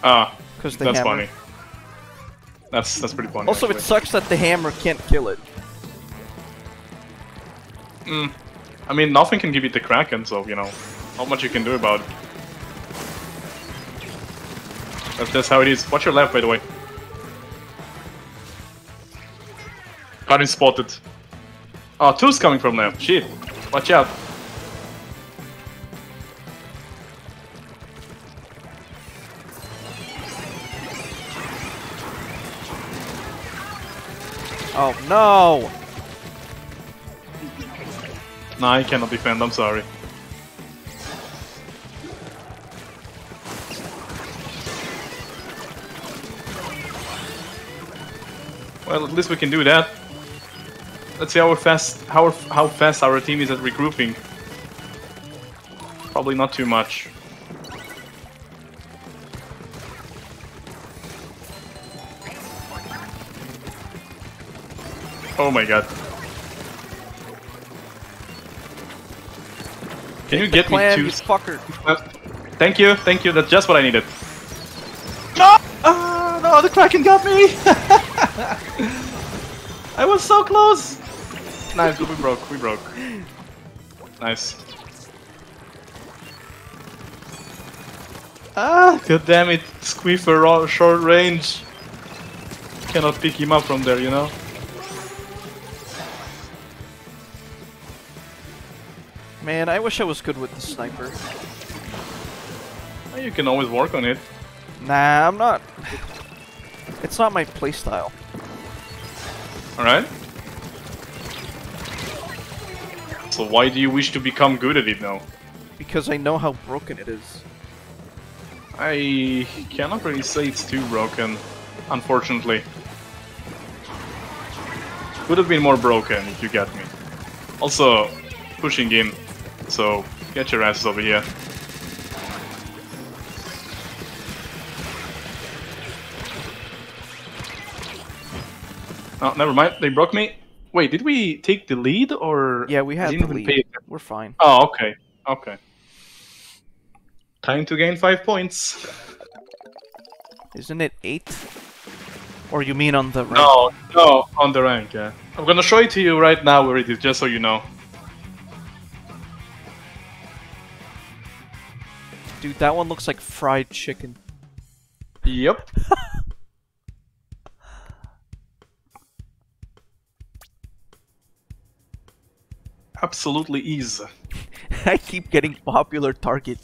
Ah, because the that's hammer. funny. That's that's pretty funny. Also, it sucks that the hammer can't kill it. Mm. I mean, nothing can give you the Kraken, so, you know, not much you can do about it. That's, how it is. Watch your left, by the way. Got him spotted. Oh, two's coming from left. Shit. Watch out. Oh no! Nah, I cannot defend, I'm sorry. Well, at least we can do that. Let's see how fast how how fast our team is at regrouping. Probably not too much. Oh my god. Can you The get me clam, two? you fucker. Uh, thank you, thank you. That's just what I needed. No! No, the Kraken got me! I was so close! Nice, we broke, we broke. Nice. Ah, god damn it. Squiffer short range. Cannot pick him up from there, you know? Man, I wish I was good with the sniper. You can always work on it. Nah, I'm not. It's not my playstyle. Alright? So why do you wish to become good at it now? Because I know how broken it is. I cannot really say it's too broken, unfortunately. Could have been more broken if you get me. Also, pushing in, so get your asses over here. Oh, never mind, they broke me. Wait, did we take the lead or? Yeah, we had the even pay lead. We're fine. Oh, okay. Okay. Time to gain five points. Isn't it eight? Or you mean on the right? No, no, on the rank, yeah. I'm gonna show it to you right now where it is, just so you know. Dude, that one looks like fried chicken. Yep. Absolutely is. I keep getting popular target.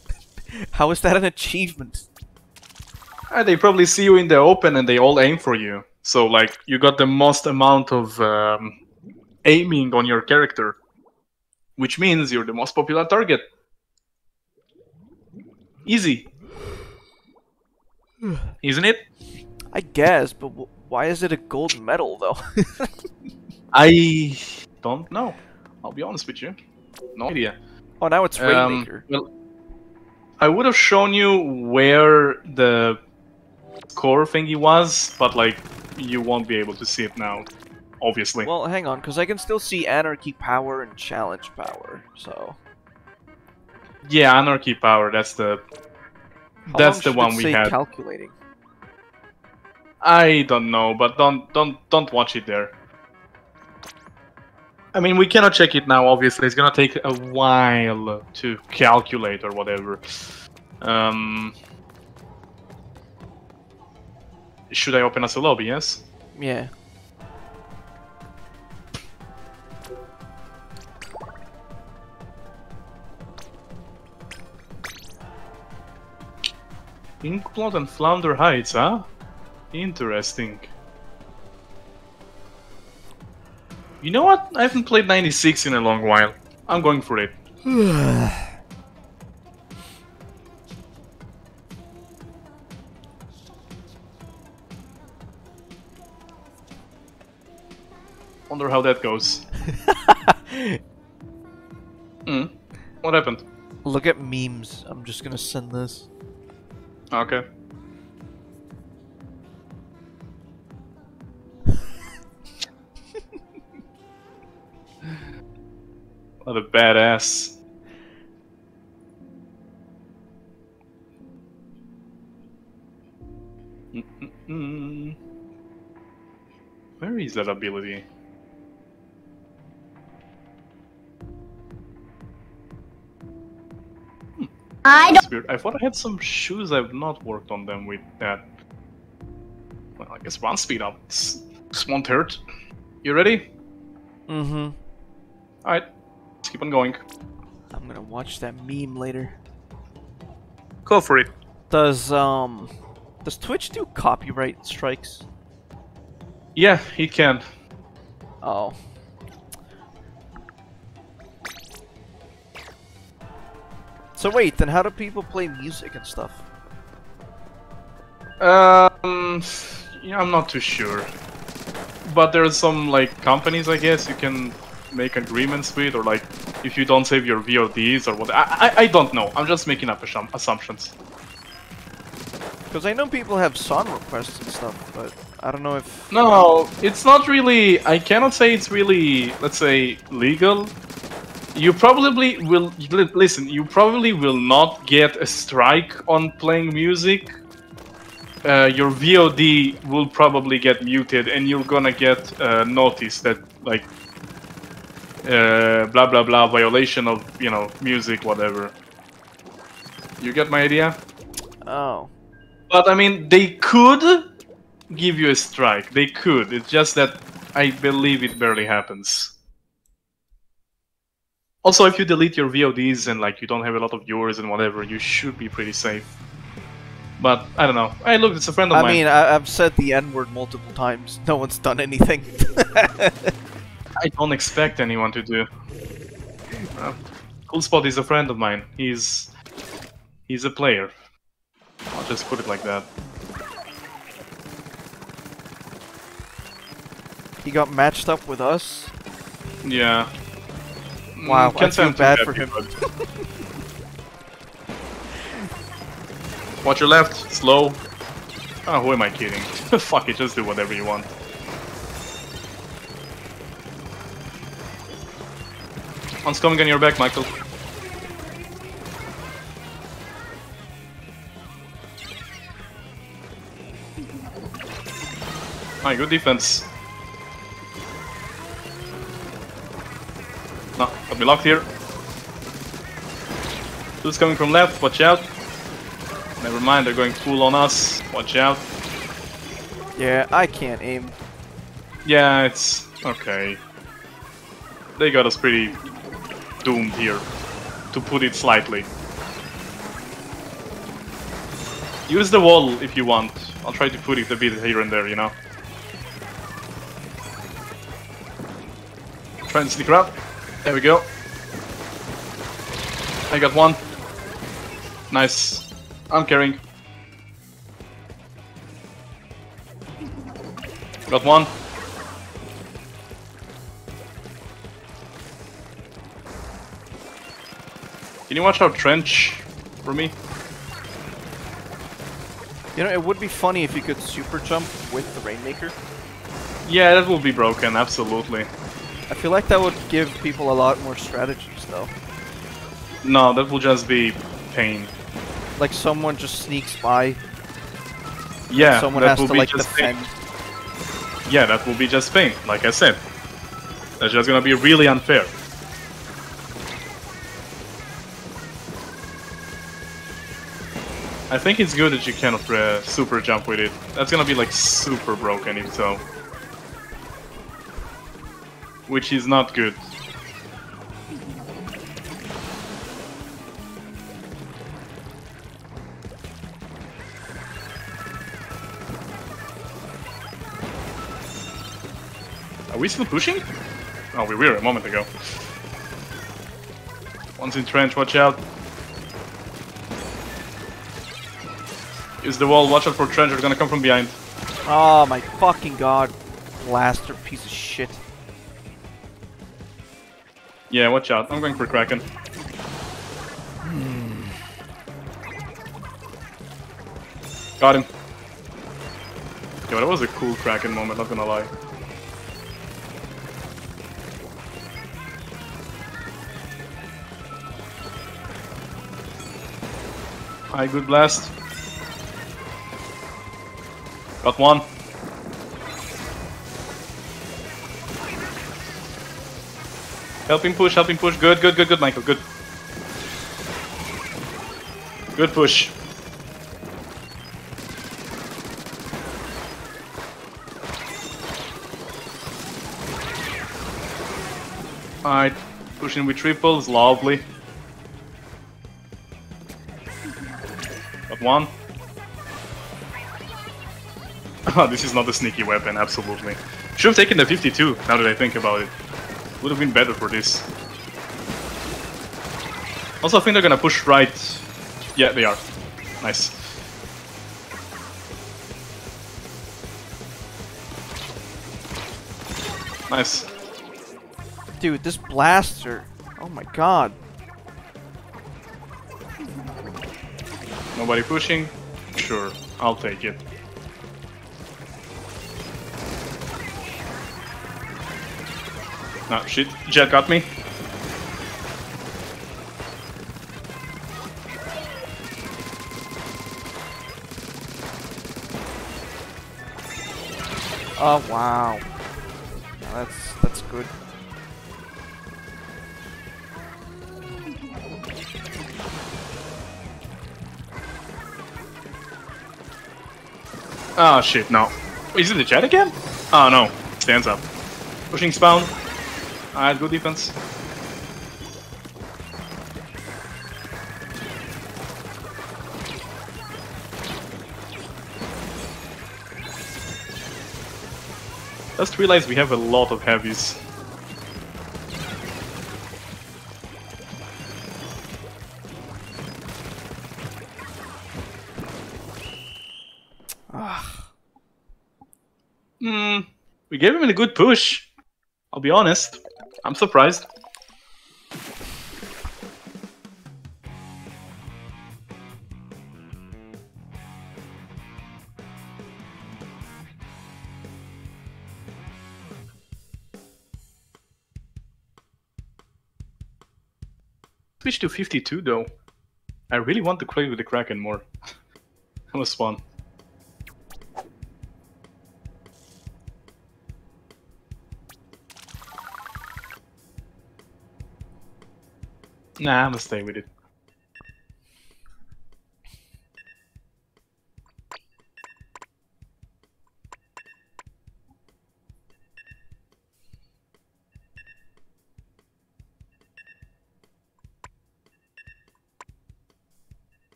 How is that an achievement? Uh, they probably see you in the open and they all aim for you. So, like, you got the most amount of um, aiming on your character, which means you're the most popular target. Easy. Isn't it? I guess, but w- why is it a gold medal though? I don't know. I'll be honest with you. No idea. oh, now it's Um, Rainmaker. well, I would have shown you where the core thingy was, but like you won't be able to see it now, obviously. well, hang on, because I can still see Anarchy power and Challenge power. So yeah, Anarchy Power. That's the How that's the one we had. Calculating. I don't know, but don't don't don't watch it there. I mean, we cannot check it now. Obviously, it's gonna take a while to calculate or whatever. Um, should I open us a lobby? Yes. Yeah. Inkblot and Flounder Heights, huh? Interesting. You know what? I haven't played 96 in a long while. I'm going for it. Wonder how that goes. Hmm. What happened? Look at memes. I'm just gonna send this. Okay. What a badass. Mm-mm-mm. Where is that ability? I That's weird. I thought I had some shoes. I've not worked on them with that. Well, I guess run speed up. This, this won't hurt. You ready? Mm-hmm. Alright. Let's keep on going. I'm gonna watch that meme later. Go for it. Does um does Twitch do copyright strikes? Yeah, he can. Oh. So wait, then how do people play music and stuff? Um, yeah, I'm not too sure. But there's some like companies, I guess, you can make agreements with, or like if you don't save your VODs or what. I I, I don't know. I'm just making up assum- assumptions. Because I know people have song requests and stuff, but I don't know if No, it's not really. I cannot say it's really, let's say, legal. You probably will li- listen. You probably will not get a strike on playing music. Uh, your VOD will probably get muted, and you're gonna get a notice that like uh, blah blah blah violation of you know music whatever. You get my idea? oh. But I mean, they could give you a strike. They could. It's just that I believe it barely happens. Also, if you delete your VODs and like you don't have a lot of viewers and whatever, you should be pretty safe. But I don't know. Hey, look, it's a friend of I mine. I mean, I, I've said the N word multiple times. No one's done anything. I don't expect anyone to do. Uh, cool Spot is a friend of mine. He's he's a player. I'll just put it like that. he got matched up with us. Yeah. Wow, Mm, I can't say feel bad for him. Watch your left, slow. Oh, who am I kidding? Fuck it, just do whatever you want. One's coming on your back, Michael. Alright, good defense. No, got me locked here. Who's coming from left? Watch out. Never mind, they're going full on us. Watch out. Yeah, I can't aim. Yeah, it's okay. They got us pretty doomed here, to put it slightly. Use the wall if you want. I'll try to put it a bit here and there, you know. Try and sneak around. There we go. I got one. Nice. I'm carrying. Got one. Can you watch our trench for me? You know, it would be funny if you could super jump with the Rainmaker. Yeah, that will be broken, absolutely. I feel like that would give people a lot more strategies, though. No, that will just be pain. Like someone just sneaks by, Yeah, someone that has will to be like just defend. pain. Yeah, that will be just pain, like I said. That's just gonna be really unfair. I think it's good that you cannot uh, super jump with it. That's gonna be like super broken if so. Which is not good. Are we still pushing? Oh, we were a moment ago. Once in trench, watch out. Use the wall, watch out for trench, they're gonna come from behind. Oh my fucking god. Blaster piece of shit. Yeah, watch out. I'm going for Kraken. Got him. Yo, that was a cool Kraken moment, not gonna lie. Hi, good blast. One. Help him push, help him push. Good, good, good, good, Michael, good. Good push. Alright, pushing with triples, lovely. Got one. Oh, this is not a sneaky weapon, absolutely. Should have taken the 52, now that I think about it. Would have been better for this. Also, I think they're gonna push right. Yeah, they are. Nice. Nice. Dude, this blaster. Oh my god. Nobody pushing? Sure, I'll take it. No, shit, Jet got me. Oh wow. That's that's good. Oh shit, no. Is it the Jet again? Oh no, stands up. Pushing spawn. Alright, good defense. Just realized we have a lot of heavies. Hmm, we gave him a good push. I'll be honest. I'm surprised. Switch to 52 though. I really want to play with the Kraken more. that was fun. Nah, I'm gonna stay with it.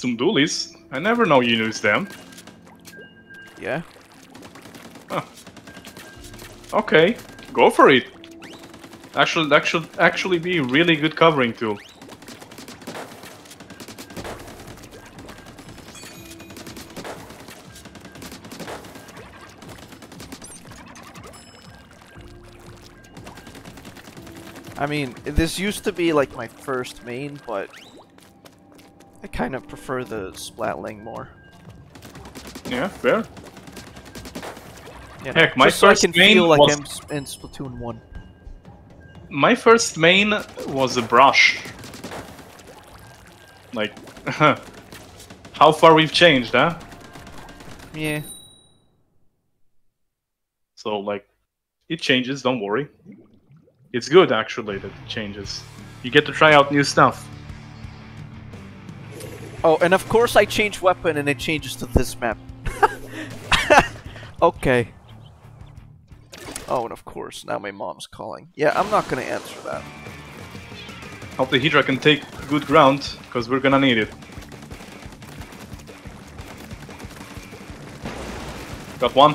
Custom dualies? I never know you use them. Yeah. Okay, go for it. Actually, that should actually be a really good covering tool. I mean, this used to be like my first main, but kind of prefer the Splatling more. Yeah, fair. You Heck, my just so I first can main feel like was- I'm in Splatoon 1. My first main was a brush. Like, how far we've changed, huh? Yeah. So, like, it changes, don't worry. It's good, actually, that it changes. You get to try out new stuff. Oh, and of course I change weapon and it changes to this map. okay. Oh, and of course, now my mom's calling. Yeah, I'm not gonna answer that. Hope the Hydra can take good ground, because we're gonna need it. Got one.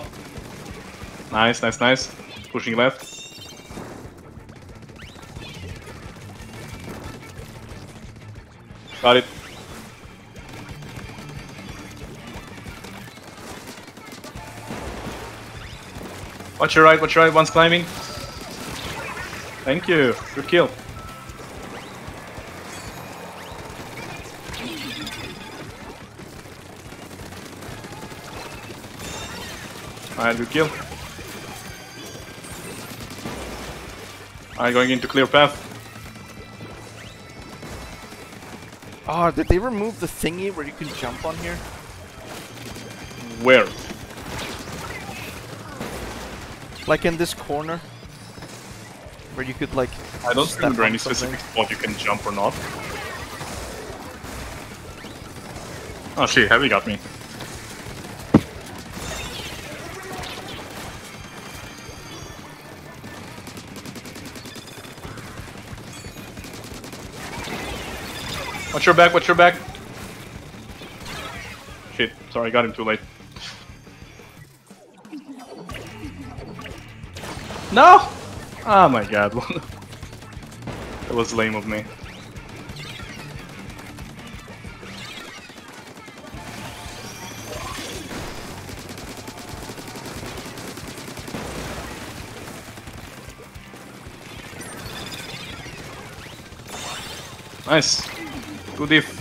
Nice, nice, nice. Pushing left. Got it. Watch your right, watch your right, one's climbing. Thank you. Good kill. Alright, good kill. Alright, going into clear path. Oh, did they remove the thingy where you can jump on here? Where? Like in this corner? Where you could like... I don't remember any specific spot you can jump or not. Oh shit, heavy got me. Watch your back, watch your back. Shit, sorry, I got him too late. No! Oh my god. that was lame of me. Nice. Good if.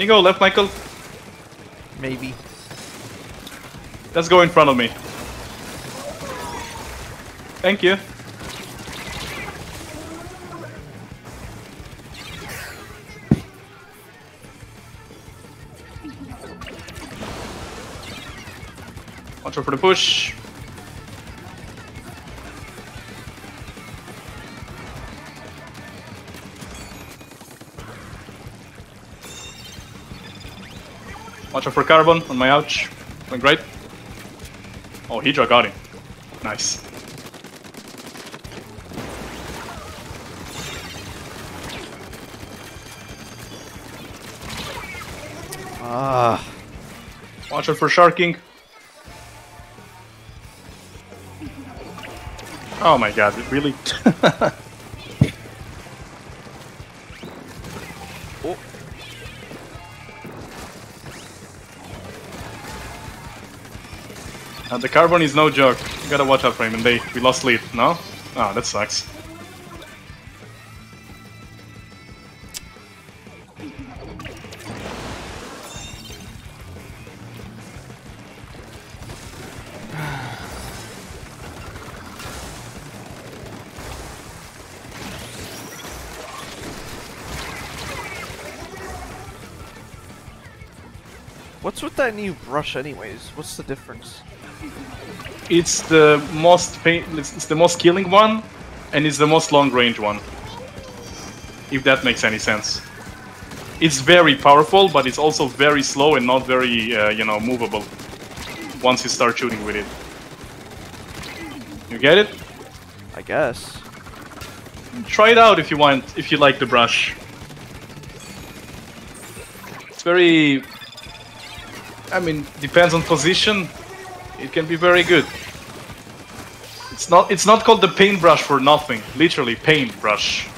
Can you go left, Michael? Maybe. Let's go in front of me. Thank you. Watch out for the push. Watch out for carbon on my ouch. Going great. Oh, Hydra got him. Nice. Ah. Watch out for sharking. Oh my god, it really? Uh, the carbon is no joke. You gotta watch out for him, and they we lost lead. No? Ah, that sucks. What's with that new brush anyways? What's the difference? It's the most pain. It's, it's the most killing one, and it's the most long range one. If that makes any sense. It's very powerful, but it's also very slow and not very, uh, you know, movable. Once you start shooting with it. You get it? I guess. Try it out if you want, if you like the brush. It's very... I mean, depends on position. It can be very good. It's not it's not called the paintbrush for nothing. Literally paintbrush.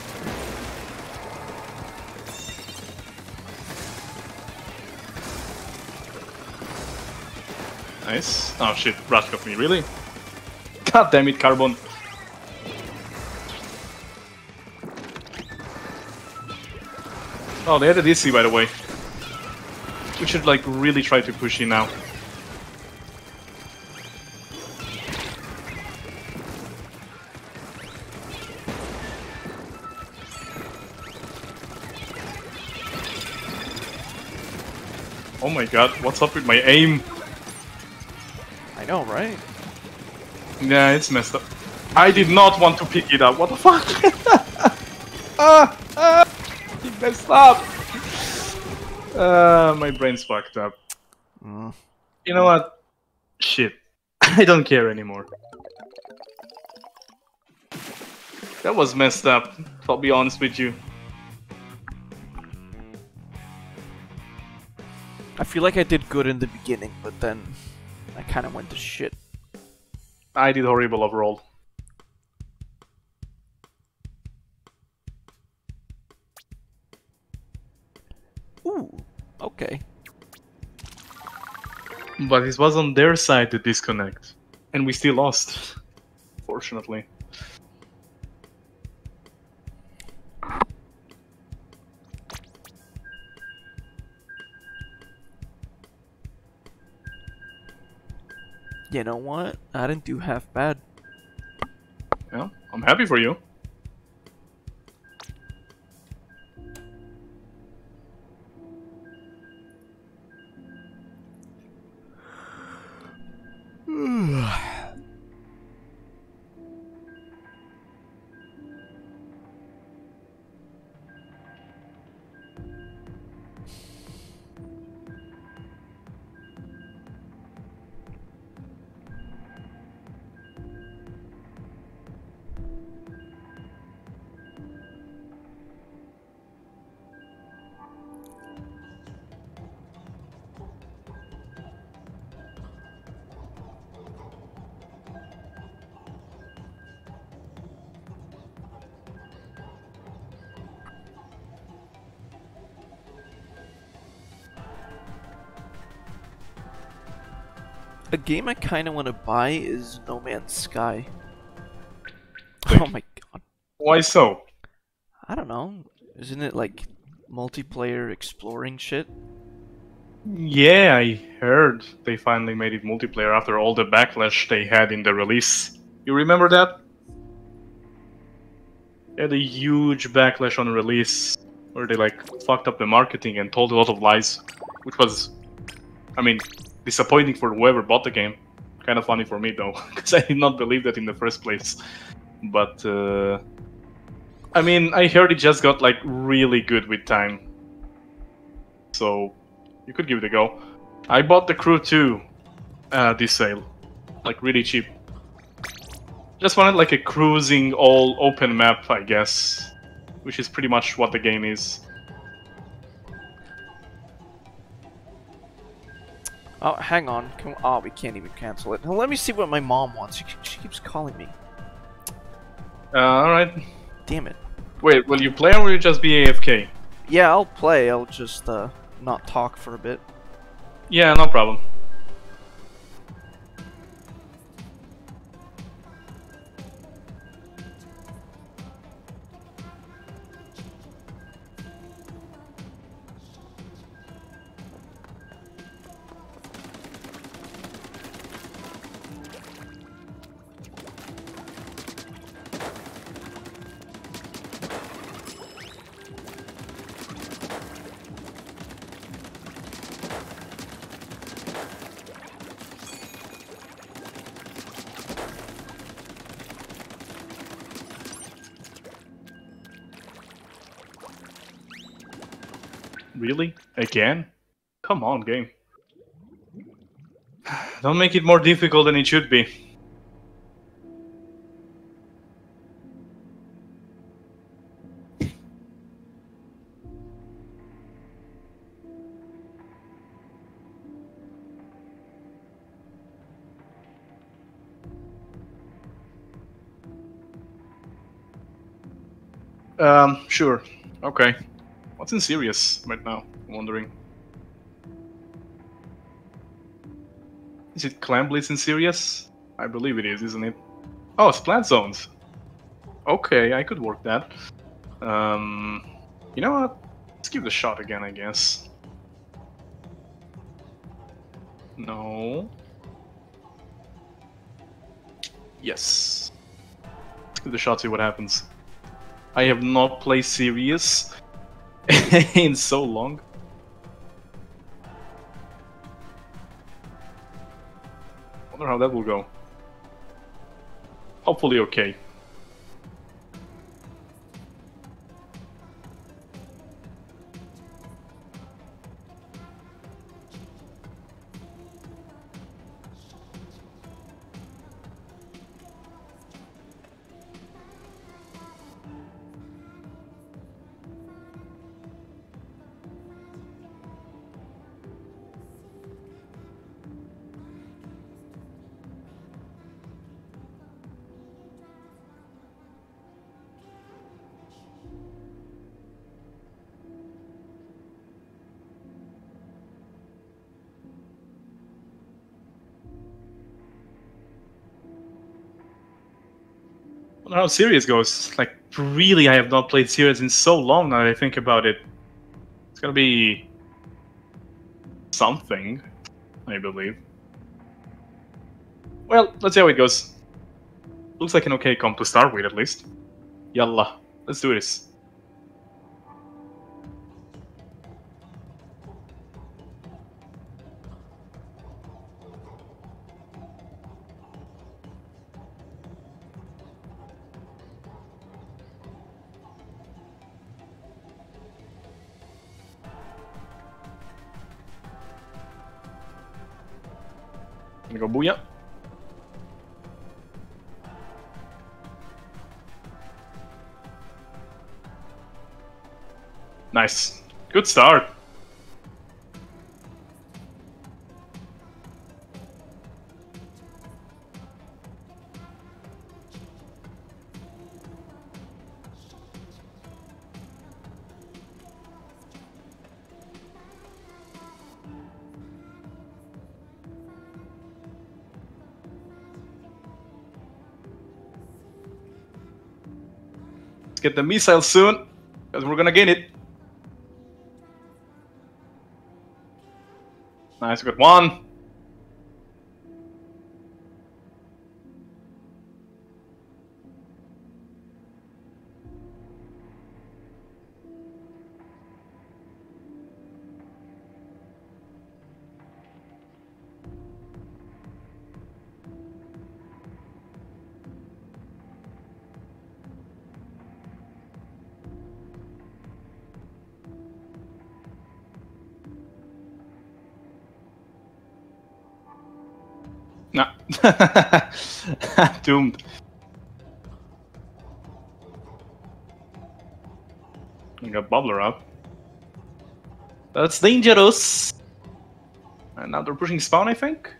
Nice. Oh shit, brush got me, really? God damn it, Carbon. Oh, they had a DC by the way. We should like really try to push in now. God, what's up with my aim? I know, right? Yeah, it's messed up. I did not want to pick it up. What the fuck? ah, ah, he messed up. Uh, my brain's fucked up. Mm. You know what? Shit. I don't care anymore. That was messed up. I'll be honest with you. I feel like I did good in the beginning, but then I kind of went to shit. I did horrible overall. Ooh, okay. But it was on their side to disconnect. And we still lost. Fortunately. You know what? I didn't do half bad. Yeah, I'm happy for you. Game I kind of want to buy is No Man's Sky. Wait. Oh my god. Why so? I don't know. Isn't it like multiplayer exploring shit? Yeah, I heard they finally made it multiplayer after all the backlash they had in the release. You remember that? They had a huge backlash on release where they like fucked up the marketing and told a lot of lies, which was, I mean, disappointing for whoever bought the game. Kind of funny for me though, because I did not believe that in the first place. But uh, I mean, I heard it just got like really good with time. So you could give it a go. I bought the crew too, uh, this sale, like really cheap. Just wanted like a cruising all open map, I guess, which is pretty much what the game is. Oh, hang on. Can oh, we can't even cancel it. Now, let me see what my mom wants. She, she keeps calling me. Uh, all right. Damn it. Wait, will you play or will you just be AFK? Yeah, I'll play. I'll just uh, not talk for a bit. Yeah, no problem. Again? Come on, game. Don't make it more difficult than it should be. Um, sure. Okay. What's in serious right now? Wondering. Is it Clam Blitz in serious? I believe it is, isn't it? Oh, Splat Zones. Okay, I could work that. Um, you know what? Let's give a shot again, I guess. No. Yes. Let's give a shot, see what happens. I have not played serious in so long. Wonder how that will go. Hopefully okay. How serious goes. Like, really, I have not played serious in so long now that I think about it. It's gonna be something, I believe. Well, let's see how it goes. Looks like an okay comp to start with, at least. Yalla, let's do this. Nice. Good start. Let's get the missile soon, because we're gonna get it. Nice, good one. Doomed. We got Bubbler up. That's dangerous. And now they're pushing spawn, I think?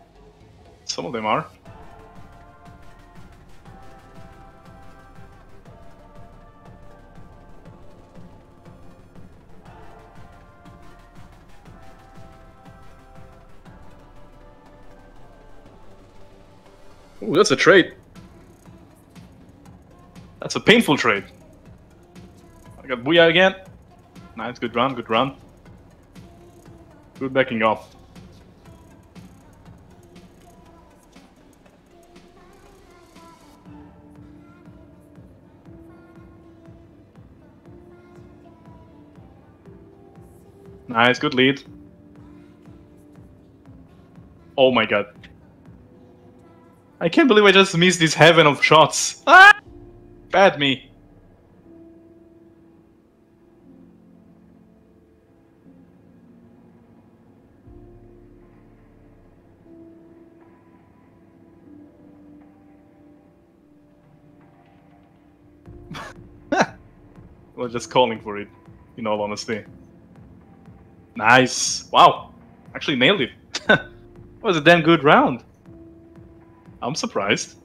Some of them are. That's a trade. That's a painful trade. I got Booyah again. Nice, good run, good run. Good backing off. Nice, good lead. Oh my god. I can't believe I just missed this heaven of shots. Ah! Bad me. was just calling for it, in all honesty. Nice. Wow. Actually nailed it. that was a damn good round. I'm surprised.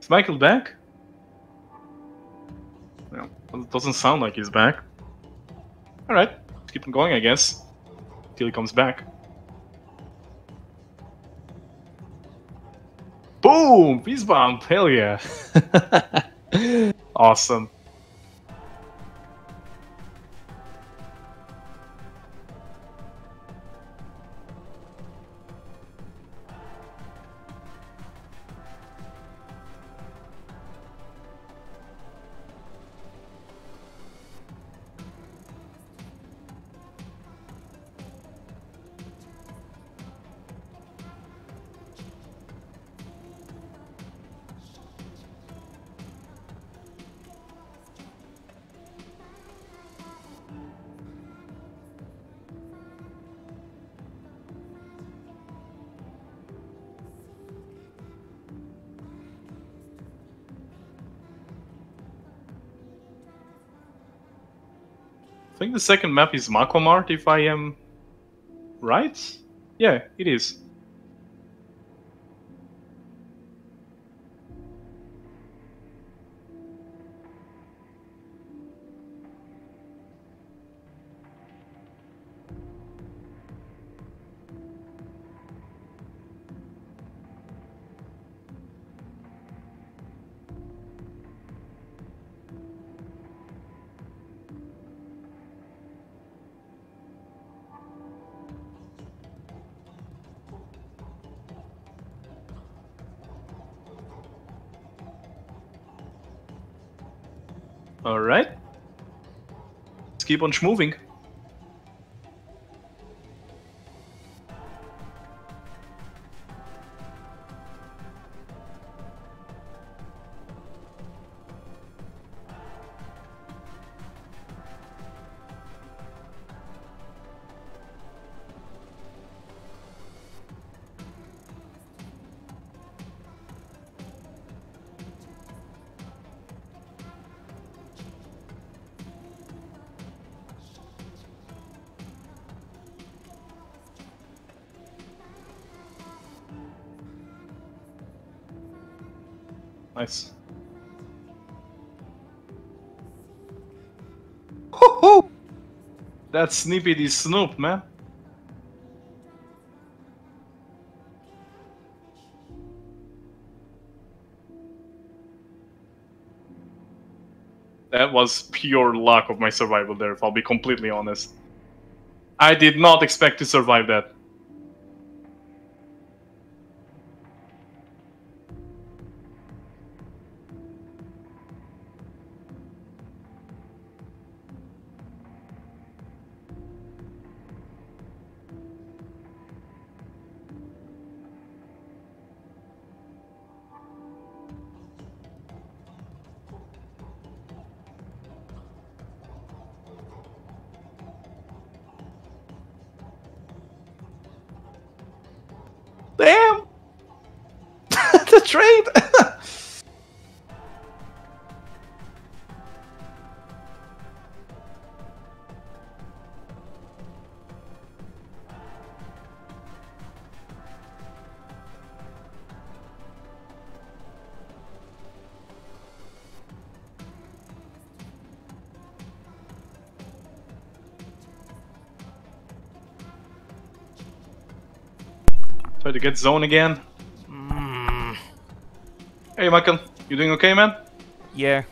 Is Michael back? Well, it doesn't sound like he's back. Alright, keep him going, I guess. Till he comes back. Boom! Peace bomb! Hell yeah! awesome. The second map is MakoMart, if I am right. Yeah, it is. Keep on schmoving. That's Snippety Snoop, man. That was pure luck of my survival there, if I'll be completely honest. I did not expect to survive that. To get zone again. Hey, Michael, you doing okay, man? Yeah.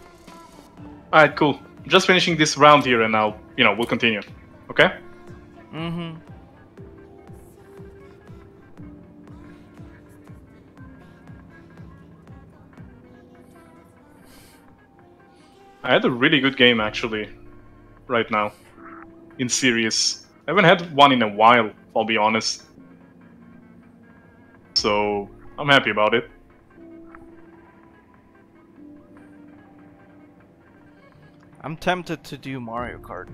Alright, cool. Just finishing this round here and now, you know, we'll continue. Okay? Mm-hmm. I had a really good game actually, right now. In series. I haven't had one in a while, I'll be honest. So, I'm happy about it. I'm tempted to do Mario Kart.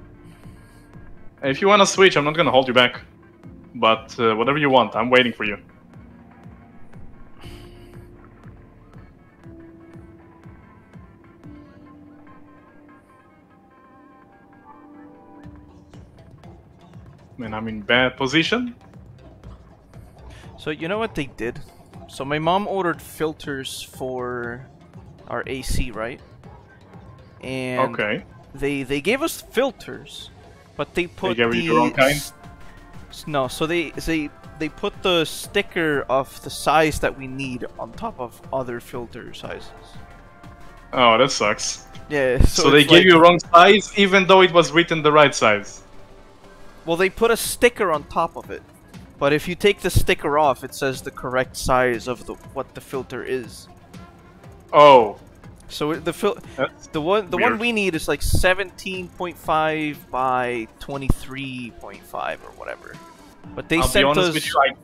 If you wanna switch, I'm not gonna hold you back. But uh, whatever you want, I'm waiting for you. Man, I'm in bad position. So you know what they did? So my mom ordered filters for our AC, right? And Okay. they they gave us filters, but they put you the the wrong kind? no, so they they they put the sticker of the size that we need on top of other filter sizes. Oh, that sucks. Yeah, so, So, they gave like- you wrong size, even though it was written the right size. Well, they put a sticker on top of it, but if you take the sticker off, it says the correct size of the what the filter is. Oh, So the fil- that's the one the one we need is like 17.5 by 23.5 or whatever. But they I'll sent be honest us with you, I,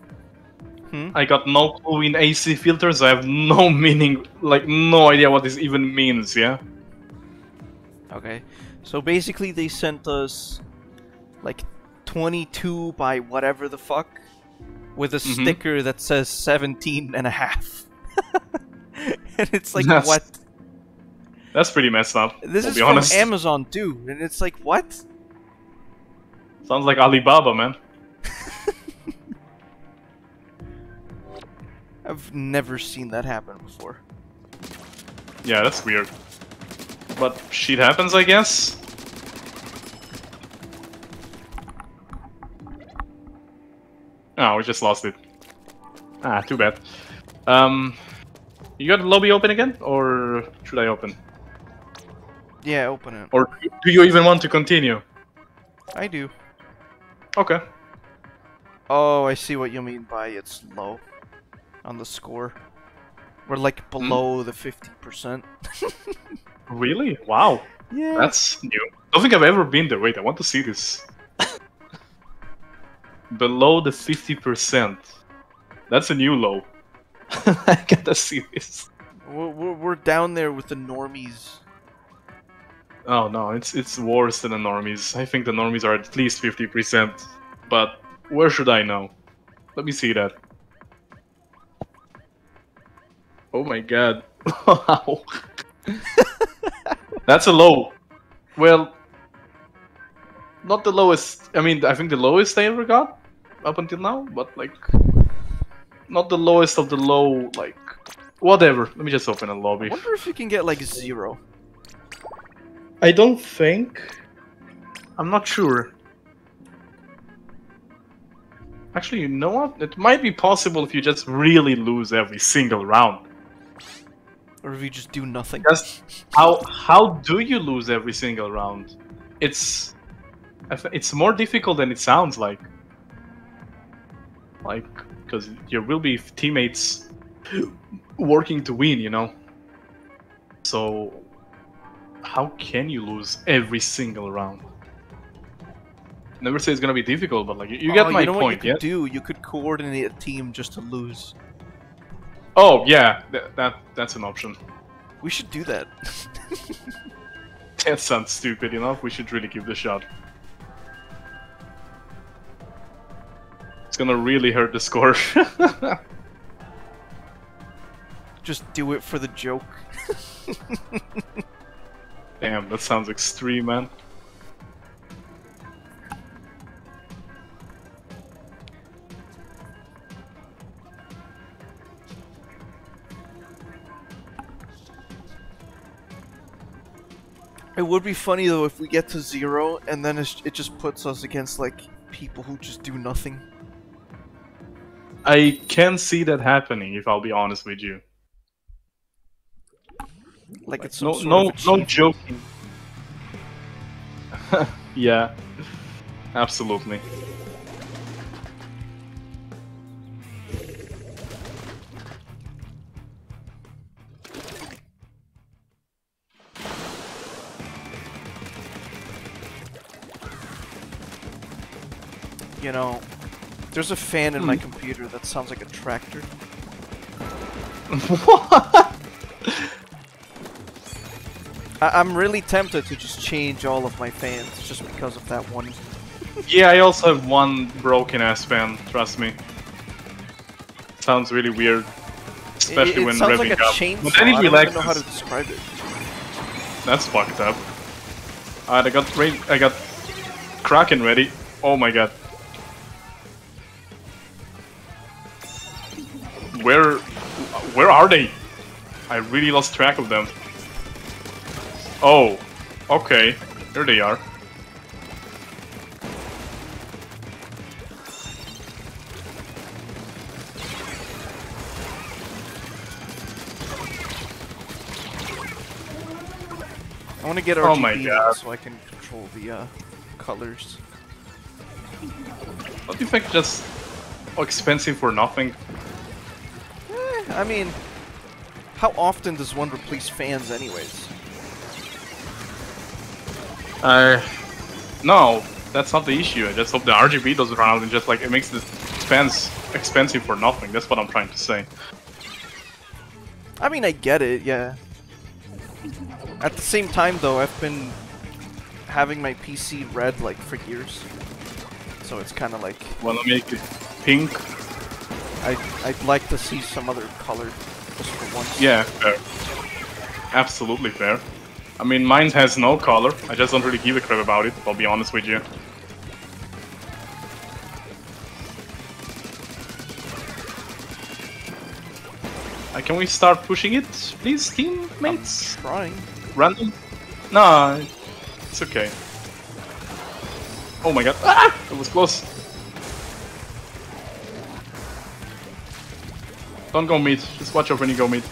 Hmm? I got no clue in AC filters. I have no meaning, like no idea what this even means. Yeah. Okay. So basically they sent us like 22 by whatever the fuck with a Mhm. sticker that says 17 and a half. and it's like That's- what? That's pretty messed up. This is be from honest. Amazon too, and it's like what? Sounds like Alibaba, man. I've never seen that happen before. Yeah, that's weird. But shit happens, I guess. Oh, we just lost it. Ah, too bad. Um, you got the lobby open again, or should I open? Yeah, open it. Or do you even want to continue? I do. Okay. Oh, I see what you mean by it's low on the score. We're like below the 50%. Really? Wow. Yeah. That's new. I don't think I've ever been there. Wait, I want to see this. Below the 50%. That's a new low. I gotta see this. We're, we're, we're down there with the normies. Oh no, it's it's worse than the normies. I think the normies are at least 50%. But where should I know? Let me see that. Oh my god. Wow. That's a low. Well, not the lowest. I mean, I think the lowest I ever got up until now, but like, not the lowest of the low. Like, whatever. Let me just open a lobby. wonder if you can get like zero. I don't think. I'm not sure. Actually, you know what? It might be possible if you just really lose every single round. Or if you just do nothing. Just how how do you lose every single round? It's I th- it's more difficult than it sounds like. Like because there will be teammates working to win, you know. So how can you lose every single round? Never say it's gonna be difficult, but like you, you get Oh, my you know what point, you yeah. do? You could coordinate a team just to lose. Oh yeah, th- that that's an option. We should do that. That sounds stupid enough. We should really give the shot. It's gonna really hurt the score. just do it for the joke. Damn, that sounds extreme, man. It would be funny though if we get to zero and then it's, it just puts us against like people who just do nothing. I can see that happening, if I'll be honest with you. Like it's No, no, no joking. yeah, absolutely. You know, there's a fan in my Hmm. computer that sounds like a tractor. what? I- I'm really tempted to just change all of my fans just because of that one. Yeah, I also have one broken ass fan. Trust me. Sounds really weird, especially it, it when sounds revving like a up. chainsaw. But then it I don't even know how to describe it. That's fucked up. Alright, I got rain. I got Kraken ready. Oh my god. Where, where are they? I really lost track of them. Oh, okay. Here they are. I want to get Oh my God. so I can control the uh, colors. Don't you think just expensive for nothing? I mean, how often does one replace fans, anyways? Uh, no, that's not the issue. I just hope the RGB doesn't run out and just like it makes the fans expensive for nothing. That's what I'm trying to say. I mean, I get it, yeah. At the same time, though, I've been having my PC red like for years, so it's kind of like Wanna make it pink? I I'd like to see some other color just for once. Yeah, fair. Absolutely fair. I mean, mine has no color. I just don't really give a crap about it. I'll be honest with you. Uh, can we start pushing it, please, teammates? I'm trying. Random? Nah, it's okay. Oh my god! Ah! It was close. Don't go mid. Just watch out when you go mid.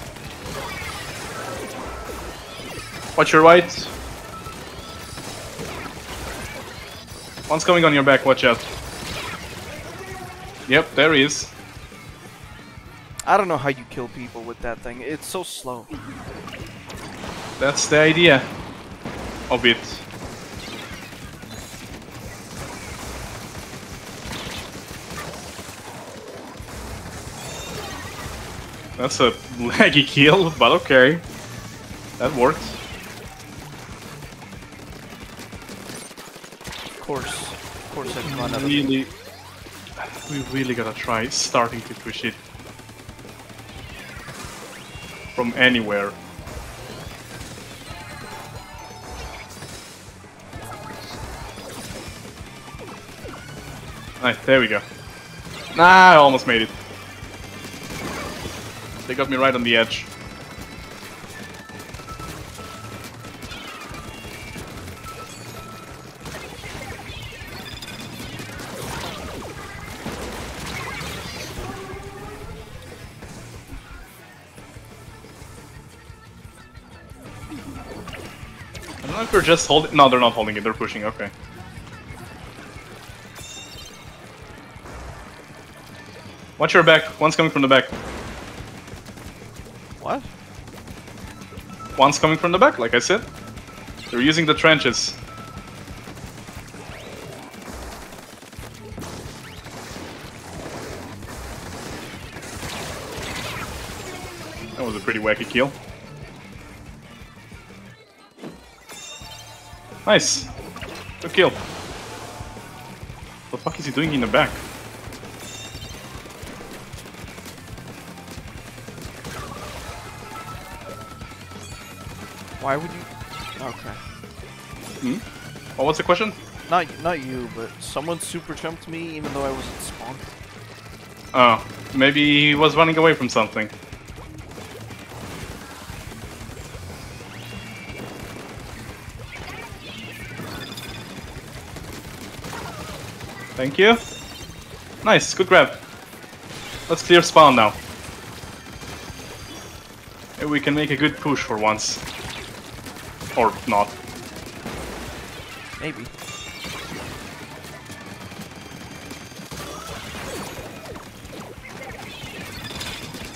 Watch your right. One's coming on your back, watch out. Yep, there he is. I don't know how you kill people with that thing. It's so slow. That's the idea of it. That's a laggy kill, but okay. That worked. Of course. Of course I've run out of Really, we really gotta try starting to push it from anywhere. Nice, there we go. Nah, I almost made it. They got me right on the edge. I don't know if they're just holding. No, they're not holding it. They're pushing. Okay. Watch your back. One's coming from the back. What? One's coming from the back, like I said. They're using the trenches. That was a pretty wacky kill. Nice. Good kill. What the fuck is he doing in the back? Why would you? Okay. Hmm? Oh, what's the question? Not not you, but someone super jumped me even though I wasn't spawned. Oh, maybe he was running away from something. Thank you. Nice, good grab. Let's clear spawn now. And we can make a good push for once. Or not. Maybe.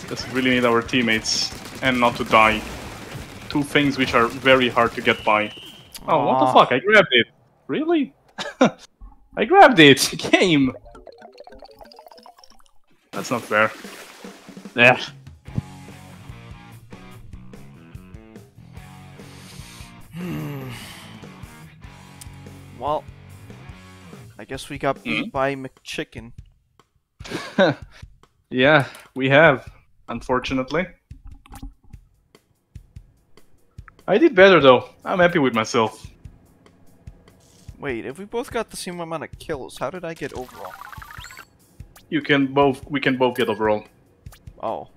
Just really need our teammates and not to die. Two things which are very hard to get by. Oh, what the fuck? I grabbed it. Really? I grabbed it. Game. That's not fair. Yeah. Guess we got beat Hmm? by McChicken. Yeah, we have, unfortunately. I did better though. I'm happy with myself. Wait, if we both got the same amount of kills, how did I get overall? You can both we can both get overall. Oh.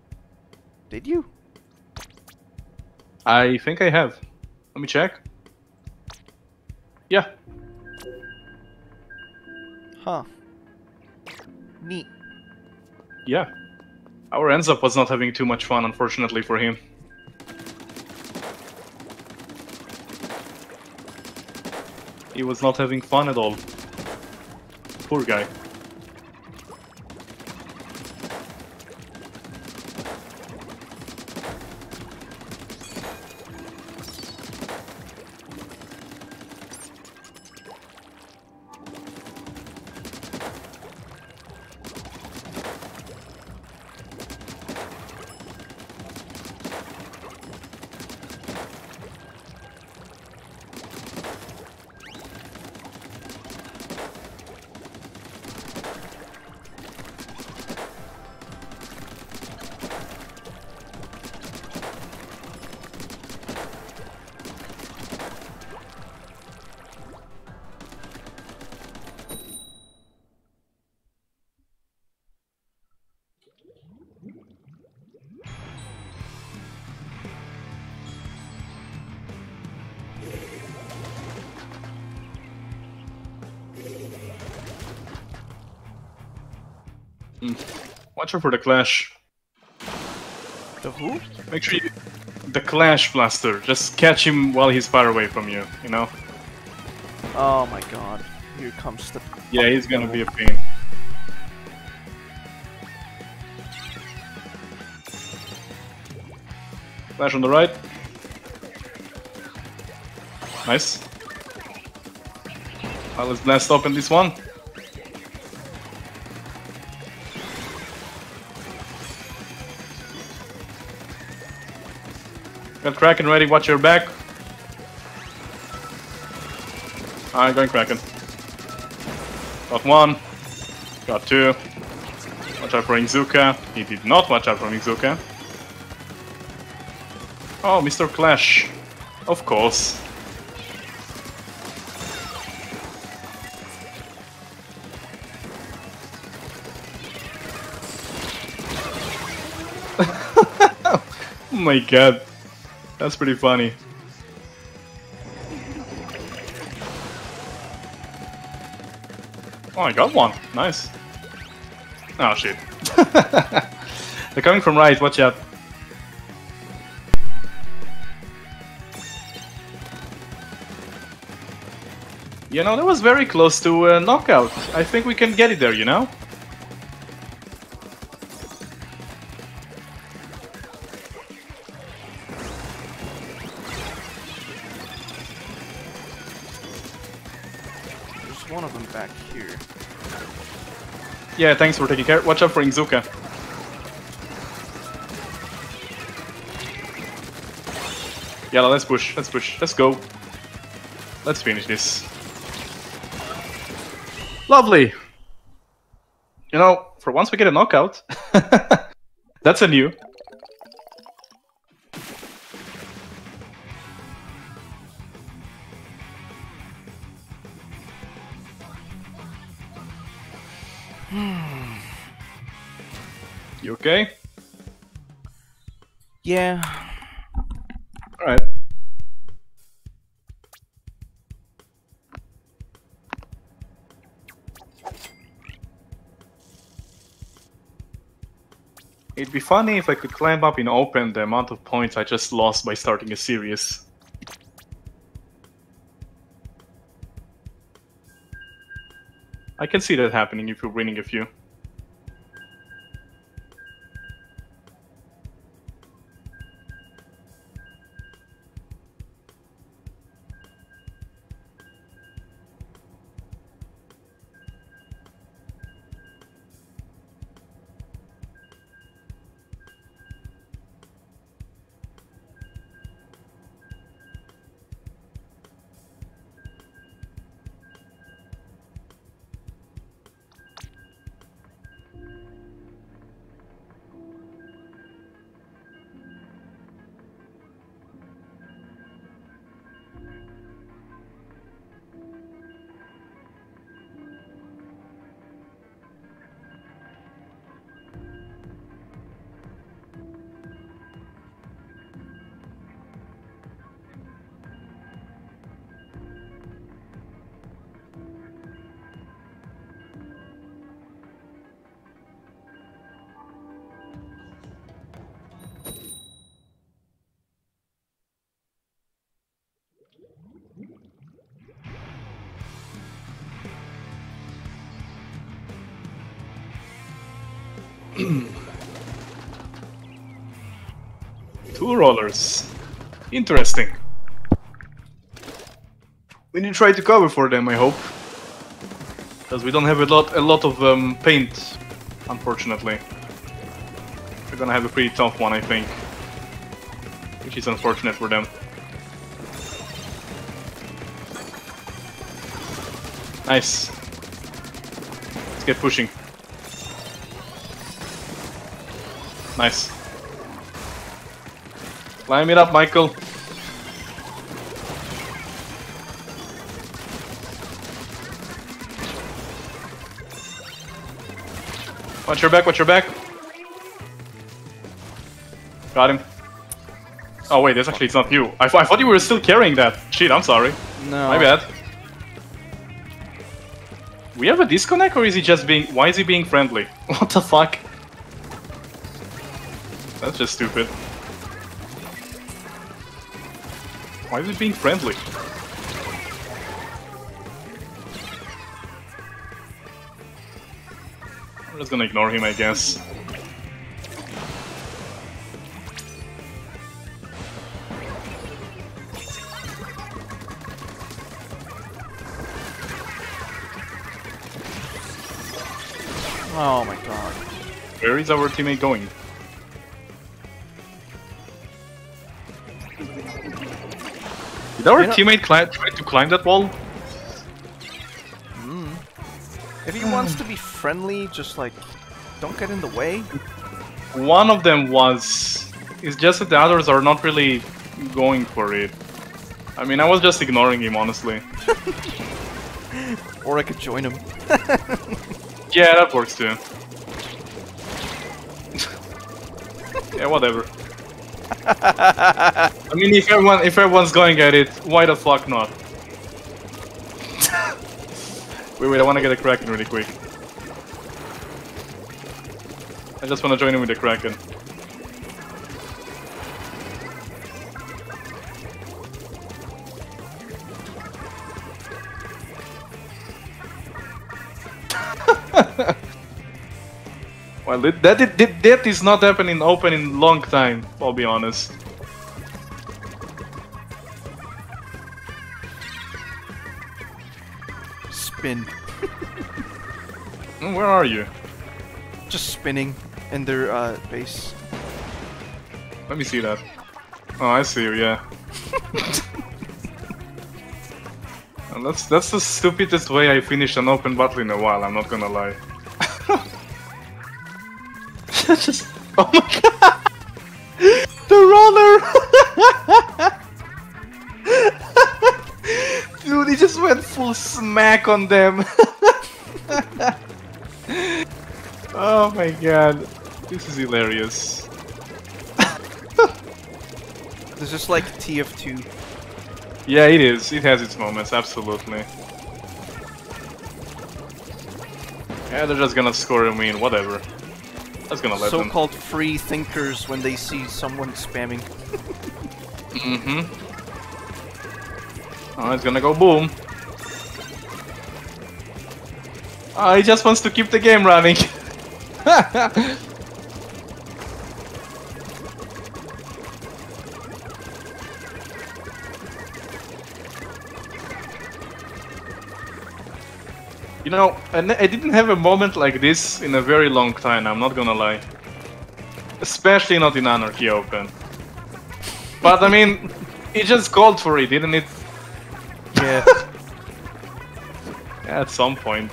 Did you? I think I have. Let me check. Huh. Neat. yeah. Our ends up was not having too much fun, unfortunately for him. He was not having fun at all. Poor guy. Watch out for the clash. The who? Make sure you... The clash blaster. Just catch him while he's far away from you, you know? Oh my god. Here comes the. Yeah, he's gonna be a pain. Flash on the right. Nice. Now let's blast open this one. Got Kraken ready, watch your back. I'm going Kraken. Got one. Got two. Watch out for Inzuka. He did not watch out for Inzuka. Oh, Mr. Clash. Of course. oh my god. That's pretty funny. Oh, I got one. Nice. Oh, shit. They're coming from right, watch out. You know, that was very close to a knockout. I think we can get it there, you know? Yeah, thanks for taking care. Watch out for Inzuka. Yeah, let's push. Let's push. Let's go. Let's finish this. Lovely. You know, for once we get a knockout. That's a new. Funny if I could climb up in open the amount of points I just lost by starting a series. I can see that happening if you're winning a few. Two rollers. Interesting. We need to try to cover for them, I hope. Because we don't have a lot a lot of um, paint, unfortunately. We're gonna have a pretty tough one, I think. Which is unfortunate for them. Nice. Let's get pushing. Nice. Climb it up, Michael. Watch your back, watch your back. Got him. Oh wait, that's actually it's not you. I, I thought you were still carrying that. Shit, I'm sorry. No. My bad. We have a disconnect, or is he just being? Why is he being friendly? What the fuck? Just stupid. Why is he being friendly? I'm just gonna ignore him, I guess. Oh my god. Where is our teammate going? Did our You know- teammate cli try to climb that wall? Hmm. If he wants to be friendly, just like don't get in the way. One of them was. It's just that the others are not really going for it. I mean, I was just ignoring him, honestly. Or I could join him. Yeah, that works too. yeah, whatever. I mean, if everyone if everyone's going at it, why the fuck not? wait, wait, I want to get a Kraken really quick. I just want to join in with the Kraken. Well, that, that that is not happening open in long time. I'll be honest. Spin. Where are you? Just spinning in their uh, base. Let me see that. Oh, I see you. Yeah. And that's that's the stupidest way I finish an open battle in a while. I'm not gonna lie. Just oh my god, smack on them. oh my god, this is hilarious. This is like TF2. Yeah, it is. It has its moments, absolutely. Yeah, they're just gonna score a win, whatever. That's gonna let them. So-called free thinkers when they see someone spamming. Mm-hmm. Oh, it's gonna go boom. Oh, he just wants to keep the game running. you know, I didn't have a moment like this in a very long time, I'm not gonna lie. Especially not in Anarchy Open. But I mean, it just called for it, didn't it? Yeah. At some point.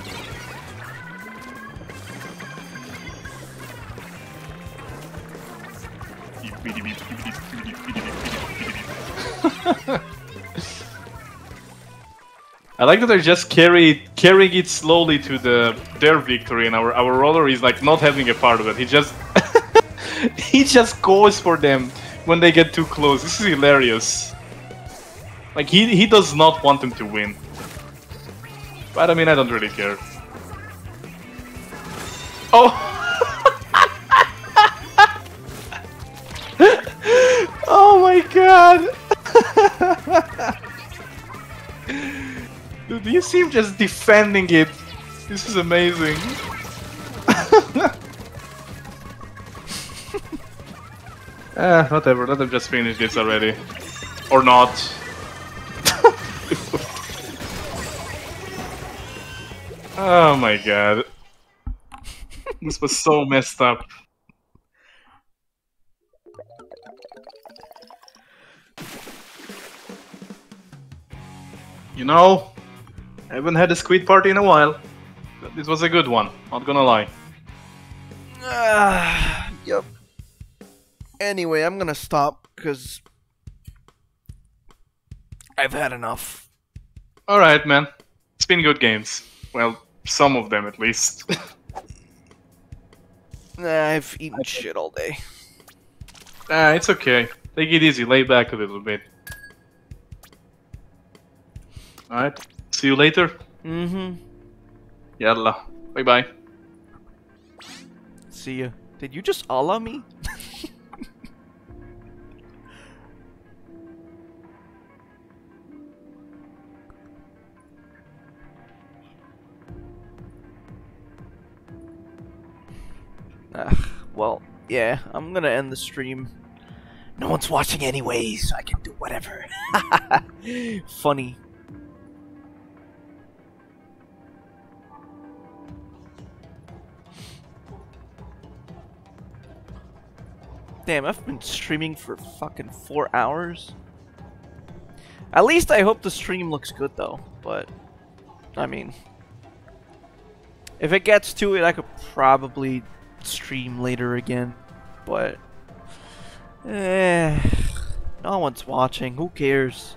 I like that they're just carry carrying it slowly to the their victory, and our our roller is like not having a part of it. He just he just goes for them when they get too close. This is hilarious. Like he he does not want them to win. But I mean, I don't really care. Oh! oh my god! Dude, you see him just defending it. This is amazing. Ah, whatever. Let them just finish this already. Or not. oh my god. This was so messed up. You know, I haven't had a squid party in a while. But this was a good one, not gonna lie. Ah, yep. Anyway, I'm gonna stop because I've had enough. Alright, man. It's been good games. Well, some of them at least. I've eaten shit all day. ah, it's okay. Take it easy, lay back a little bit. Alright, see you later. Mm-hmm. Yalla. Bye bye. See ya. Did you just Allah me? Ugh, well, yeah, I'm gonna end the stream. No one's watching anyways, so I can do whatever. Funny. Damn, I've been streaming for fucking four hours. At least I hope the stream looks good though, but I mean if it gets to it I could probably stream later again, but eh, no one's watching, who cares?